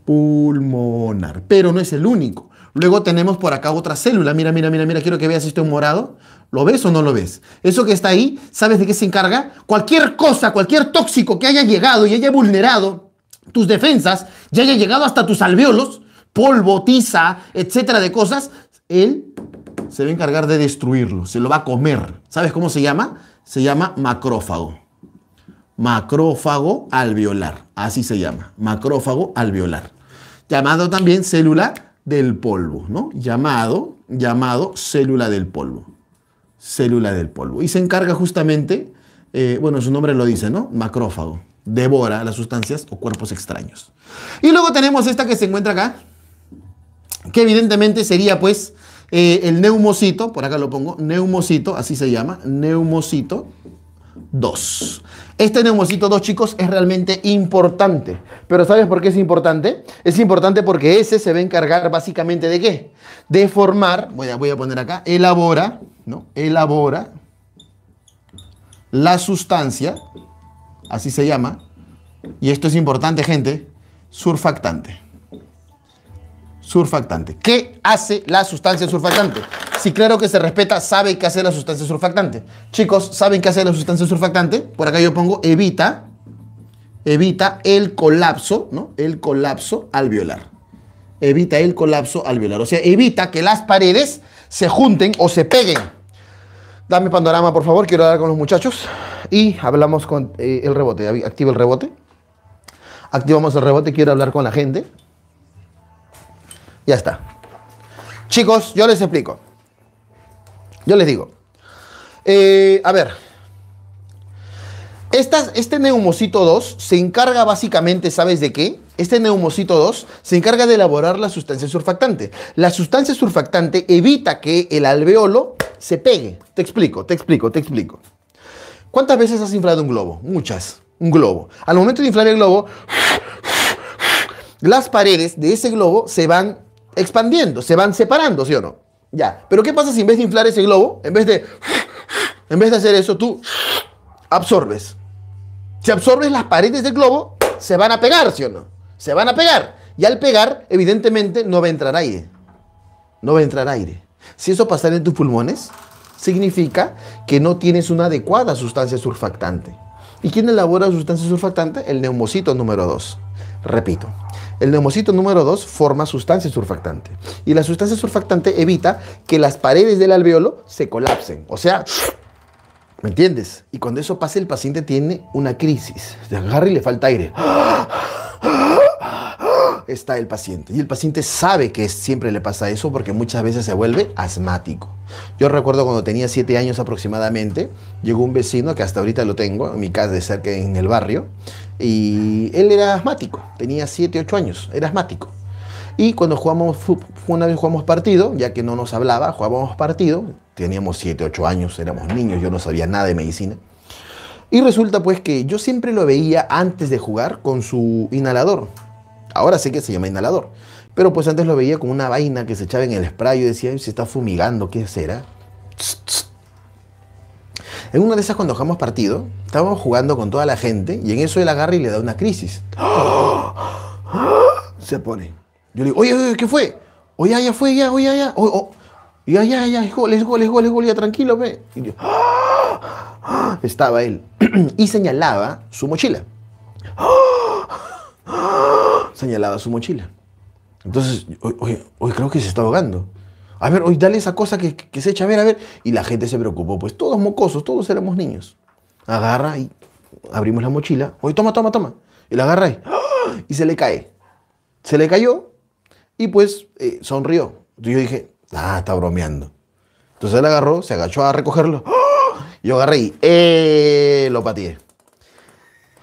Pulmonar. Pero no es el único. Luego tenemos por acá otra célula. Mira, mira, mira, mira. Quiero que veas esto morado. ¿Lo ves o no lo ves? Eso que está ahí, ¿sabes de qué se encarga? Cualquier cosa, cualquier tóxico que haya llegado y haya vulnerado tus defensas, ya haya llegado hasta tus alveolos, polvo, tiza, etcétera de cosas, él se va a encargar de destruirlo, se lo va a comer. ¿Sabes cómo se llama? Se llama macrófago. Macrófago alveolar, así se llama, macrófago alveolar. Llamado también célula del polvo, ¿no? Llamado, llamado célula del polvo. Célula del polvo. Y se encarga justamente, eh, bueno, su nombre lo dice, ¿no? Macrófago. Devora las sustancias o cuerpos extraños. Y luego tenemos esta que se encuentra acá, que evidentemente sería pues eh, el neumocito, por acá lo pongo, neumocito, así se llama, neumocito 2. Este neumocito 2, chicos, es realmente importante. Pero ¿sabes por qué es importante? Es importante porque ese se va a encargar básicamente de qué? De formar, voy a, voy a poner acá, elabora, ¿no? Elabora la sustancia, así se llama, y esto es importante, gente, surfactante surfactante. ¿Qué hace la sustancia surfactante? Si claro que se respeta, ¿sabe qué hace la sustancia surfactante? Chicos, ¿saben qué hace la sustancia surfactante? Por acá yo pongo evita, evita el colapso, ¿no? El colapso alveolar. Evita el colapso alveolar. O sea, evita que las paredes se junten o se peguen. Dame panorama, por favor. Quiero hablar con los muchachos. Y hablamos con eh, el rebote. Activa el rebote. Activamos el rebote. Quiero hablar con la gente. Ya está. Chicos, yo les explico. Yo les digo. Eh, a ver. este neumocito 2 se encarga básicamente, ¿sabes de qué? Este neumocito 2 se encarga de elaborar la sustancia surfactante. La sustancia surfactante evita que el alveolo se pegue. Te explico, te explico, te explico. ¿Cuántas veces has inflado un globo? Muchas. Un globo. Al momento de inflar el globo, las paredes de ese globo se van expandiendo, se van separando, ¿sí o no? Ya. Pero ¿qué pasa si en vez de inflar ese globo, en vez de, en vez de hacer eso, tú absorbes? Si absorbes las paredes del globo, se van a pegar, ¿sí o no? Se van a pegar. Y al pegar, evidentemente, no va a entrar aire. No va a entrar aire. Si eso pasa en tus pulmones, significa que no tienes una adecuada sustancia surfactante. ¿Y quién elabora sustancia surfactante? El neumocito número 2. Repito, el neumocito número 2 forma sustancia surfactante. Y la sustancia surfactante evita que las paredes del alveolo se colapsen. O sea, ¿me entiendes? Y cuando eso pasa, el paciente tiene una crisis. Se agarra y le falta aire. Está el paciente. Y el paciente sabe que siempre le pasa eso porque muchas veces se vuelve asmático. Yo recuerdo cuando tenía 7 años aproximadamente, llegó un vecino que hasta ahorita lo tengo en mi casa de cerca en el barrio y él era asmático, tenía 7, 8 años, era asmático. Y cuando jugamos, una vez jugamos partido, ya que no nos hablaba, jugábamos partido, teníamos 7, 8 años, éramos niños, yo no sabía nada de medicina. Y resulta pues que yo siempre lo veía antes de jugar con su inhalador. Ahora sé que se llama inhalador. Pero pues antes lo veía con una vaina que se echaba en el spray y decía, se está fumigando, ¿qué será? En una de esas cuando jugamos partido, estábamos jugando con toda la gente y en eso él agarra y le da una crisis. [gasps] Se pone. Yo le digo, oye, oye, ¿qué fue? Oye, ya fue, ya, oye, ya. Oye, Ya, ya, ya, let's go, let's go, let's go, ya, tranquilo, ve. Y yo, [gasps] estaba él [clears throat] y señalaba su mochila. Señalaba su mochila. Entonces, oye, oye, creo que se está ahogando. A ver, hoy dale esa cosa que, se echa a ver, a ver. Y la gente se preocupó, pues todos mocosos, todos éramos niños. Agarra y abrimos la mochila. Oye, toma, toma, toma. Y la agarra y, ¡ah! y se le cae. Se le cayó y pues eh, sonrió. Entonces yo dije, ah, está bromeando. Entonces él agarró, se agachó a recogerlo. ¡ah! Yo agarré y eh, lo pateé.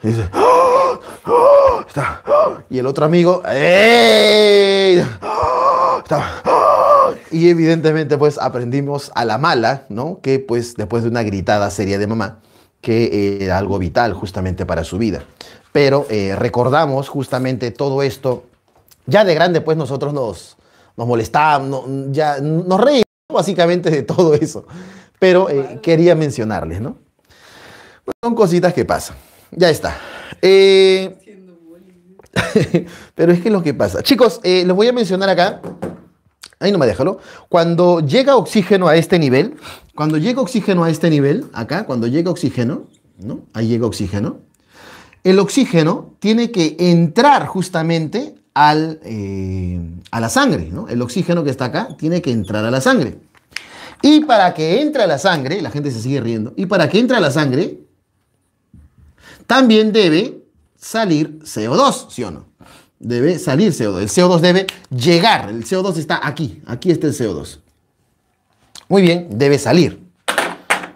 Y dice, está. Y el otro amigo, ¡eh! Está. Y evidentemente pues aprendimos a la mala, ¿no? Que pues después de una gritada seria de mamá, que era algo vital justamente para su vida. Pero eh, recordamos justamente todo esto, ya de grande pues nosotros nos, nos molestábamos, ya nos reímos básicamente de todo eso. Pero eh, quería mencionarles, ¿no? son cositas que pasan. Ya está. Eh, [laughs] pero es que lo que pasa. Chicos, eh, les voy a mencionar acá. Ahí no me déjalo. Cuando llega oxígeno a este nivel, cuando llega oxígeno a este nivel, acá, cuando llega oxígeno, ¿no? Ahí llega oxígeno. El oxígeno tiene que entrar justamente al, eh, a la sangre, ¿no? El oxígeno que está acá tiene que entrar a la sangre. Y para que entre a la sangre, la gente se sigue riendo, y para que entre a la sangre, también debe salir CO2, ¿sí o no? Debe salir CO2. El CO2 debe llegar. El CO2 está aquí. Aquí está el CO2. Muy bien, debe salir.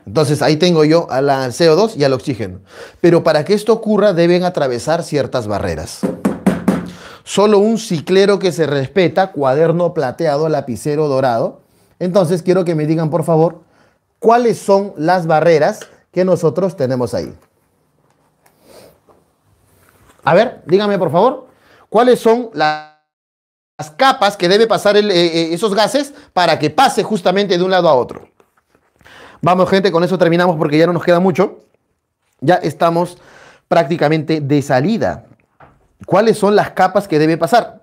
Entonces ahí tengo yo al CO2 y al oxígeno. Pero para que esto ocurra deben atravesar ciertas barreras. Solo un ciclero que se respeta, cuaderno plateado, lapicero dorado. Entonces quiero que me digan por favor cuáles son las barreras que nosotros tenemos ahí. A ver, dígame por favor, ¿cuáles son las capas que debe pasar eh, eh, esos gases para que pase justamente de un lado a otro? Vamos gente, con eso terminamos porque ya no nos queda mucho. Ya estamos prácticamente de salida. ¿Cuáles son las capas que debe pasar?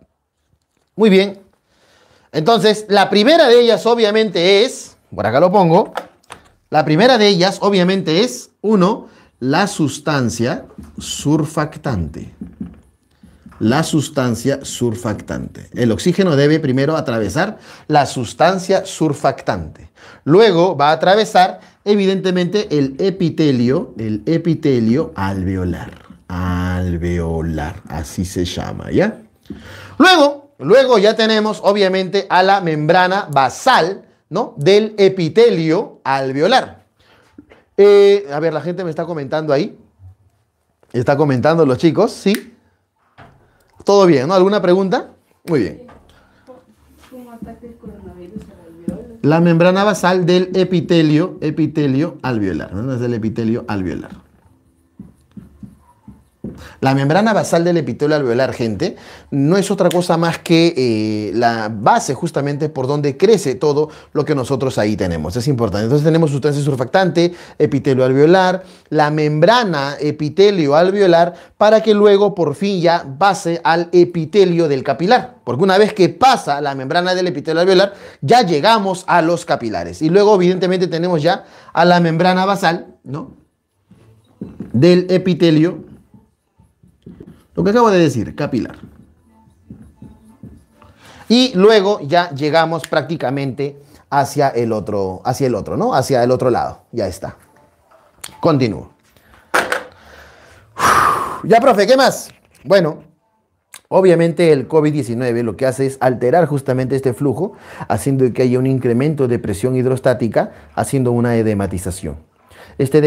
Muy bien. Entonces, la primera de ellas obviamente es, por acá lo pongo, la primera de ellas obviamente es, uno, la sustancia surfactante. La sustancia surfactante. El oxígeno debe primero atravesar la sustancia surfactante. Luego va a atravesar, evidentemente, el epitelio, el epitelio alveolar. Alveolar, así se llama, ¿ya? Luego, luego ya tenemos, obviamente, a la membrana basal, ¿no? Del epitelio alveolar. Eh, a ver, la gente me está comentando ahí. Está comentando los chicos, ¿sí? Todo bien, ¿no? ¿Alguna pregunta? Muy bien. La membrana basal del epitelio, epitelio alveolar. ¿no? Es del epitelio alveolar. La membrana basal del epitelio alveolar, gente, no es otra cosa más que eh, la base justamente por donde crece todo lo que nosotros ahí tenemos. Es importante. Entonces tenemos sustancia surfactante, epitelio alveolar, la membrana epitelio alveolar para que luego por fin ya pase al epitelio del capilar. Porque una vez que pasa la membrana del epitelio alveolar, ya llegamos a los capilares. Y luego evidentemente tenemos ya a la membrana basal, ¿no? Del epitelio lo que acabo de decir, capilar. Y luego ya llegamos prácticamente hacia el otro, hacia el otro, ¿no? Hacia el otro lado. Ya está. Continúo. Ya, profe, ¿qué más? Bueno, obviamente el COVID-19 lo que hace es alterar justamente este flujo, haciendo que haya un incremento de presión hidrostática, haciendo una edematización. Este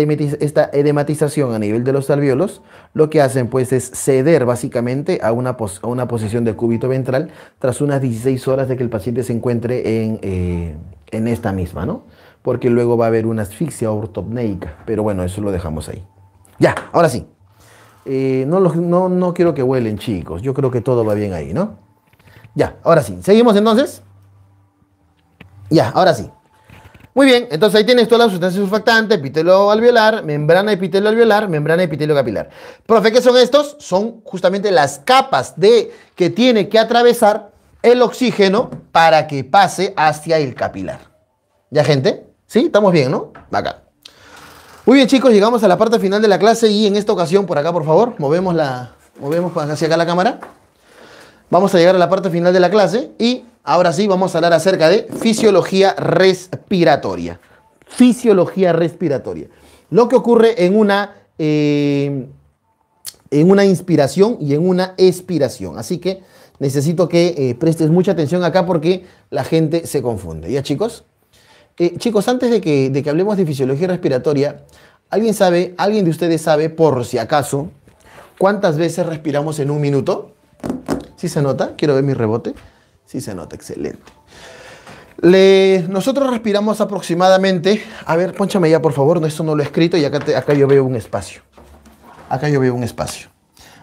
esta edematización a nivel de los alveolos lo que hacen pues es ceder básicamente a una, una posición de cúbito ventral tras unas 16 horas de que el paciente se encuentre en, eh, en esta misma, ¿no? Porque luego va a haber una asfixia ortopneica, pero bueno, eso lo dejamos ahí. Ya, ahora sí. Eh, no, no, no quiero que huelen chicos, yo creo que todo va bien ahí, ¿no? Ya, ahora sí. ¿Seguimos entonces? Ya, ahora sí. Muy bien, entonces ahí tienes toda la sustancia surfactante, epitelio alveolar, membrana epitelio alveolar, membrana epitelio capilar. Profe, ¿qué son estos? Son justamente las capas de que tiene que atravesar el oxígeno para que pase hacia el capilar. ¿Ya, gente? ¿Sí? Estamos bien, ¿no? Acá. Muy bien, chicos, llegamos a la parte final de la clase y en esta ocasión, por acá, por favor, movemos, la, movemos hacia acá la cámara. Vamos a llegar a la parte final de la clase y Ahora sí, vamos a hablar acerca de fisiología respiratoria. Fisiología respiratoria. Lo que ocurre en una, eh, en una inspiración y en una expiración. Así que necesito que eh, prestes mucha atención acá porque la gente se confunde. ¿Ya, chicos? Eh, chicos, antes de que, de que hablemos de fisiología respiratoria, ¿alguien sabe, alguien de ustedes sabe, por si acaso, cuántas veces respiramos en un minuto? ¿Sí se nota? Quiero ver mi rebote. Sí se nota, excelente. nosotros respiramos aproximadamente, a ver, ponchame ya por favor, no, esto no lo he escrito y acá, acá yo veo un espacio. Acá yo veo un espacio.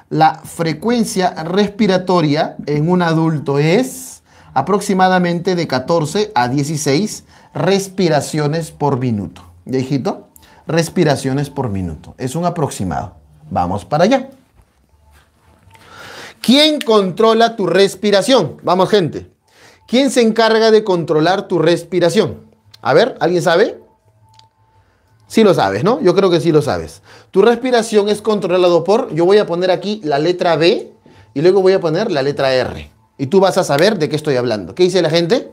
La frecuencia respiratoria en un adulto es aproximadamente de 14 a 16 respiraciones por minuto. ¿Ya, hijito? Respiraciones por minuto. Es un aproximado. Vamos para allá. ¿Quién controla tu respiración? Vamos, gente. ¿Quién se encarga de controlar tu respiración? A ver, ¿alguien sabe? Sí lo sabes, ¿no? Yo creo que sí lo sabes. Tu respiración es controlado por, yo voy a poner aquí la letra B y luego voy a poner la letra R. Y tú vas a saber de qué estoy hablando. ¿Qué dice la gente?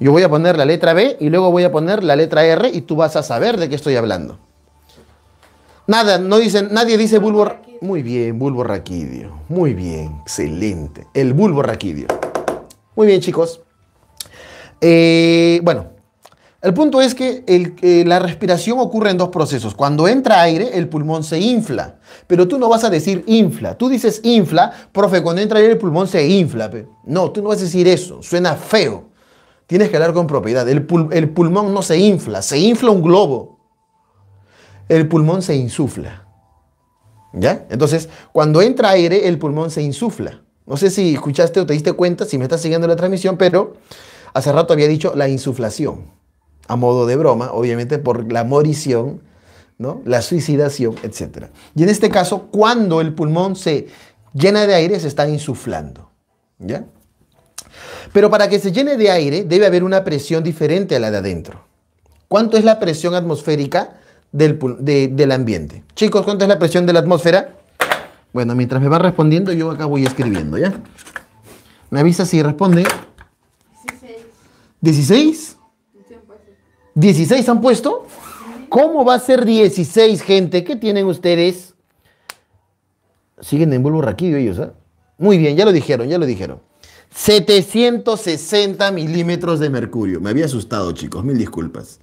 Yo voy a poner la letra B y luego voy a poner la letra R y tú vas a saber de qué estoy hablando. Nada, no dicen, nadie dice bulbo. Muy bien, bulbo raquidio. Muy bien, excelente. El bulbo raquidio. Muy bien, chicos. Eh, bueno, el punto es que eh, la respiración ocurre en dos procesos. Cuando entra aire, el pulmón se infla. Pero tú no vas a decir infla. Tú dices infla, profe, cuando entra aire el pulmón se infla. No, tú no vas a decir eso. Suena feo. Tienes que hablar con propiedad. el pulmón no se infla, se infla un globo el pulmón se insufla. ¿Ya? Entonces, cuando entra aire, el pulmón se insufla. No sé si escuchaste o te diste cuenta, si me estás siguiendo la transmisión, pero hace rato había dicho la insuflación. A modo de broma, obviamente por la morición, ¿no? la suicidación, etc. Y en este caso, cuando el pulmón se llena de aire, se está insuflando. ¿Ya? Pero para que se llene de aire, debe haber una presión diferente a la de adentro. ¿Cuánto es la presión atmosférica? Del, ambiente. Chicos, ¿cuánto es la presión de la atmósfera? Bueno, mientras me van respondiendo, yo acá voy escribiendo, ¿ya? ¿Me avisa si responde? 16. ¿16? 16 han puesto? ¿Cómo va a ser 16, gente? ¿Qué tienen ustedes? Siguen en bulbo raquillo ellos, ¿eh? Muy bien, ya lo dijeron, ya lo dijeron. 760 milímetros de mercurio. Me había asustado, chicos, mil disculpas.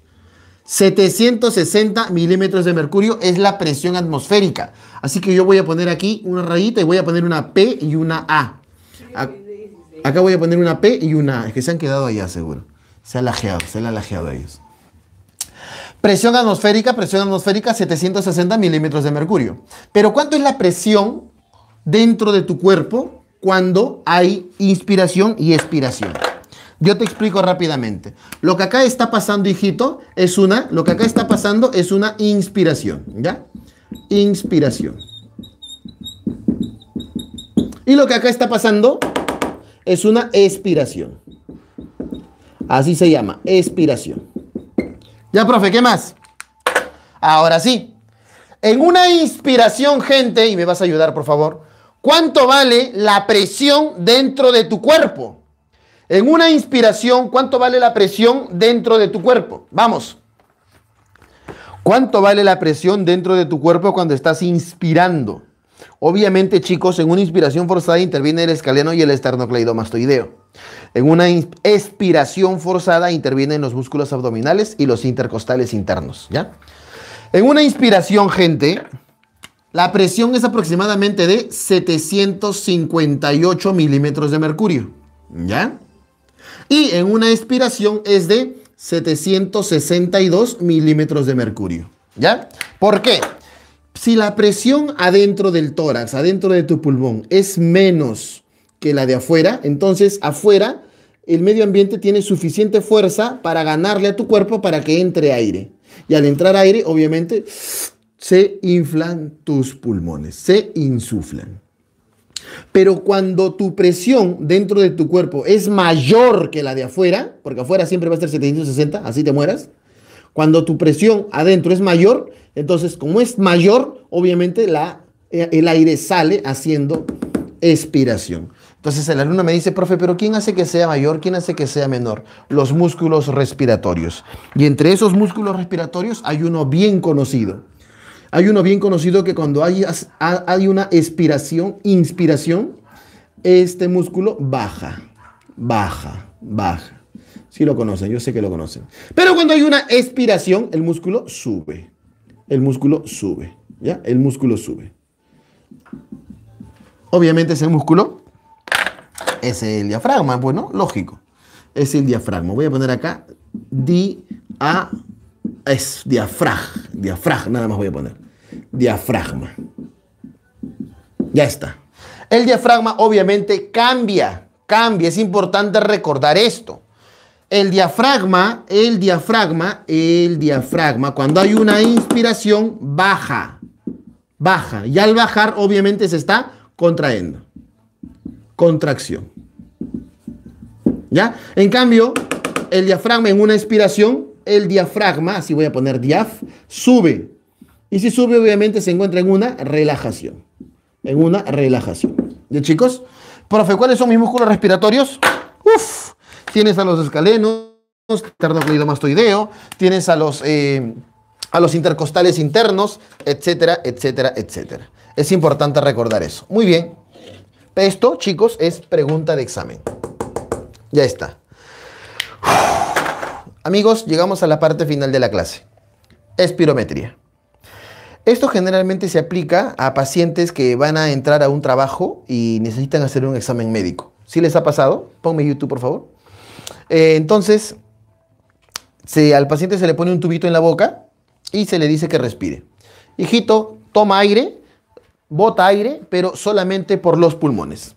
760 milímetros de mercurio es la presión atmosférica. Así que yo voy a poner aquí una rayita y voy a poner una P y una A. Acá voy a poner una P y una A. Es que se han quedado allá seguro. Se ha lajeado, se le ha lajeado a ellos. Presión atmosférica, presión atmosférica 760 milímetros de mercurio. Pero ¿cuánto es la presión dentro de tu cuerpo cuando hay inspiración y expiración? Yo te explico rápidamente. Lo que acá está pasando, hijito, es una, lo que acá está pasando es una inspiración, ¿ya? Inspiración. Y lo que acá está pasando es una expiración. Así se llama, expiración. Ya, profe, ¿qué más? Ahora sí. En una inspiración, gente, y me vas a ayudar, por favor, ¿cuánto vale la presión dentro de tu cuerpo? En una inspiración, ¿cuánto vale la presión dentro de tu cuerpo? Vamos. ¿Cuánto vale la presión dentro de tu cuerpo cuando estás inspirando? Obviamente, chicos, en una inspiración forzada interviene el escaleno y el esternocleidomastoideo. En una expiración forzada intervienen los músculos abdominales y los intercostales internos, ¿ya? En una inspiración, gente, la presión es aproximadamente de 758 milímetros de mercurio, ¿ya? Y en una expiración es de 762 milímetros de mercurio. ¿Ya? ¿Por qué? Si la presión adentro del tórax, adentro de tu pulmón, es menos que la de afuera, entonces afuera el medio ambiente tiene suficiente fuerza para ganarle a tu cuerpo para que entre aire. Y al entrar aire, obviamente, se inflan tus pulmones, se insuflan. Pero cuando tu presión dentro de tu cuerpo es mayor que la de afuera, porque afuera siempre va a ser 760, así te mueras, cuando tu presión adentro es mayor, entonces como es mayor, obviamente la, eh, el aire sale haciendo expiración. Entonces el alumno me dice, profe, pero ¿quién hace que sea mayor? ¿Quién hace que sea menor? Los músculos respiratorios. Y entre esos músculos respiratorios hay uno bien conocido hay uno bien conocido que cuando hay, una expiración, inspiración, este músculo baja, baja, baja. Sí lo conocen, yo sé que lo conocen. Pero cuando hay una expiración, el músculo sube. El músculo sube, ¿ya? El músculo sube. Obviamente ese músculo es el diafragma, bueno, pues, lógico. Es el diafragma. Voy a poner acá di a es diafrag, diafrag, nada más voy a poner diafragma. Ya está. El diafragma obviamente cambia, cambia. Es importante recordar esto. El diafragma, el diafragma, el diafragma, cuando hay una inspiración, baja. baja. Y al bajar, obviamente, se está contrayendo. Contracción. ¿Ya? En cambio, el diafragma en una expiración, el diafragma, así voy a poner diaf, sube. Y si sube, obviamente se encuentra en una relajación. En una relajación. ¿Ya, chicos? Profe, ¿cuáles son mis músculos respiratorios? Uf, tienes a los escalenos, esternocleidomastoideo, tienes a los, eh, a los intercostales internos, etcétera, etcétera, etcétera. Es importante recordar eso. Muy bien. Esto, chicos, es pregunta de examen. Ya está. Amigos, llegamos a la parte final de la clase. Espirometría. Esto generalmente se aplica a pacientes que van a entrar a un trabajo y necesitan hacer un examen médico. ¿Sí les ha pasado? Ponme YouTube, por favor. Eh, entonces, al paciente se le pone un tubito en la boca y se le dice que respire. Hijito, toma aire, bota aire, pero solamente por los pulmones.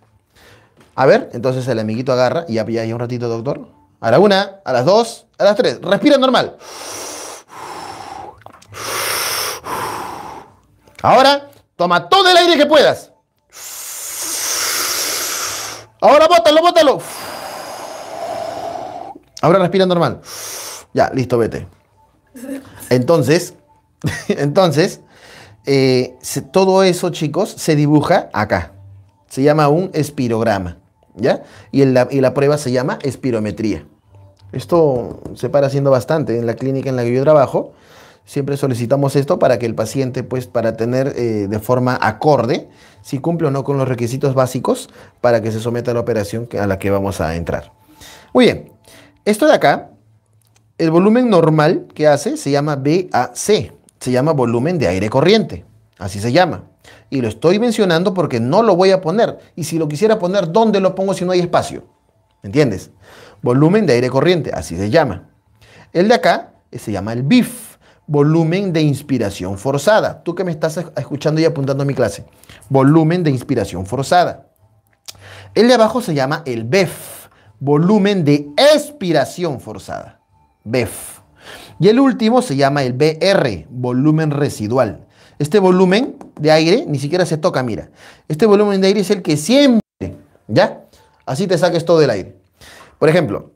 A ver, entonces el amiguito agarra y ya, ya, un ratito, doctor. A la una, a las dos, a las tres. Respira normal. Ahora, toma todo el aire que puedas. Ahora bótalo, bótalo. Ahora respira normal. Ya, listo, vete. Entonces, [laughs] entonces, eh, todo eso, chicos, se dibuja acá. Se llama un espirograma. ¿Ya? Y, la, y la prueba se llama espirometría. Esto se para haciendo bastante en la clínica en la que yo trabajo. Siempre solicitamos esto para que el paciente, pues, para tener eh, de forma acorde si cumple o no con los requisitos básicos para que se someta a la operación a la que vamos a entrar. Muy bien, esto de acá el volumen normal que hace se llama BAC, se llama volumen de aire corriente, así se llama. Y lo estoy mencionando porque no lo voy a poner. Y si lo quisiera poner, ¿dónde lo pongo si no hay espacio? ¿Me entiendes? Volumen de aire corriente, así se llama. El de acá eh, se llama el BIF, volumen de inspiración forzada. Tú que me estás escuchando y apuntando a mi clase. Volumen de inspiración forzada. El de abajo se llama el BEF, volumen de expiración forzada. BEF. Y el último se llama el BR, volumen residual. Este volumen de aire ni siquiera se toca, mira. Este volumen de aire es el que siempre, ¿ya? Así te saques todo el aire. Por ejemplo,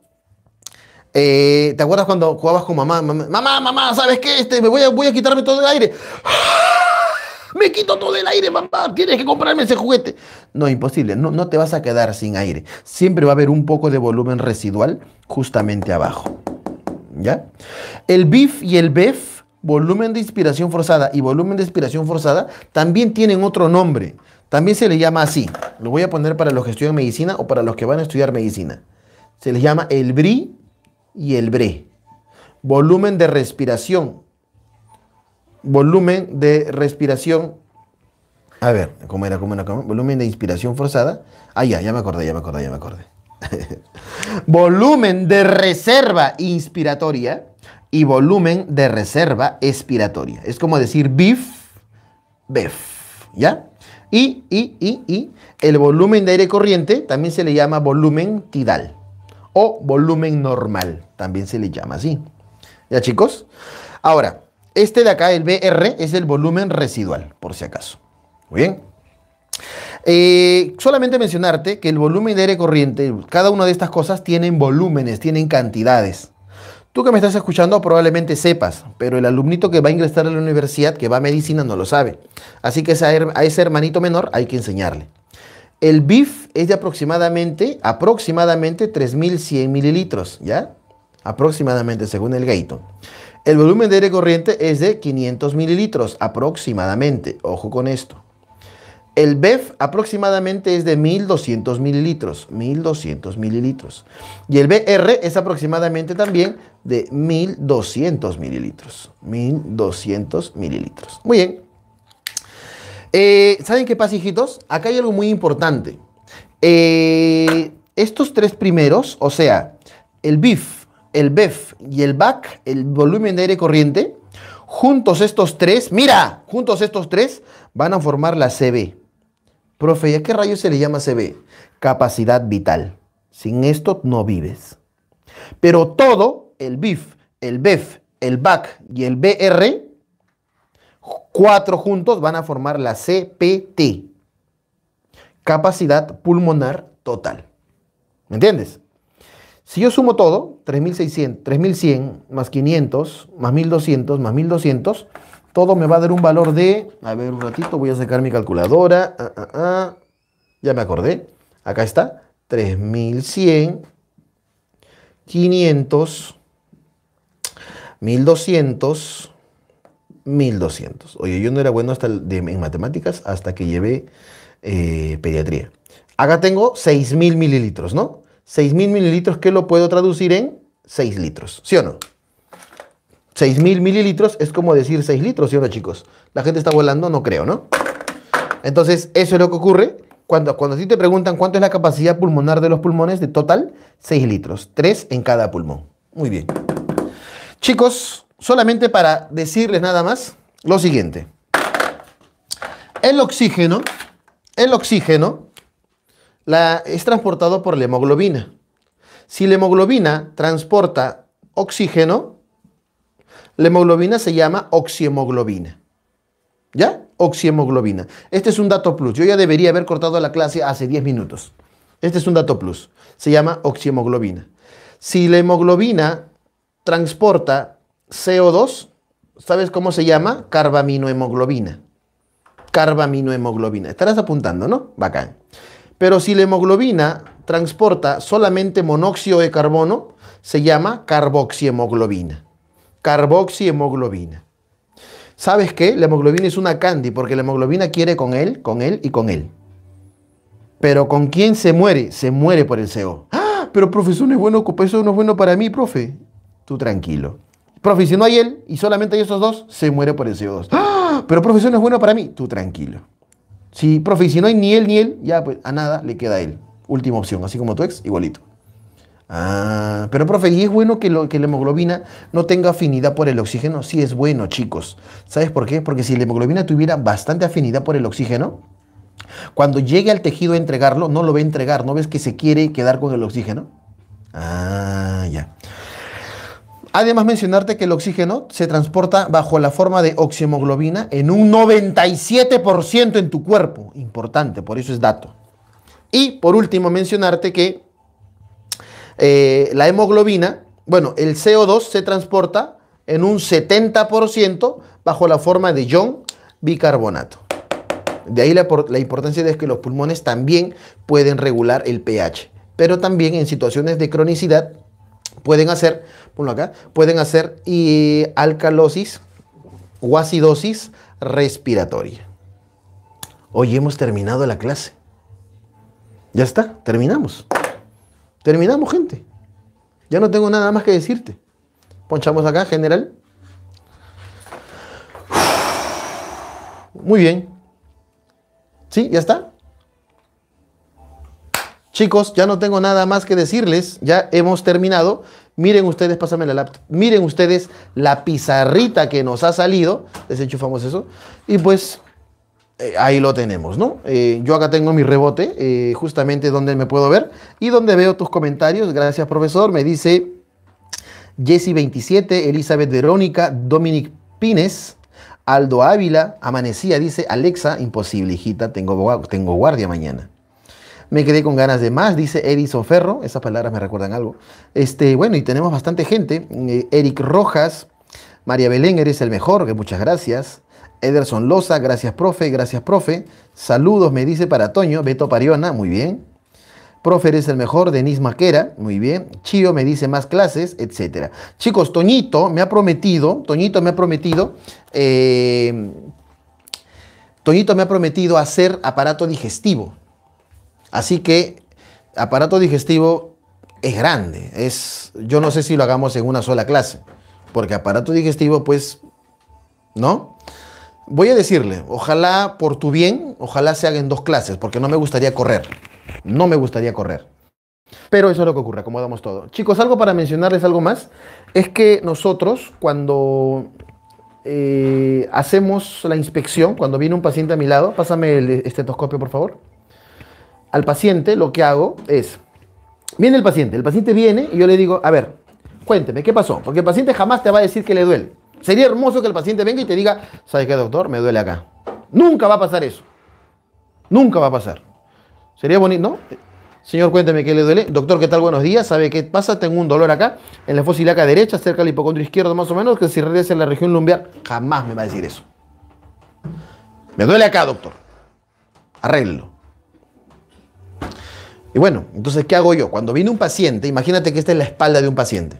eh, ¿te acuerdas cuando jugabas con mamá? Mamá, mamá, ¿sabes qué? Este, me voy a, voy a quitarme todo el aire. Me quito todo el aire, mamá. Tienes que comprarme ese juguete. No, imposible. No, no te vas a quedar sin aire. Siempre va a haber un poco de volumen residual justamente abajo. ¿Ya? El BIF y el BEF, volumen de inspiración forzada y volumen de expiración forzada, también tienen otro nombre. También se le llama así. Lo voy a poner para los que estudian medicina o para los que van a estudiar medicina. Se les llama el BRI y el BRE. Volumen de respiración. Volumen de respiración. A ver, ¿cómo era? ¿Cómo era? Volumen de inspiración forzada. Ah, ya, ya me acordé, ya me acordé, ya me acordé. [laughs] volumen de reserva inspiratoria y volumen de reserva expiratoria. Es como decir BIF, BEF, ¿ya? Y, y, y, y el volumen de aire corriente también se le llama volumen tidal o volumen normal, también se le llama así. ¿Ya chicos? Ahora, este de acá, el BR, es el volumen residual, por si acaso. Muy bien. Eh, solamente mencionarte que el volumen de aire corriente, cada una de estas cosas tienen volúmenes, tienen cantidades. Tú que me estás escuchando probablemente sepas, pero el alumnito que va a ingresar a la universidad, que va a medicina, no lo sabe. Así que a ese hermanito menor hay que enseñarle. El BIF es de aproximadamente, aproximadamente 3100 mililitros, ¿ya? Aproximadamente, según el Gaito. El volumen de aire corriente es de 500 mililitros, aproximadamente. Ojo con esto. El BEF aproximadamente es de 1200 mililitros, 1200 mililitros. Y el BR es aproximadamente también de 1200 mililitros, 1200 mililitros. Muy bien. Eh, ¿Saben qué pasa, hijitos? Acá hay algo muy importante. Eh, estos tres primeros, o sea, el BIF, el BEF y el BAC, el volumen de aire corriente, juntos estos tres, mira, juntos estos tres van a formar la CB. Profe, ¿y a qué rayos se le llama CB? Capacidad vital. Sin esto no vives. Pero todo, el BIF, el BEF, el BAC y el BR, cuatro juntos van a formar la CPT. Capacidad pulmonar total. ¿Me entiendes? Si yo sumo todo, 3600, 3100 más 500 más 1200 más 1200, todo me va a dar un valor de, a ver un ratito, voy a sacar mi calculadora. Ah, ah, ah. ya me acordé. Acá está. 3100, 500, 1200, 1200. Oye, yo no era bueno hasta en matemáticas hasta que llevé eh, pediatría. Acá tengo 6000 mililitros, ¿no? 6000 mililitros que lo puedo traducir en 6 litros, ¿sí o no? 6.000 mililitros es como decir 6 litros, ¿sí o no, chicos? La gente está volando, no creo, ¿no? Entonces, eso es lo que ocurre cuando, cuando a ti te preguntan cuánto es la capacidad pulmonar de los pulmones, de total, 6 litros, 3 en cada pulmón. Muy bien. Chicos, solamente para decirles nada más lo siguiente. El oxígeno, el oxígeno la, es transportado por la hemoglobina. Si la hemoglobina transporta oxígeno, la hemoglobina se llama oxihemoglobina. ¿Ya? Oxihemoglobina. Este es un dato plus. Yo ya debería haber cortado la clase hace 10 minutos. Este es un dato plus. Se llama oxihemoglobina. Si la hemoglobina transporta CO2, ¿sabes cómo se llama? Carbaminohemoglobina. Carbaminohemoglobina. Estarás apuntando, ¿no? Bacán. Pero si la hemoglobina transporta solamente monóxido de carbono, se llama carboxihemoglobina carboxihemoglobina. ¿Sabes qué? La hemoglobina es una candy porque la hemoglobina quiere con él, con él y con él. Pero ¿con quién se muere? Se muere por el CO. ¡Ah! Pero profesor, no es bueno, eso no es bueno para mí, profe. Tú tranquilo. Profe, si no hay él y solamente hay esos dos, se muere por el CO2. ¡Ah! Pero profesor, no es bueno para mí. Tú tranquilo. Si, profe, si no hay ni él ni él, ya pues a nada le queda él. Última opción, así como tu ex, igualito. Ah, pero profe, ¿y es bueno que, la hemoglobina no tenga afinidad por el oxígeno? Sí es bueno, chicos. ¿Sabes por qué? Porque si la hemoglobina tuviera bastante afinidad por el oxígeno, cuando llegue al tejido a entregarlo, no lo va a entregar. ¿No ves que se quiere quedar con el oxígeno? Ah, ya. Además, mencionarte que el oxígeno se transporta bajo la forma de oxihemoglobina en un 97% en tu cuerpo. Importante, por eso es dato. Y por último, mencionarte que eh, la hemoglobina, bueno, el CO2 se transporta en un 70% bajo la forma de ion bicarbonato. De ahí la, importancia de que los pulmones también pueden regular el pH, pero también en situaciones de cronicidad pueden hacer, ponlo acá, pueden hacer y alcalosis o acidosis respiratoria. Hoy hemos terminado la clase. Ya está, terminamos. Terminamos, gente. Ya no tengo nada más que decirte. Ponchamos acá, general. Muy bien. ¿Sí? ¿Ya está? Chicos, ya no tengo nada más que decirles. Ya hemos terminado. Miren ustedes, pásame la laptop. Miren ustedes la pizarrita que nos ha salido. Desenchufamos eso. Y pues eh, ahí lo tenemos, ¿no? Eh, yo acá tengo mi rebote, eh, justamente donde me puedo ver y donde veo tus comentarios. Gracias, profesor. Me dice Jessy27, Elizabeth Verónica, Dominic Pines, Aldo Ávila, Amanecía, dice Alexa, imposible, hijita, tengo, tengo guardia mañana. Me quedé con ganas de más, dice Edison Ferro, esas palabras me recuerdan algo. Este, bueno, y tenemos bastante gente. Eric Rojas, María Belén, eres el mejor, muchas gracias. Ederson Loza, gracias profe, gracias profe. Saludos, me dice para Toño, Beto Pariona, muy bien. Profe, eres el mejor, Denis Maquera, muy bien. Chío me dice más clases, etc. Chicos, Toñito me ha prometido, Toñito me ha prometido, eh, Toñito me ha prometido hacer aparato digestivo. Así que aparato digestivo es grande. Es, yo no sé si lo hagamos en una sola clase, porque aparato digestivo, pues, ¿no? Voy a decirle, ojalá por tu bien, ojalá se hagan dos clases, porque no me gustaría correr. No me gustaría correr. Pero eso es lo que ocurre, acomodamos todo. Chicos, algo para mencionarles algo más, es que nosotros cuando eh, hacemos la inspección, cuando viene un paciente a mi lado, pásame el estetoscopio por favor. Al paciente lo que hago es, viene el paciente, el paciente viene y yo le digo, a ver, cuénteme, ¿qué pasó? Porque el paciente jamás te va a decir que le duele. Sería hermoso que el paciente venga y te diga, ¿sabe qué, doctor? Me duele acá. Nunca va a pasar eso. Nunca va a pasar. Sería bonito, ¿no? Señor, cuénteme qué le duele. Doctor, ¿qué tal? Buenos días. ¿Sabe qué pasa? Tengo un dolor acá, en la fosilaca derecha, cerca del hipocondrio izquierdo, más o menos, que si regresa en la región lumbar, jamás me va a decir eso. Me duele acá, doctor. Arréglelo. Y bueno, entonces, ¿qué hago yo? Cuando viene un paciente, imagínate que esta es la espalda de un paciente.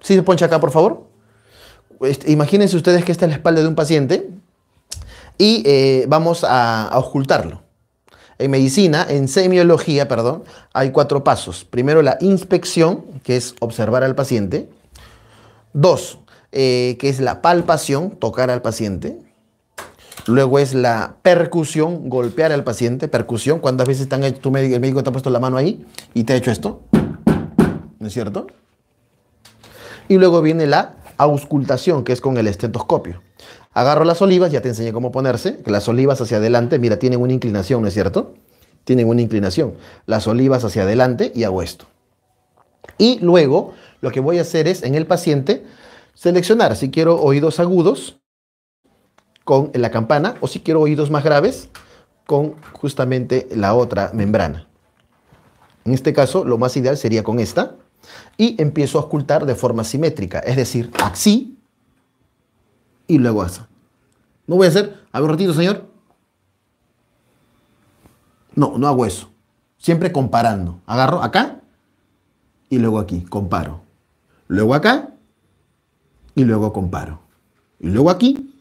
¿Sí se poncha acá, por favor? Este, imagínense ustedes que esta es la espalda de un paciente y eh, vamos a, ocultarlo. En medicina, en semiología, perdón, hay cuatro pasos. Primero la inspección, que es observar al paciente. Dos, eh, que es la palpación, tocar al paciente. Luego es la percusión, golpear al paciente. Percusión, ¿cuántas veces están, tu médico, el médico te ha puesto la mano ahí y te ha hecho esto? ¿No es cierto? Y luego viene la auscultación, que es con el estetoscopio. Agarro las olivas, ya te enseñé cómo ponerse, que las olivas hacia adelante, mira, tienen una inclinación, ¿no es cierto? Tienen una inclinación. Las olivas hacia adelante y hago esto. Y luego lo que voy a hacer es en el paciente seleccionar si quiero oídos agudos con la campana o si quiero oídos más graves con justamente la otra membrana. En este caso, lo más ideal sería con esta y empiezo a ocultar de forma simétrica, es decir, así y luego así. No voy a hacer, a ver un ratito, señor. No, no hago eso. Siempre comparando. Agarro acá y luego aquí, comparo. Luego acá y luego comparo. Y luego aquí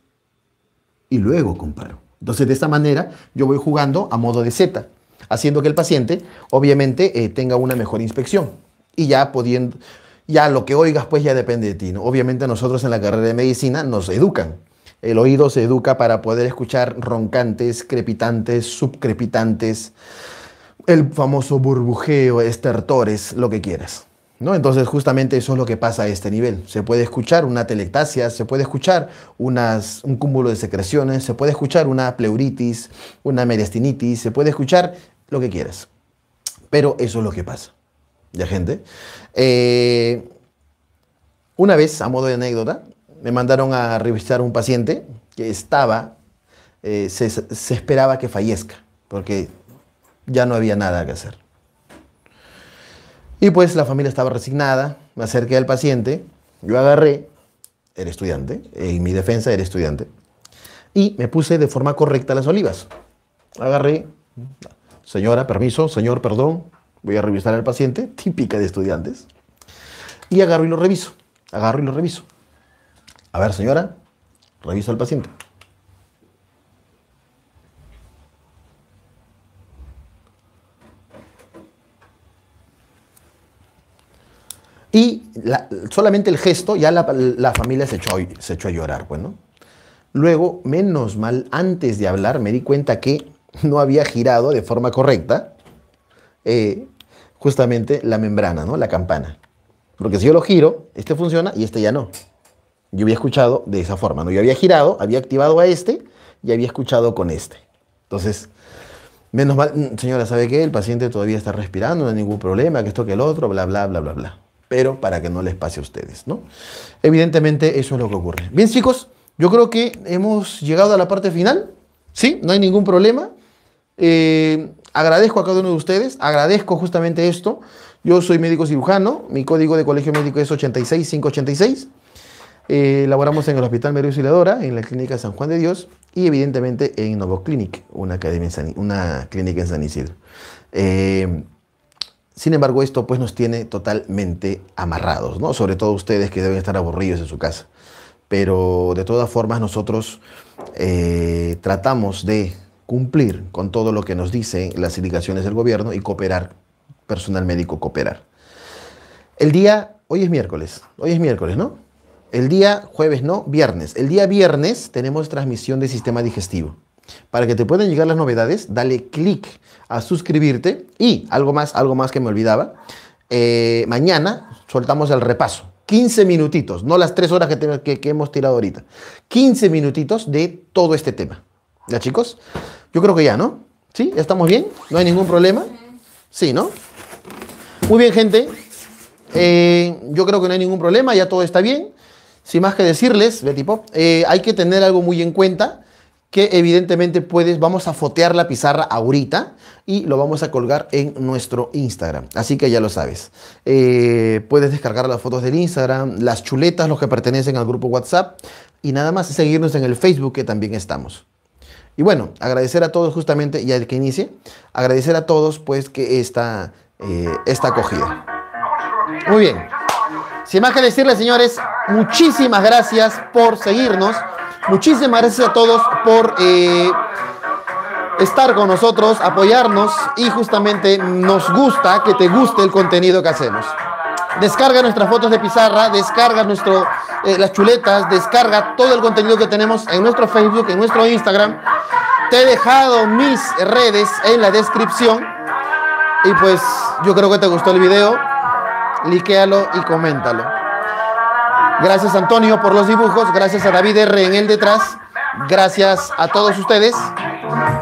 y luego comparo. Entonces, de esta manera, yo voy jugando a modo de Z, haciendo que el paciente, obviamente, eh, tenga una mejor inspección y ya pudiendo, ya lo que oigas pues ya depende de ti. ¿no? Obviamente nosotros en la carrera de medicina nos educan. El oído se educa para poder escuchar roncantes, crepitantes, subcrepitantes, el famoso burbujeo, estertores, lo que quieras. ¿No? Entonces justamente eso es lo que pasa a este nivel. Se puede escuchar una telectasia, se puede escuchar unas, un cúmulo de secreciones, se puede escuchar una pleuritis, una merestinitis, se puede escuchar lo que quieras. Pero eso es lo que pasa ya gente. Eh, una vez, a modo de anécdota, me mandaron a revisar un paciente que estaba, eh, se, se, esperaba que fallezca, porque ya no había nada que hacer. Y pues la familia estaba resignada, me acerqué al paciente, yo agarré, era estudiante, en mi defensa era estudiante, y me puse de forma correcta las olivas. Agarré, señora, permiso, señor, perdón, Voy a revisar al paciente, típica de estudiantes. Y agarro y lo reviso. Agarro y lo reviso. A ver, señora, reviso al paciente. Y solamente el gesto, ya la, familia se echó, se echó, a llorar. Pues, Luego, menos mal, antes de hablar, me di cuenta que no había girado de forma correcta eh, justamente la membrana, ¿no? La campana. Porque si yo lo giro, este funciona y este ya no. Yo había escuchado de esa forma, ¿no? Yo había girado, había activado a este y había escuchado con este. Entonces, menos mal, mm, señora, ¿sabe qué? El paciente todavía está respirando, no hay ningún problema, que esto, que el otro, bla, bla, bla, bla, bla. Pero para que no les pase a ustedes, ¿no? Evidentemente, eso es lo que ocurre. Bien, chicos, yo creo que hemos llegado a la parte final. ¿Sí? No hay ningún problema. Eh, agradezco a cada uno de ustedes, agradezco justamente esto. Yo soy médico cirujano, mi código de colegio médico es 86586. Eh, laboramos en el Hospital María Auxiliadora, en la Clínica San Juan de Dios y evidentemente en Novo Clinic, una, academia una clínica en San Isidro. Eh, sin embargo, esto pues nos tiene totalmente amarrados, ¿no? Sobre todo ustedes que deben estar aburridos en su casa. Pero de todas formas nosotros eh, tratamos de cumplir con todo lo que nos dicen las indicaciones del gobierno y cooperar, personal médico cooperar. El día, hoy es miércoles, hoy es miércoles, ¿no? El día jueves no, viernes. El día viernes tenemos transmisión de sistema digestivo. Para que te puedan llegar las novedades, dale clic a suscribirte y algo más, algo más que me olvidaba. Eh, mañana soltamos el repaso. 15 minutitos, no las 3 horas que, que hemos tirado ahorita. 15 minutitos de todo este tema. ¿Ya chicos? Yo creo que ya, ¿no? ¿Sí? ¿Estamos bien? ¿No hay ningún problema? Sí, ¿no? Muy bien, gente. Eh, yo creo que no hay ningún problema, ya todo está bien. sin más que decirles, Betty Pop, eh, hay que tener algo muy en cuenta que evidentemente puedes, vamos a fotear la pizarra ahorita y lo vamos a colgar en nuestro Instagram. Así que ya lo sabes. Eh, puedes descargar las fotos del Instagram, las chuletas, los que pertenecen al grupo WhatsApp y nada más seguirnos en el Facebook que también estamos. Y bueno, agradecer a todos justamente, ya el que inicie, agradecer a todos pues que esta, eh, esta acogida. Muy bien. Sin más que decirles, señores, muchísimas gracias por seguirnos. Muchísimas gracias a todos por eh, estar con nosotros, apoyarnos y justamente nos gusta que te guste el contenido que hacemos. Descarga nuestras fotos de pizarra, descarga nuestro, eh, las chuletas, descarga todo el contenido que tenemos en nuestro Facebook, en nuestro Instagram. Te he dejado mis redes en la descripción. Y pues yo creo que te gustó el video. Liquéalo y coméntalo. Gracias Antonio por los dibujos. Gracias a David R en el detrás. Gracias a todos ustedes.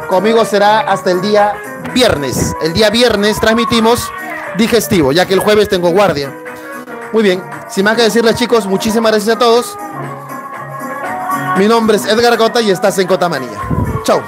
Conmigo será hasta el día viernes. El día viernes transmitimos digestivo, ya que el jueves tengo guardia. Muy bien, sin más que decirles chicos, muchísimas gracias a todos. Mi nombre es Edgar Gota y estás en Cotamanía. Chao.